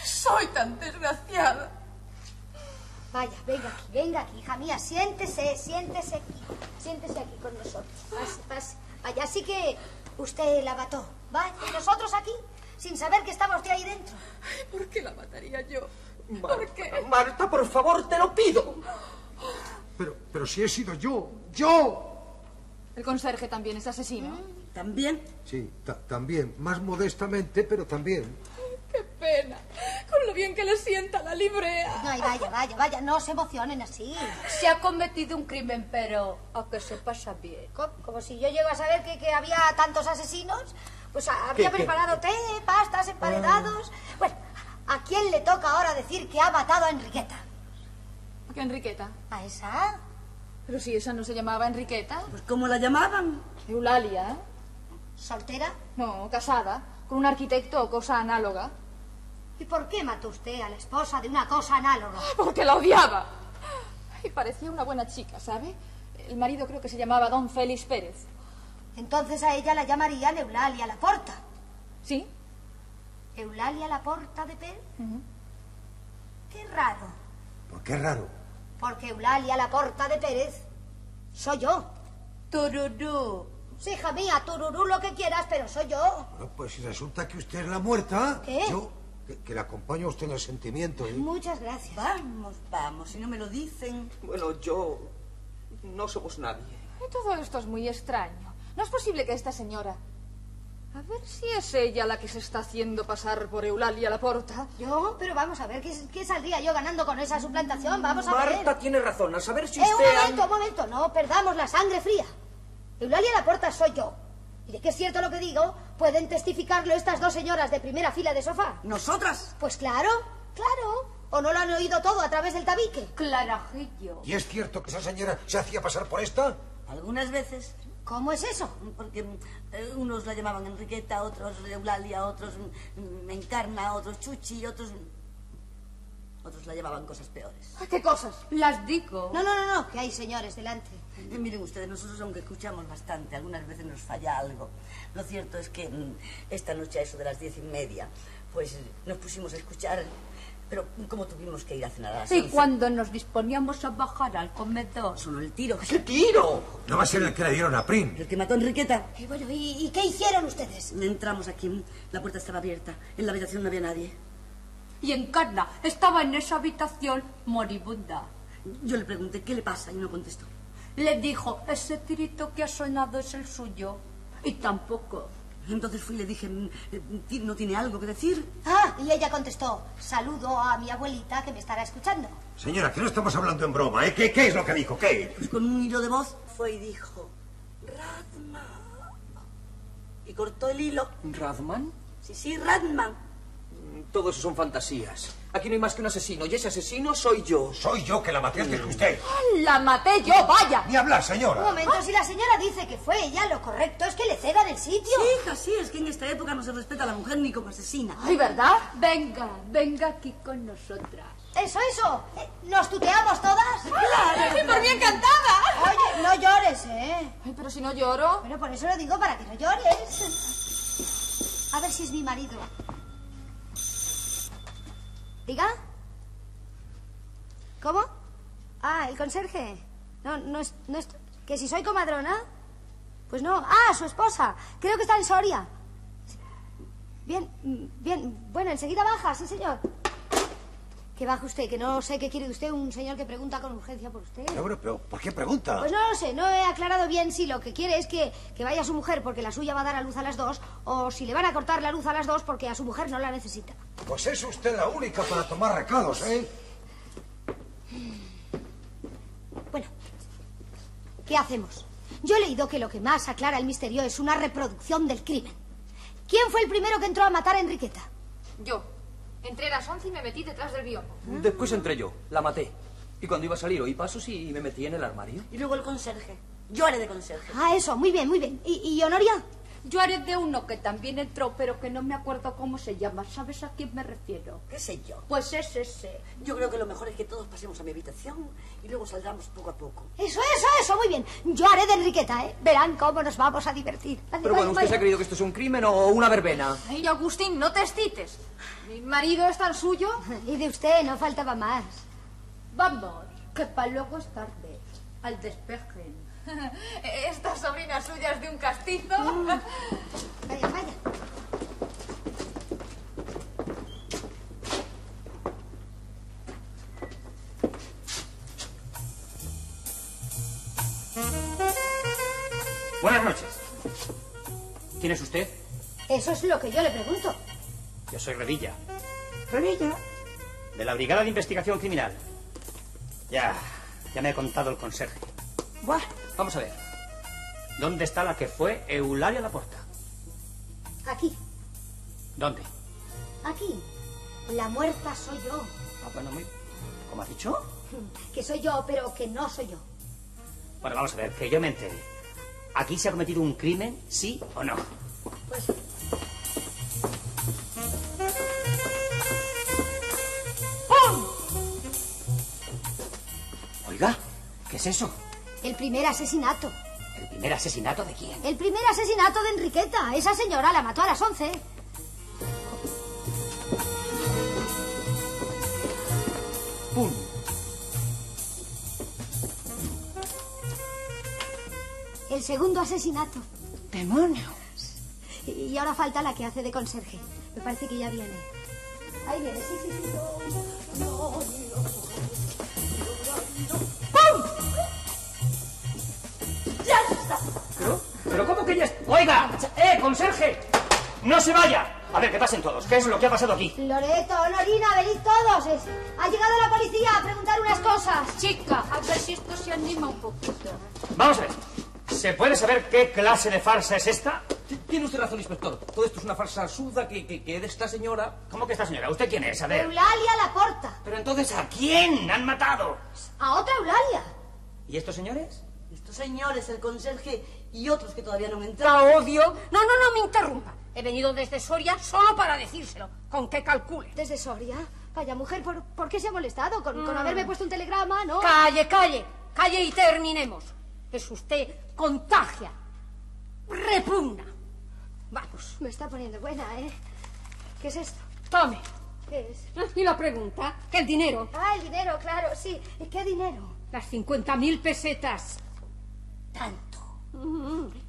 Soy tan desgraciada. Vaya, venga aquí, venga aquí, hija mía, siéntese, siéntese aquí, siéntese aquí con nosotros. Pase, pase. Vaya, así que usted la mató. Vaya, y nosotros aquí, sin saber que estaba usted ahí dentro. Ay, ¿Por qué la mataría yo? Marta, ¿Por qué? Marta, por favor, te lo pido. Pero, pero si he sido yo, yo. El conserje también es asesino. ¿También? Sí, ta- también, más modestamente, pero también. Qué pena. Con lo bien que le sienta la librea. Ay, vaya, vaya, vaya, no se emocionen así. Se ha cometido un crimen, pero a que se pasa bien. Co- Como si yo llego a saber que, que había tantos asesinos, pues a- habría ¿Qué, qué? preparado té, pastas, emparedados. Bueno, ¿a quién le toca ahora decir que ha matado a Enriqueta? ¿A qué Enriqueta? ¿A esa? Pero si esa no se llamaba Enriqueta. Pues ¿cómo la llamaban? Eulalia. ¿Soltera? No, casada. Con un arquitecto o cosa análoga. ¿Y por qué mató usted a la esposa de una cosa análoga? Porque la odiaba. Y parecía una buena chica, ¿sabe? El marido creo que se llamaba Don Félix Pérez. Entonces a ella la llamarían Eulalia Laporta. ¿Sí? ¿Eulalia Laporta de Pérez? Qué raro, ¿Por qué raro? porque Eulalia Laporta de Pérez soy yo. Tururú. Sí, hija mía, tururú lo que quieras, pero soy yo. Bueno, pues si resulta que usted es la muerta, ¿Qué? yo, que, que le acompaño a usted en el sentimiento. ¿eh? Muchas gracias. Vamos, vamos, si no me lo dicen. Bueno, yo... No somos nadie. Y todo esto es muy extraño. No es posible que esta señora... A ver si es ella la que se está haciendo pasar por Eulalia Laporta. ¿Yo? Pero vamos a ver, ¿qué, qué saldría yo ganando con esa suplantación? Vamos a ver. Marta tiene razón. A saber si Eh, usted... un momento, un momento, no perdamos la sangre fría. Eulalia Laporta soy yo. Y de que es cierto lo que digo, pueden testificarlo estas dos señoras de primera fila de sofá. ¿Nosotras? Pues claro, claro. ¿O no lo han oído todo a través del tabique? Clarajillo. ¿Y es cierto que esa señora se hacía pasar por esta? Algunas veces. ¿Cómo es eso? Porque eh, unos la llamaban Enriqueta, otros Eulalia, otros Encarna, otros Chuchi, otros... Otros la llamaban cosas peores. ¿Qué cosas? Las digo. No, no, no, no, que hay señores delante. Eh, miren ustedes, nosotros aunque escuchamos bastante, algunas veces nos falla algo. Lo cierto es que mm, esta noche a eso de las diez y media, pues nos pusimos a escuchar, pero como tuvimos que ir a cenar a las Y cuando nos disponíamos a bajar al comedor. sonó el tiro. ¡Qué tiro! No va a ser el que le dieron a Prim. El que mató a Enriqueta. Y bueno, ¿y, y qué hicieron ustedes? Entramos aquí, la puerta estaba abierta, en la habitación no había nadie. Y Encarna estaba en esa habitación moribunda. Yo le pregunté, ¿qué le pasa? Y no contestó. Le dijo, ese tirito que ha sonado es el suyo. Y tampoco. Entonces fui y le dije, "Mm, eh, ¿ti- ¿no tiene algo que decir? Ah, y ella contestó, saludo a mi abuelita que me estará escuchando. Señora, que no estamos hablando en broma, ¿eh? ¿Qué, qué es lo que dijo? ¿Qué? Pues con un hilo de voz fue y dijo, Radman. Y cortó el hilo. ¿Radman? Sí, sí, Radman. Todo eso son fantasías. Aquí no hay más que un asesino, y ese asesino soy yo. Soy yo que la maté antes que usted. ¡La maté yo, vaya! Ni hablar, Un señora. momento, si la señora dice que fue ella, lo correcto es que le cedan el sitio. Sí, hija, sí, es que en esta época no se respeta a la mujer ni como asesina. Ay, ¿verdad? Venga, venga aquí con nosotras. Eso, eso. Eh, ¿Nos tuteamos todas? ¡Claro! ¡Sí, por mí encantada! Oye, no llores, ¿eh? Ay, pero si no lloro... Bueno, por eso lo digo, para que no llores. A ver si es mi marido. ¿Diga? ¿Cómo? Ah, el conserje. No, no es, no es... ¿Que si soy comadrona? Pues no. Ah, su esposa. Creo que está en Soria. Bien, bien. Bueno, enseguida baja, sí, señor. Que baje usted, que no sé qué quiere de usted un señor que pregunta con urgencia por usted. No, pero, pero, ¿por qué pregunta? Pues no lo sé, no he aclarado bien si lo que quiere es que, que vaya su mujer porque la suya va a dar a luz a las dos o si le van a cortar la luz a las dos porque a su mujer no la necesita. Pues es usted la única para tomar recados, ¿eh? Bueno, ¿qué hacemos? Yo he leído que lo que más aclara el misterio es una reproducción del crimen. ¿Quién fue el primero que entró a matar a Enriqueta? Yo. Entré a las 11 y me metí detrás del biomo. Después entré yo, la maté. Y cuando iba a salir oí pasos y me metí en el armario. Y luego el conserje. Yo haré de conserje. Ah, eso, muy bien, muy bien. ¿Y, y Honoria? Yo haré de uno que también entró, pero que no me acuerdo cómo se llama. ¿Sabes a quién me refiero? ¿Qué sé yo? Pues es ese. Yo creo que lo mejor es que todos pasemos a mi habitación y luego saldramos poco a poco. Eso, eso, eso, muy bien. Yo haré de Enriqueta, ¿eh? Verán cómo nos vamos a divertir. Pero bueno, ¿usted se ha creído que esto es un crimen o una verbena? Ay, Agustín, no te excites. Mi marido es tan suyo. Y de usted no faltaba más. Vamos, que para luego es tarde. Al despeje. Esta sobrina suya es de un castizo. Vaya, vaya. Buenas noches. ¿Quién es usted? Eso es lo que yo le pregunto. Yo soy Revilla. Revilla. De la Brigada de Investigación Criminal. Ya, ya me ha contado el conserje. Buah. Vamos a ver. ¿Dónde está la que fue Eulalia Laporta? Aquí, ¿Dónde? aquí. La muerta soy yo. Ah, bueno, muy... ¿Cómo ha dicho? Que soy yo, pero que no soy yo. Bueno, vamos a ver, que yo me entere. ¿Aquí se ha cometido un crimen, sí o no? Pues Oiga, ¿qué es eso? El primer asesinato. ¿El primer asesinato de quién? El primer asesinato de Enriqueta. Esa señora la mató a las 11. ¡Pum! El segundo asesinato. ¡Demonios! Y ahora falta la que hace de conserje. Me parece que ya viene. Ahí viene, sí, sí, sí. Conserje! ¡No se vaya! A ver, que pasen todos. ¿Qué es lo que ha pasado aquí? Loreto, Norina, venid todos. Es- Ha llegado la policía a preguntar unas cosas. Chica, a ver si esto se anima un poquito. Vamos a ver. ¿Se puede saber qué clase de farsa es esta? Tiene usted razón, inspector. Todo esto es una farsa absurda que, que, que de esta señora... ¿Cómo que esta señora? ¿Usted quién es? A ver. Eulalia Laporta. Pero entonces, ¿a quién han matado? A otra Eulalia. ¿Y estos señores? Estos señores, el conserje y otros que todavía no han La entrado. odio. No, no, no me interrumpa. He venido desde Soria solo para decírselo. Con que calcule. Desde Soria. Vaya mujer, ¿por, por qué se ha molestado? ¿Con, con Mm. haberme puesto un telegrama, no? Calle, calle. Calle y terminemos. Es usted contagia. Repugna. Vamos. Me está poniendo buena, ¿eh? ¿Qué es esto? Tome. ¿Qué es? Y la pregunta, ¿qué el dinero? Ah, el dinero, claro, sí. ¿Y qué dinero? Las 50.000 pesetas. Tanto.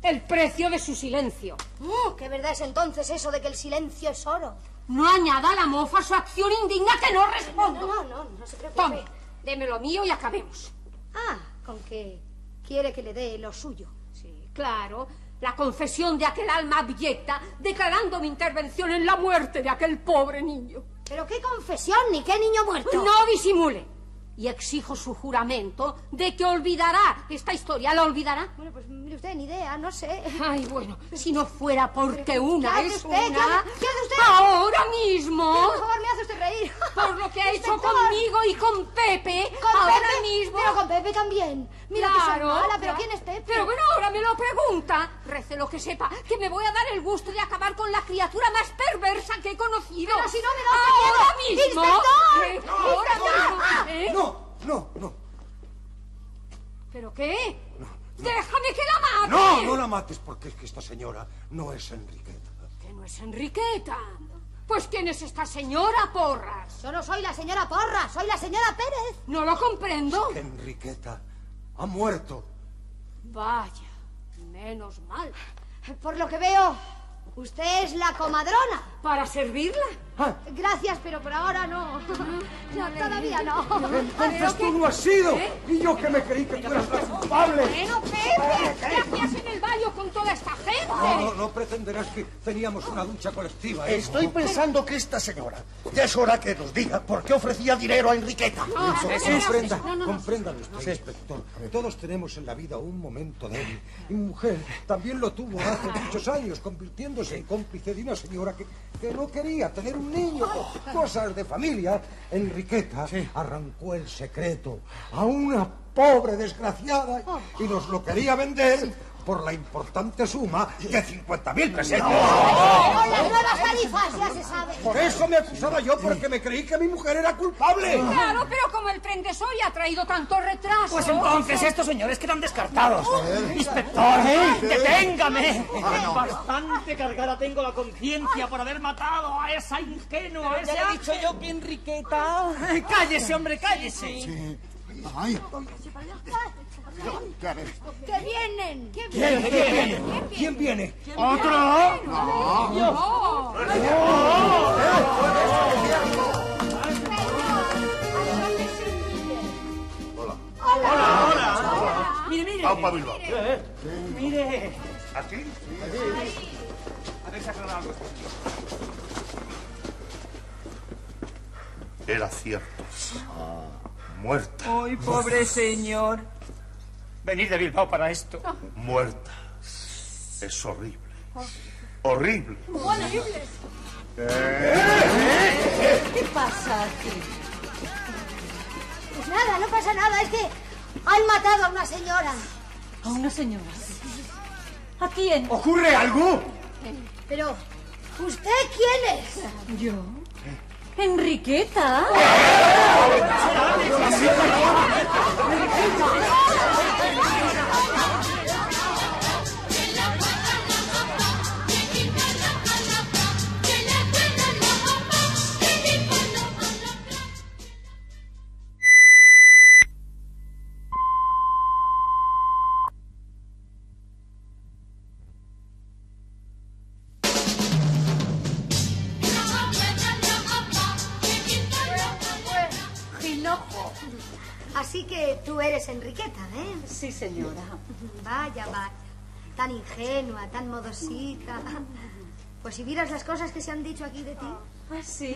El precio de su silencio. Mm, ¿Qué verdad es entonces eso de que el silencio es oro? No añada la mofa a su acción indigna que no respondo. No, no, no, no se preocupe. Tome, deme lo mío y acabemos. Ah, con que quiere que le dé lo suyo. Sí, claro. La confesión de aquel alma abyecta declarando mi intervención en la muerte de aquel pobre niño. ¿Pero qué confesión ni qué niño muerto? No disimule. Y exijo su juramento de que olvidará esta historia. ¿La olvidará? Bueno, pues mire usted, ni idea, no sé. Ay, bueno, si no fuera porque una ¿Qué hace es usted? una... ¿Qué hace- usted? Ahora mismo... Por favor, me hace usted reír. Por lo que ha hecho Inspector. conmigo y con Pepe, Con ahora Pepe, mismo... Pero con Pepe también. Mira que soy Claro, mala, pero claro. ¿quién es Pepe? Pero bueno, ahora me lo pregunta. Rece lo que sepa, que me voy a dar el gusto de acabar con la criatura más perversa que he conocido. Pero si no me da Ahora miedo. mismo. ¡Inspector! Eh, ahora ¡Inspector! mismo. ¿eh? No, no, no. ¿Pero qué? Déjame que la mate. No, no la mates porque es que esta señora no es Enriqueta. Que no es Enriqueta. Pues ¿quién es esta señora Porras? Yo no soy la señora Porra, soy la señora Pérez. No lo comprendo. Enriqueta ha muerto. Vaya, menos mal. Por lo que veo, usted es la comadrona. ¿Para servirla? Gracias, pero por ahora no. No, todavía no. Entonces tú no has sido. Y yo que me creí que tú eras la culpable. Bueno, Pepe, ¿qué hacías en el baño? con toda esta gente. No, no, no pretenderás que teníamos una ducha colectiva. ¿eh? Estoy pensando que esta señora ya es hora que nos diga por qué ofrecía dinero a Enriqueta. Ah, comprenda, no, no, no. compréndalo usted, inspector. Todos tenemos en la vida un momento débil. Mi mujer también lo tuvo hace muchos años, convirtiéndose en cómplice de una señora que, que no quería tener un niño. Cosas de familia, Enriqueta arrancó el secreto a una pobre desgraciada y nos lo quería vender por la importante suma de 50.000 pesetas. Las nuevas tarifas, ya se sabe. Por eso me acusaba yo, porque me creí que mi mujer era culpable. Claro, pero como el tren de hoy ha traído tanto retraso. Pues entonces estos señores quedan descartados. Inspector, ¿eh? deténgame. Bastante cargada tengo la conciencia por haber matado a esa ingenua, a Ya le he dicho yo que Enriqueta... Cállese, hombre, cállese. Ay, ¡Que vienen! ¡Que ¿Quién, vienen! quién, quién viene? ¿Otro? No. Mire, mire. Vamos para Bilbao. Mire. ¿Aquí? A ver si aclara algo. Era cierto. Muerta. Ay, pobre señor. Venir de Bilbao para esto. Muerta. Es horrible. Horrible. ¿Qué pasa aquí? Pues nada, no pasa nada, es que han matado a una señora. ¿A una señora? ¿A quién? ¿Ocurre algo? Pero, ¿usted quién es? ¿Yo? ¿Enriqueta? Jinojo. Señora. Vaya, vaya. Tan ingenua, tan modosita. Pues si vieras las cosas que se han dicho aquí de ti. ¿Ah, sí?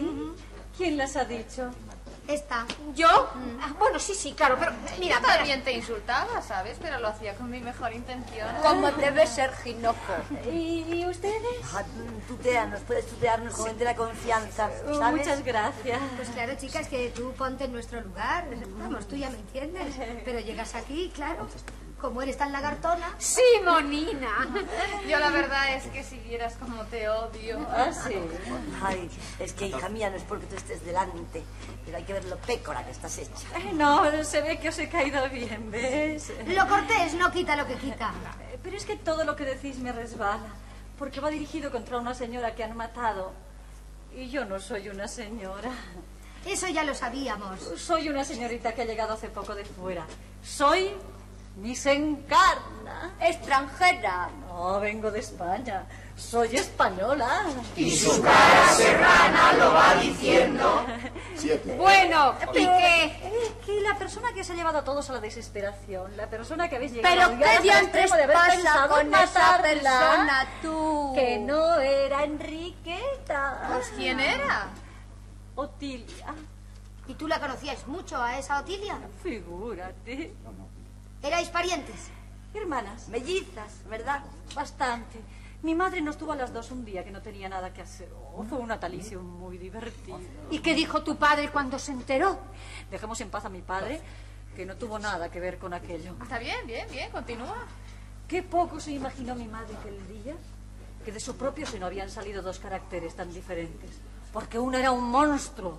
¿Quién las ha dicho? Esta. ¿Yo? Ah, bueno, sí, sí, claro, pero mira, Yo también te insultaba, ¿sabes? Pero lo hacía con mi mejor intención. Como debe ser Jinojo. ¿Y, ustedes? Ah, tuteanos, puedes tutearnos con entera confianza, Oh, ¿sabes? muchas gracias. Pues claro, chicas, que tú ponte en nuestro lugar. Vamos, tú ya me entiendes. Pero llegas aquí, claro. Como eres tan lagartona. Sí, monina. Yo la verdad es que si vieras cómo te odio. Ah, sí. Ay, es que hija mía, no es porque tú estés delante, pero hay que ver lo pécora que estás hecha. Eh, No, se ve que os he caído bien, ¿ves? Lo cortés no quita lo que quita. Pero es que todo lo que decís me resbala, porque va dirigido contra una señora que han matado. Y yo no soy una señora. Eso ya lo sabíamos. Soy una señorita que ha llegado hace poco de fuera. Soy Miss Encarna. Extranjera. No, vengo de España. Soy española. Y su cara serrana lo va diciendo. Bueno, ¿y qué? Eh, que la persona que os ha llevado a todos a la desesperación, la persona que habéis llegado Pero qué diantres pasa con esa persona, tú. Que no era Enriqueta. Pues ¿quién era? Otilia. ¿Y tú la conocías mucho a esa Otilia? Figúrate. ¿Erais parientes? Hermanas. Mellizas, ¿verdad? Bastante. Mi madre nos tuvo a las dos un día que no tenía nada que hacer. Oh, fue un natalicio muy divertido. ¿Y qué dijo tu padre cuando se enteró? Dejemos en paz a mi padre, que no tuvo nada que ver con aquello. Está bien, bien, bien, continúa. Qué poco se imaginó mi madre aquel día que de su propio seno habían salido dos caracteres tan diferentes. Porque una era un monstruo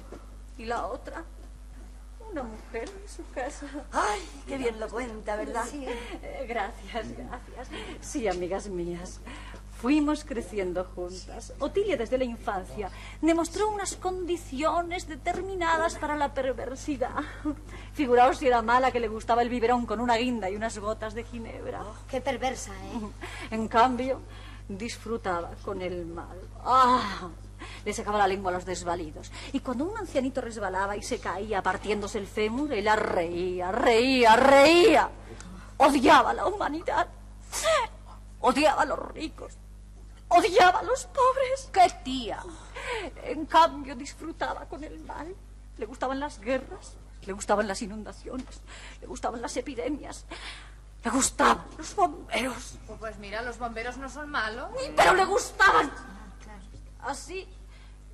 y la otra una mujer en su casa. Ay, qué bien lo cuenta, ¿verdad? Sí. Eh, gracias, gracias. Sí, amigas mías. Fuimos creciendo juntas. Otilia desde la infancia demostró unas condiciones determinadas para la perversidad. Figuraos si era mala que le gustaba el biberón con una guinda y unas gotas de ginebra. Qué perversa, ¿eh? En cambio, disfrutaba con el mal. ¡Ah! Le sacaba la lengua a los desvalidos. Y cuando un ancianito resbalaba y se caía partiéndose el fémur, ella reía, reía, reía. Odiaba a la humanidad. Odiaba a los ricos. Odiaba a los pobres. ¡Qué tía! En cambio, disfrutaba con el mal. Le gustaban las guerras, le gustaban las inundaciones, le gustaban las epidemias, le gustaban los bomberos. Pues mira, los bomberos no son malos. Pero le gustaban. Así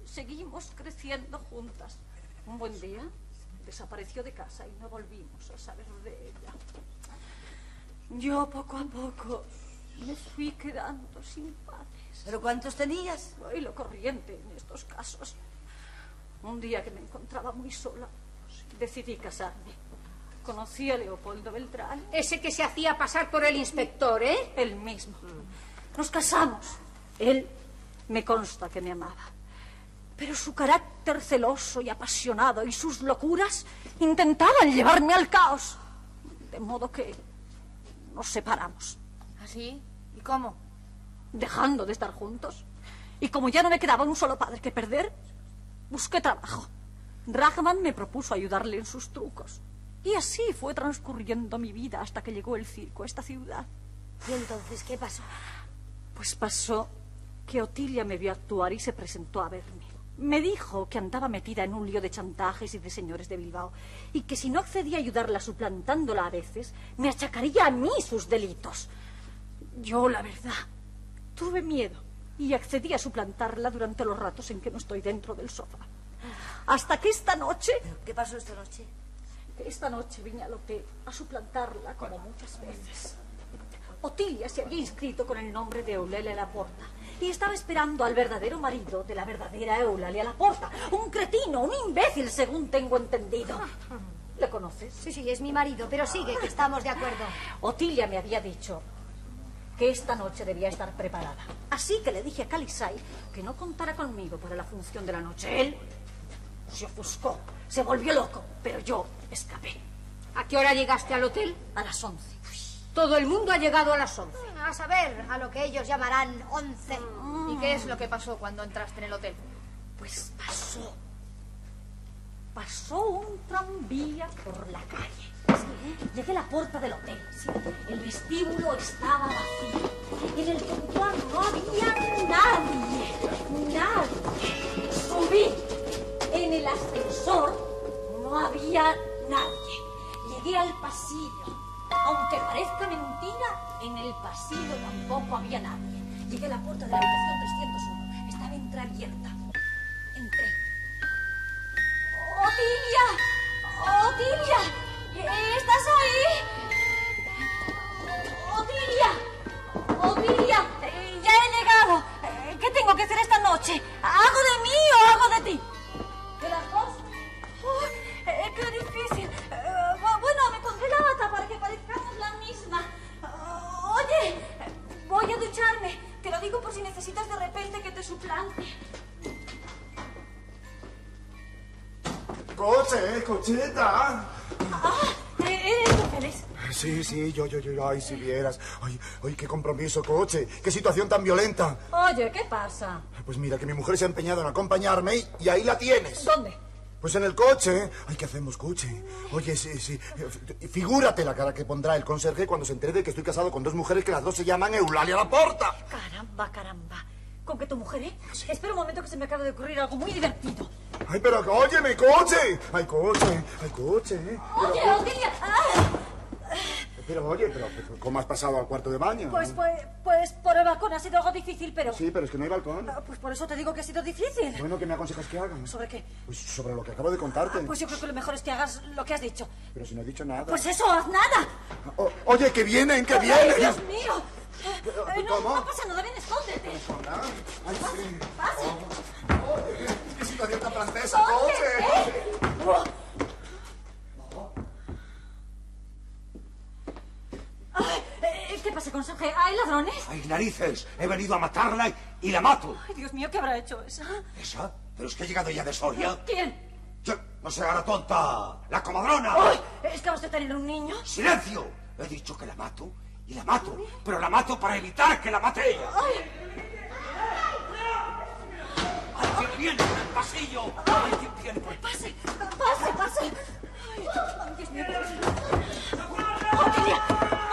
seguimos creciendo juntas. Un buen día desapareció de casa y no volvimos a saber de ella. Yo poco a poco me fui quedando sin padres. ¿Pero cuántos tenías? Y lo corriente en estos casos. Un día que me encontraba muy sola, decidí casarme. Conocí a Leopoldo Beltrán. Ese que se hacía pasar por el inspector, ¿eh? El mismo. Nos casamos. Él me consta que me amaba. Pero su carácter celoso y apasionado y sus locuras intentaban llevarme al caos. De modo que nos separamos. ¿Así? ¿Y cómo? Dejando de estar juntos. Y como ya no me quedaba un solo padre que perder, busqué trabajo. Rachman me propuso ayudarle en sus trucos. Y así fue transcurriendo mi vida hasta que llegó el circo a esta ciudad. ¿Y entonces qué pasó? Pues pasó que Otilia me vio actuar y se presentó a verme. Me dijo que andaba metida en un lío de chantajes y de señores de Bilbao y que si no accedía a ayudarla suplantándola a veces, me achacaría a mí sus delitos. Yo, la verdad, tuve miedo y accedí a suplantarla durante los ratos en que no estoy dentro del sofá. Hasta que esta noche... ¿Qué pasó esta noche? Que esta noche vine al hotel a suplantarla como muchas veces. Otilia se había inscrito con el nombre de Eulalia Laporta y estaba esperando al verdadero marido de la verdadera Eulalia Laporta. Un cretino, un imbécil, según tengo entendido. ¿Le conoces? Sí, sí, es mi marido, pero sigue, que estamos de acuerdo. Otilia me había dicho que esta noche debía estar preparada. Así que le dije a Calisay que no contara conmigo para la función de la noche. Él se ofuscó, se volvió loco, pero yo escapé. ¿A qué hora llegaste al hotel? A las once. Todo el mundo ha llegado a las once. A saber, a lo que ellos llamarán once. ¿Y qué es lo que pasó cuando entraste en el hotel? Pues pasó. Pasó un tranvía por la calle. Sí, Llegué a la puerta del hotel. El vestíbulo estaba vacío. En el conductor no había nadie. Nadie. Subí. En el ascensor no había nadie. Llegué al pasillo. Aunque parezca mentira, en el pasillo tampoco había nadie. Llegué a la puerta de la habitación 301. Estaba entreabierta. Entré. ¡Otilia! ¡Otilia! ¿Estás ahí? ¡Otilia! ¡Otilia! ¡Ya he llegado! ¿Qué tengo que hacer esta noche? ¿Hago de mí o hago de ti? ¿De las dos? Eh, ¡Qué difícil! Eh, bata para que parezcamos la misma. Ah, Oye, eh, voy a ducharme. Te lo digo por si necesitas de repente que te suplante. Coche, cocheta. Eh, ¿Eres tú, Félix? Sí, sí, yo, yo, yo, ay, si vieras. Ay, ay, qué compromiso, coche. Qué situación tan violenta. Oye, ¿qué pasa? Pues mira, que mi mujer se ha empeñado en acompañarme y, y ahí la tienes. ¿Dónde? Pues en el coche. Ay, ¿qué hacemos, coche? Oye, sí, sí. Figúrate la cara que pondrá el conserje cuando se entere de que estoy casado con dos mujeres que las dos se llaman Eulalia Laporta. Caramba, caramba. ¿Con que tu mujer, eh? Espera un momento que se me acaba de ocurrir algo muy divertido. Ay, pero óyeme, coche. Ay, coche. Ay, coche. ¿eh? Oye, Otilia. ah, Pero oye, pero, pero, ¿cómo has pasado al cuarto de baño? Pues, pues, pues por el balcón ha sido algo difícil, pero... Sí, pero es que no hay balcón. Ah, Pues por eso te digo que ha sido difícil. Bueno, ¿qué me aconsejas que haga? ¿Sobre qué? Pues sobre lo que acabo de contarte. Pues yo creo que lo mejor es que hagas lo que has dicho. Pero si no he dicho nada. Pues eso, haz nada. O- oye, que vienen, que vienen. Dios mío. Eh, no, ¿cómo? no pasa nada, ven, escóndete. Ay, sí. Pasa. Oye, qué situación tan francesa, Oye, coche. Ay, eh, ¿Qué pasa, conserje? ¿Hay ladrones? ¡Ay, narices! He venido a matarla y, y la mato. Ay, Dios mío, ¿qué habrá hecho esa? ¿Esa? ¿Pero es que he llegado ya de Soria? ¿Quién? Yo, no sé, ahora tonta. ¡La comadrona! ¡Ay! ¿Es que vas a tener un niño? ¡Silencio! He dicho que la mato y la mato, pero la mato para evitar que la mate ella. ¡Ay! ¡Ay, quién viene por el pasillo! ¡Ay, quién viene por el Pase, pase, pase. Ay, Dios mío. ¡Otilia!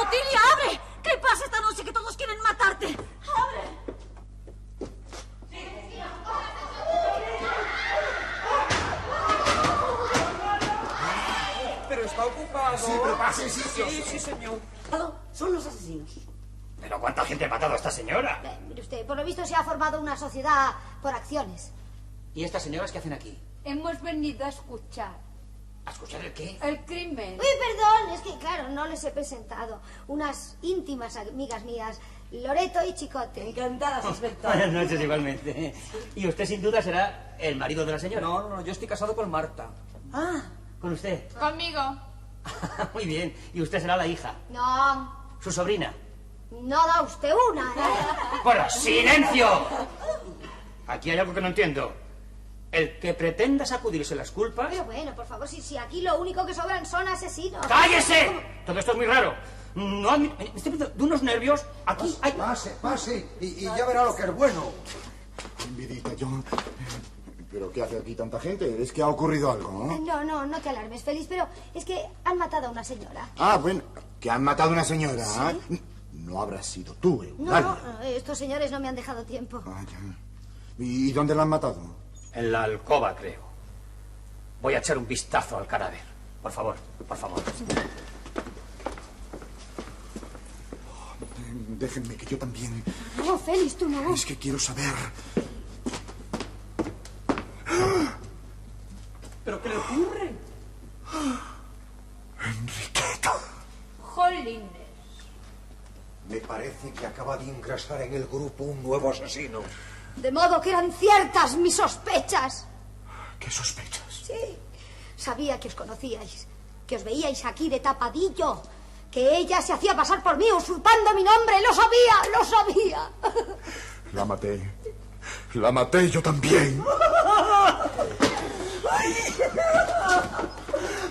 ¡Otilia, abre! ¿Qué pasa esta noche que todos quieren matarte? pero está ocupado. Sí, pero pase, sí, Sí, sí, sí, señor. Son los asesinos. ¿Pero cuánta gente ha matado a esta señora? Eh, mire usted, por lo visto se ha formado una sociedad por acciones. ¿Y estas señoras qué hacen aquí? Hemos venido a escuchar. ¿A escuchar el qué? El crimen. Uy, perdón, es que claro, no les he presentado. Unas íntimas amigas mías, Loreto y Chicote. Encantadas, inspector. Buenas noches igualmente. Y usted sin duda será el marido de la señora. No, no, no, yo estoy casado con Marta. Ah, ¿Con usted? Conmigo. Muy bien. Y usted será la hija. No, Su sobrina. No da usted una, ¿eh? ¡Bueno, silencio! Aquí hay algo que no entiendo. El que pretenda sacudirse las culpas... Pero bueno, por favor, si, si aquí lo único que sobran son asesinos. ¡Cállese! Todo esto es muy raro. No me estoy de unos nervios. Aquí hay... Pase, pase, y, y ya verá lo que es bueno. Vidita, yo... ¿Pero qué hace aquí tanta gente? Es que ha ocurrido algo, ¿no? No, no, no te alarmes, Félix, pero es que han matado a una señora. Ah, bueno, que han matado a una señora. ¿ah? No habrás sido tú, No, Eulalia. no, estos señores no me han dejado tiempo. Ah, ya. ¿Y dónde la han matado? En la alcoba, creo. Voy a echar un vistazo al cadáver. Por favor, por favor. Déjenme que yo también. No, Félix, tú no. Es que quiero saber. ¿Pero qué le ocurre? Jolines. Me parece que acaba de ingresar en el grupo un nuevo asesino. De modo que eran ciertas mis sospechas. ¿Qué sospechas? Sí. Sabía que os conocíais, que os veíais aquí de tapadillo, que ella se hacía pasar por mí usurpando mi nombre. Lo sabía, lo sabía. La maté. La maté yo también.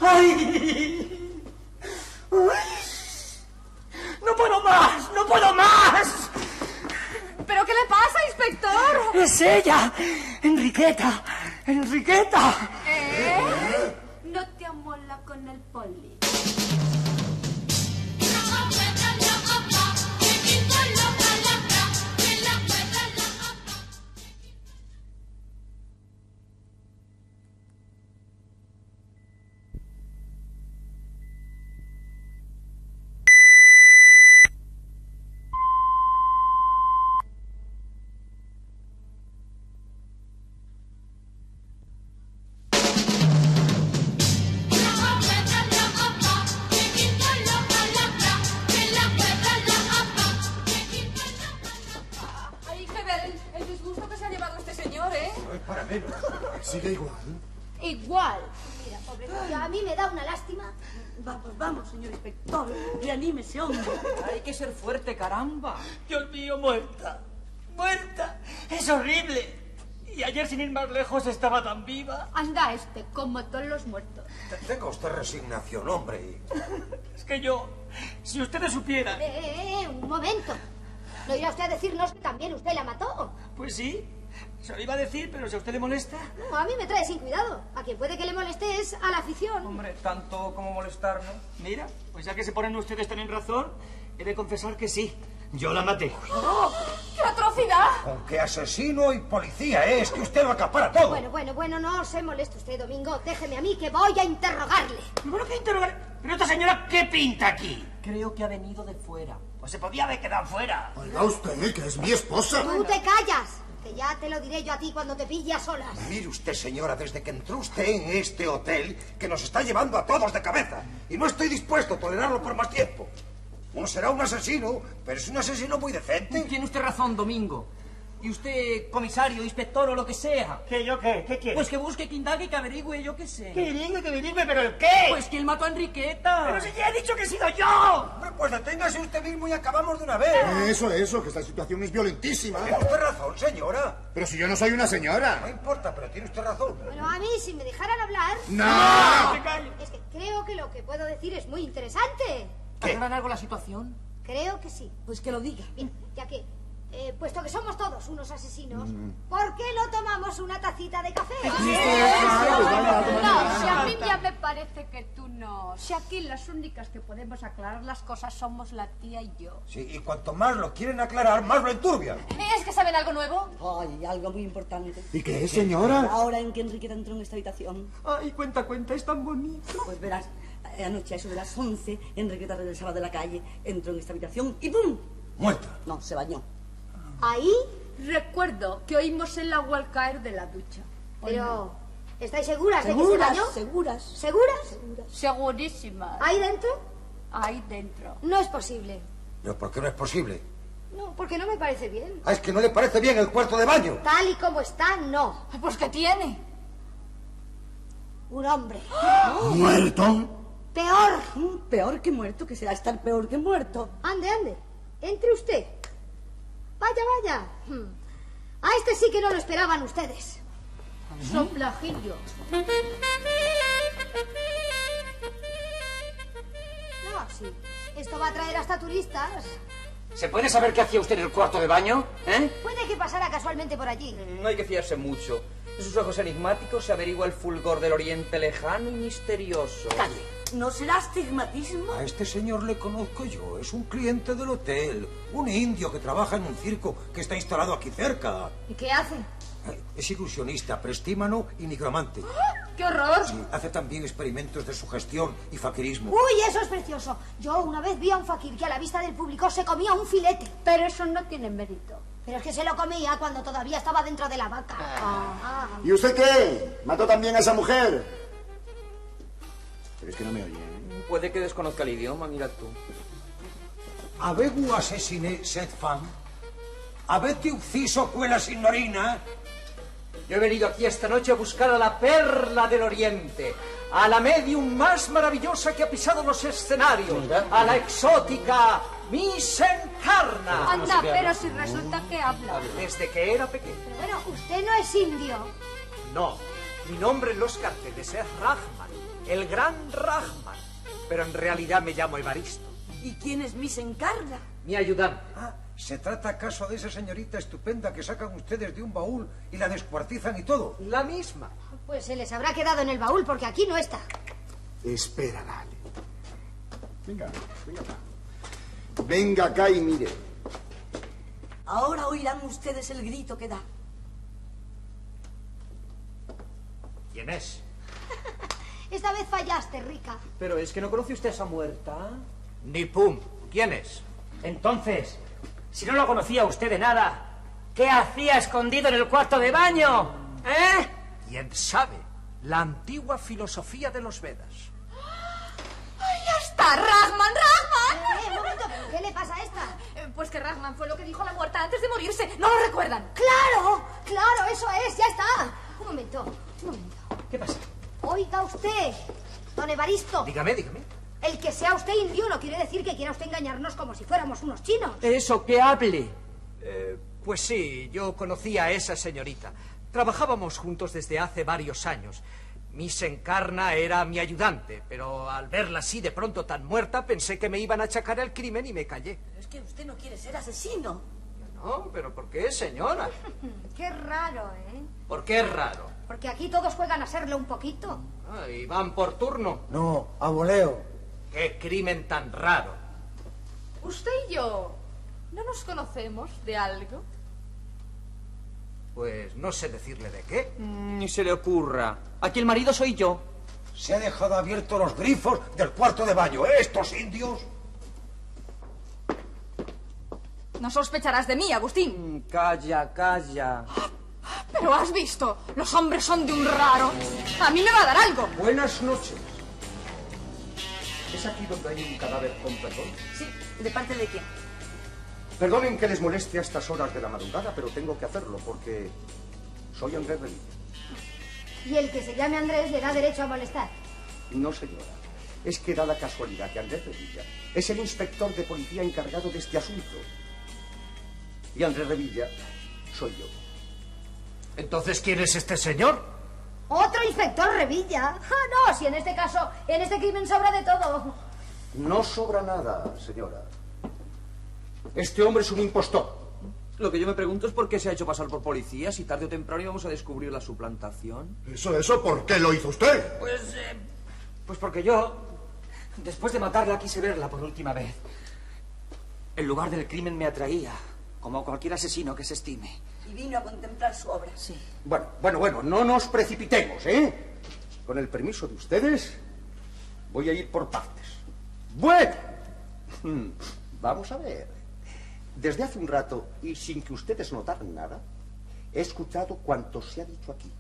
¡Ay! ¡No puedo más! ¡No puedo más! ¿Pero qué le pasa, inspector? ¡Es ella! ¡Enriqueta! ¡Enriqueta! ¿Eh? Caramba. Dios mío, muerta. Muerta. Es horrible. Y ayer, sin ir más lejos, estaba tan viva. Anda este, como todos los muertos. Tenga usted resignación, hombre. Es que yo, si ustedes supieran... Eh, eh, eh, un momento. ¿No irá usted a decirnos que también usted la mató? Pues sí, se lo iba a decir, pero si a usted le molesta... No, a mí me trae sin cuidado. A quien puede que le moleste es a la afición. Hombre, tanto como molestarnos. Mira, pues ya que se ponen ustedes tan en razón, he de confesar que sí. Yo la maté. ¡Oh! ¡Qué atrocidad! Con qué asesino y policía ¿eh? es que usted lo acapara todo. Bueno, bueno, bueno, no se moleste usted, Domingo. Déjeme a mí que voy a interrogarle. ¿Bueno que interrogar? ¿Pero esta señora qué pinta aquí? Creo que ha venido de fuera. Pues se podía haber quedado fuera. Oiga usted, que es mi esposa. Tú te callas, que ya te lo diré yo a ti cuando te pille a solas. Mire usted, señora, desde que entró usted en este hotel, que nos está llevando a todos de cabeza. Y no estoy dispuesto a tolerarlo por más tiempo. Uno será un asesino, pero es un asesino muy decente. Tiene usted razón, Domingo. Y usted, comisario, inspector o lo que sea. ¿Qué, yo qué? ¿Qué quiere? Pues que busque, que indague, que averigüe, yo qué sé. ¿Qué bilingüe, qué bilingüe? ¿Pero el qué? Pues que él mató a Enriqueta. ¡Pero si ya he dicho que he sido yo! Hombre, pues deténgase usted mismo y acabamos de una vez. Eso, eso, que esta situación es violentísima. Tiene usted razón, señora. Pero si yo no soy una No señora. importa, pero tiene usted razón. Bueno, a mí, si me dejaran hablar... ¡No! Es que creo que lo que puedo decir es muy interesante. ¿Aclaran algo la situación? Creo que sí. Pues que lo diga. Bien, ya que, eh, puesto que somos todos unos asesinos, Mm. ¿por qué no tomamos una tacita de café? No, si a mí ya me parece que tú no. Si aquí las únicas que podemos aclarar las cosas somos la tía y yo. Sí, y cuanto más lo quieren aclarar, más lo enturbian. ¿Es que saben algo nuevo? Ay, algo muy importante. ¿Y qué es, señora? Ahora en que Enriqueta entró en esta habitación, Ay, cuenta, cuenta, es tan bonito. pues verás, eh, anoche a eso de las 11, Enriqueta regresaba de la calle, entró en esta habitación y ¡pum! Muerta. No, se bañó. Ahí, Recuerdo que oímos el agua al caer de la ducha. pero... ¿Estáis seguras de que se Seguras, bañó? seguras. ¿Seguras? Segurísima. ¿Ahí dentro? Ahí dentro. No es posible. ¿Pero por qué no es posible? No, porque no me parece bien. Ah, es que no le parece bien el cuarto de baño. Tal y como está, no. Pues ¿qué tiene? Un hombre. ¿Muerto? Peor. Mm, Peor que muerto, que será estar peor que muerto. Ande, ande. Entre usted. Vaya, vaya. Hmm. A este sí que no lo esperaban ustedes. Soplajillo. No, sí. Esto va a traer hasta turistas. ¿Se puede saber qué hacía usted en el cuarto de baño? ¿Eh? Puede que pasara casualmente por allí. No hay que fiarse mucho. En sus ojos enigmáticos se averigua el fulgor del oriente lejano y misterioso. Calle. ¿No será astigmatismo? A este señor le conozco yo. Es un cliente del hotel. Un indio que trabaja en un circo que está instalado aquí cerca. ¿Y qué hace? Es ilusionista, prestímano y nigromante. ¡Qué horror! Sí, hace también experimentos de sugestión y faquirismo. Uy, eso es precioso. Yo una vez vi a un fakir que a la vista del público se comía un filete. Pero eso no tiene mérito. Pero es que se lo comía cuando todavía estaba dentro de la vaca. Ah. ¿Y usted qué? ¿Mató también a esa mujer? Pero es que no me oye. ¿eh? Puede que desconozca el idioma, mira tú. Avegu asesiné sed fam? Avete ucciso quella signorina? Yo he venido aquí esta noche a buscar a la perla del oriente, a la medium más maravillosa que ha pisado los escenarios, a la exótica Miss Encarna. Anda, pero si resulta que habla. Desde que era pequeño. Pero bueno, usted no es indio. No, mi nombre en los carteles es Rahman, el gran Rahman, pero en realidad me llamo Evaristo. ¿Y quién es Miss Encarna? Mi ayudante. Ah, ¿se trata acaso de esa señorita estupenda que sacan ustedes de un baúl y la descuartizan y todo? La misma. Pues se les habrá quedado en el baúl porque aquí no está. Espera, dale. Venga, venga acá. Venga acá y mire. Ahora oirán ustedes el grito que da. ¿Quién es? Esta vez fallaste, Rica. Pero es que no conoce usted a esa muerta. Ni pum. ¿Quién es? Entonces, si no lo conocía usted de nada, ¿qué hacía escondido en el cuarto de baño? ¿Eh? ¿Quién sabe? La antigua filosofía de los Vedas. ¡Ya está! ¡Rahman, Rahman! Eh, un momento, ¿pero ¿qué le pasa a esta? Eh, Pues que Rahman fue lo que dijo la muerta antes de morirse. ¿No lo recuerdan? ¡Claro! ¡Claro, eso es! ¡Ya está! Un momento, un momento. ¿Qué pasa? Oiga usted, don Evaristo. Dígame, dígame. El que sea usted indio no quiere decir que quiera usted engañarnos como si fuéramos unos chinos. Eso, que hable. Eh, pues sí, yo conocí a esa señorita. Trabajábamos juntos desde hace varios años. Miss Encarna era mi ayudante, pero al verla así de pronto tan muerta pensé que me iban a achacar el crimen y me callé. Pero es que usted no quiere ser asesino. No, pero ¿por qué, señora? Qué raro, ¿eh? ¿Por qué es raro? Porque aquí todos juegan a serlo un poquito. Ah, y van por turno. No, a voleo. ¡Qué crimen tan raro! ¿Usted y yo no nos conocemos de algo? Pues no sé decirle de qué. Ni se le ocurra. Aquí el marido soy yo. Se ha dejado abiertos los grifos del cuarto de baño. ¿eh? Estos indios. No sospecharás de mí, Agustín. Mm, Calla, calla. Pero has visto, los hombres son de un raro. A mí me va a dar algo. Buenas noches. ¿Es aquí donde hay un cadáver con perdón? Sí, ¿de parte de quién? Perdonen que les moleste a estas horas de la madrugada, pero tengo que hacerlo porque soy Andrés Revilla. Y el que se llame Andrés le da derecho a molestar. No, señora. Es que da la casualidad que Andrés Revilla es el inspector de policía encargado de este asunto. Y Andrés Revilla soy yo. Entonces, ¿quién es este señor? Otro inspector Revilla. Ah, no, si en este caso, en este crimen sobra de todo. No sobra nada, señora. Este hombre es un impostor. Lo que yo me pregunto es por qué se ha hecho pasar por policía si tarde o temprano íbamos a descubrir la suplantación. Eso, eso, ¿por qué lo hizo usted? Pues, eh, pues porque yo, después de matarla, quise verla por última vez. El lugar del crimen me atraía, como cualquier asesino que se estime. Y vino a contemplar su obra. Sí. Bueno, bueno, bueno, no nos precipitemos, ¿eh? Con el permiso de ustedes, Voy a ir por partes. Bueno, vamos a ver. Desde hace un rato, y sin que ustedes notaran nada, he escuchado cuanto se ha dicho aquí.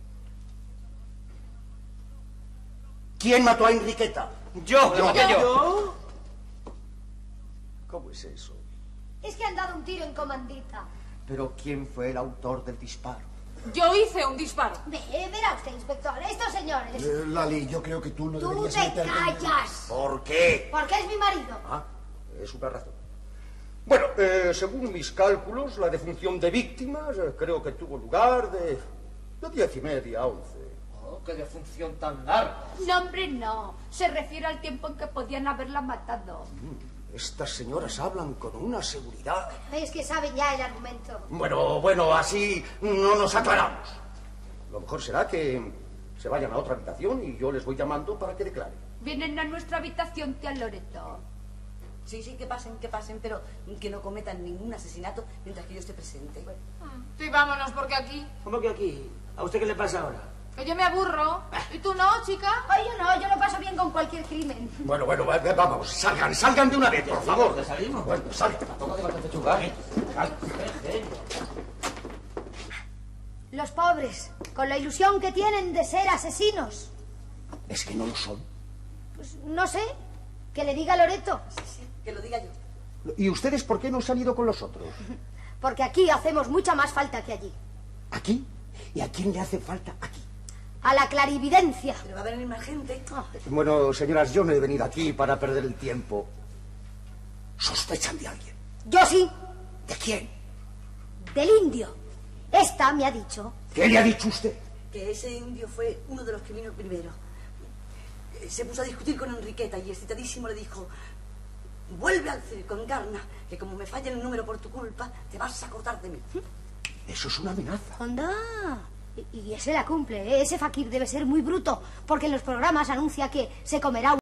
¿Quién mató a Enriqueta? Yo, yo, yo. ¿Cómo es eso? Es que han dado un tiro en comandita. Pero ¿quién fue el autor del disparo? Yo hice un disparo. Ve, verá usted, inspector, estos señores. Eh, Lali, yo creo que tú no Tú deberías te meterte en- callas. ¿Por qué? Porque es mi marido. Ah, es una razón. Bueno, eh, según mis cálculos, la defunción de víctimas eh, creo que tuvo lugar de, de diez y media a once. Oh, qué defunción tan larga. No, hombre, no. Se refiere al tiempo en que podían haberla matado. Estas señoras hablan con una seguridad. Es que saben ya el argumento. Bueno, bueno, así no nos aclaramos. Lo mejor será que se vayan a otra habitación y yo les voy llamando para que declaren. Vienen a nuestra habitación, tía Loreto. Sí, sí, que pasen, que pasen, pero que no cometan ningún asesinato mientras que yo esté presente. Sí, vámonos, porque aquí. ¿Cómo que aquí? ¿A usted qué le pasa ahora? Que yo me aburro. ¿Y tú no, chica? Ay, yo no, yo lo paso bien con cualquier crimen. Bueno, bueno, va- va- vamos, salgan, salgan de una vez, por favor. salimos? Bueno, salgan. Tampoco falta pechugar. Los pobres, con la ilusión que tienen de ser asesinos. Es que no lo son. Pues no sé, que le diga Loreto. Que lo diga yo. ¿Y ustedes por qué no se han ido con los otros? Porque aquí hacemos mucha más falta que allí. ¿Aquí? ¿Y a quién le hace falta aquí? A la clarividencia. Pero va a venir más gente. Bueno, señoras, yo no he venido aquí para perder el tiempo. ¿Sospechan de alguien? Yo sí, ¿De quién? del indio. Esta me ha dicho. ¿Qué le ha dicho usted? Que ese indio fue uno de los que vino primero. Se puso a discutir con Enriqueta y excitadísimo le dijo: Vuelve al circo, encarna, que como me falla el número por tu culpa, te vas a acordar de mí. Eso es una amenaza. Anda. Y, ese la cumple, ¿eh? ese fakir debe ser muy bruto, porque en los programas anuncia que se comerá un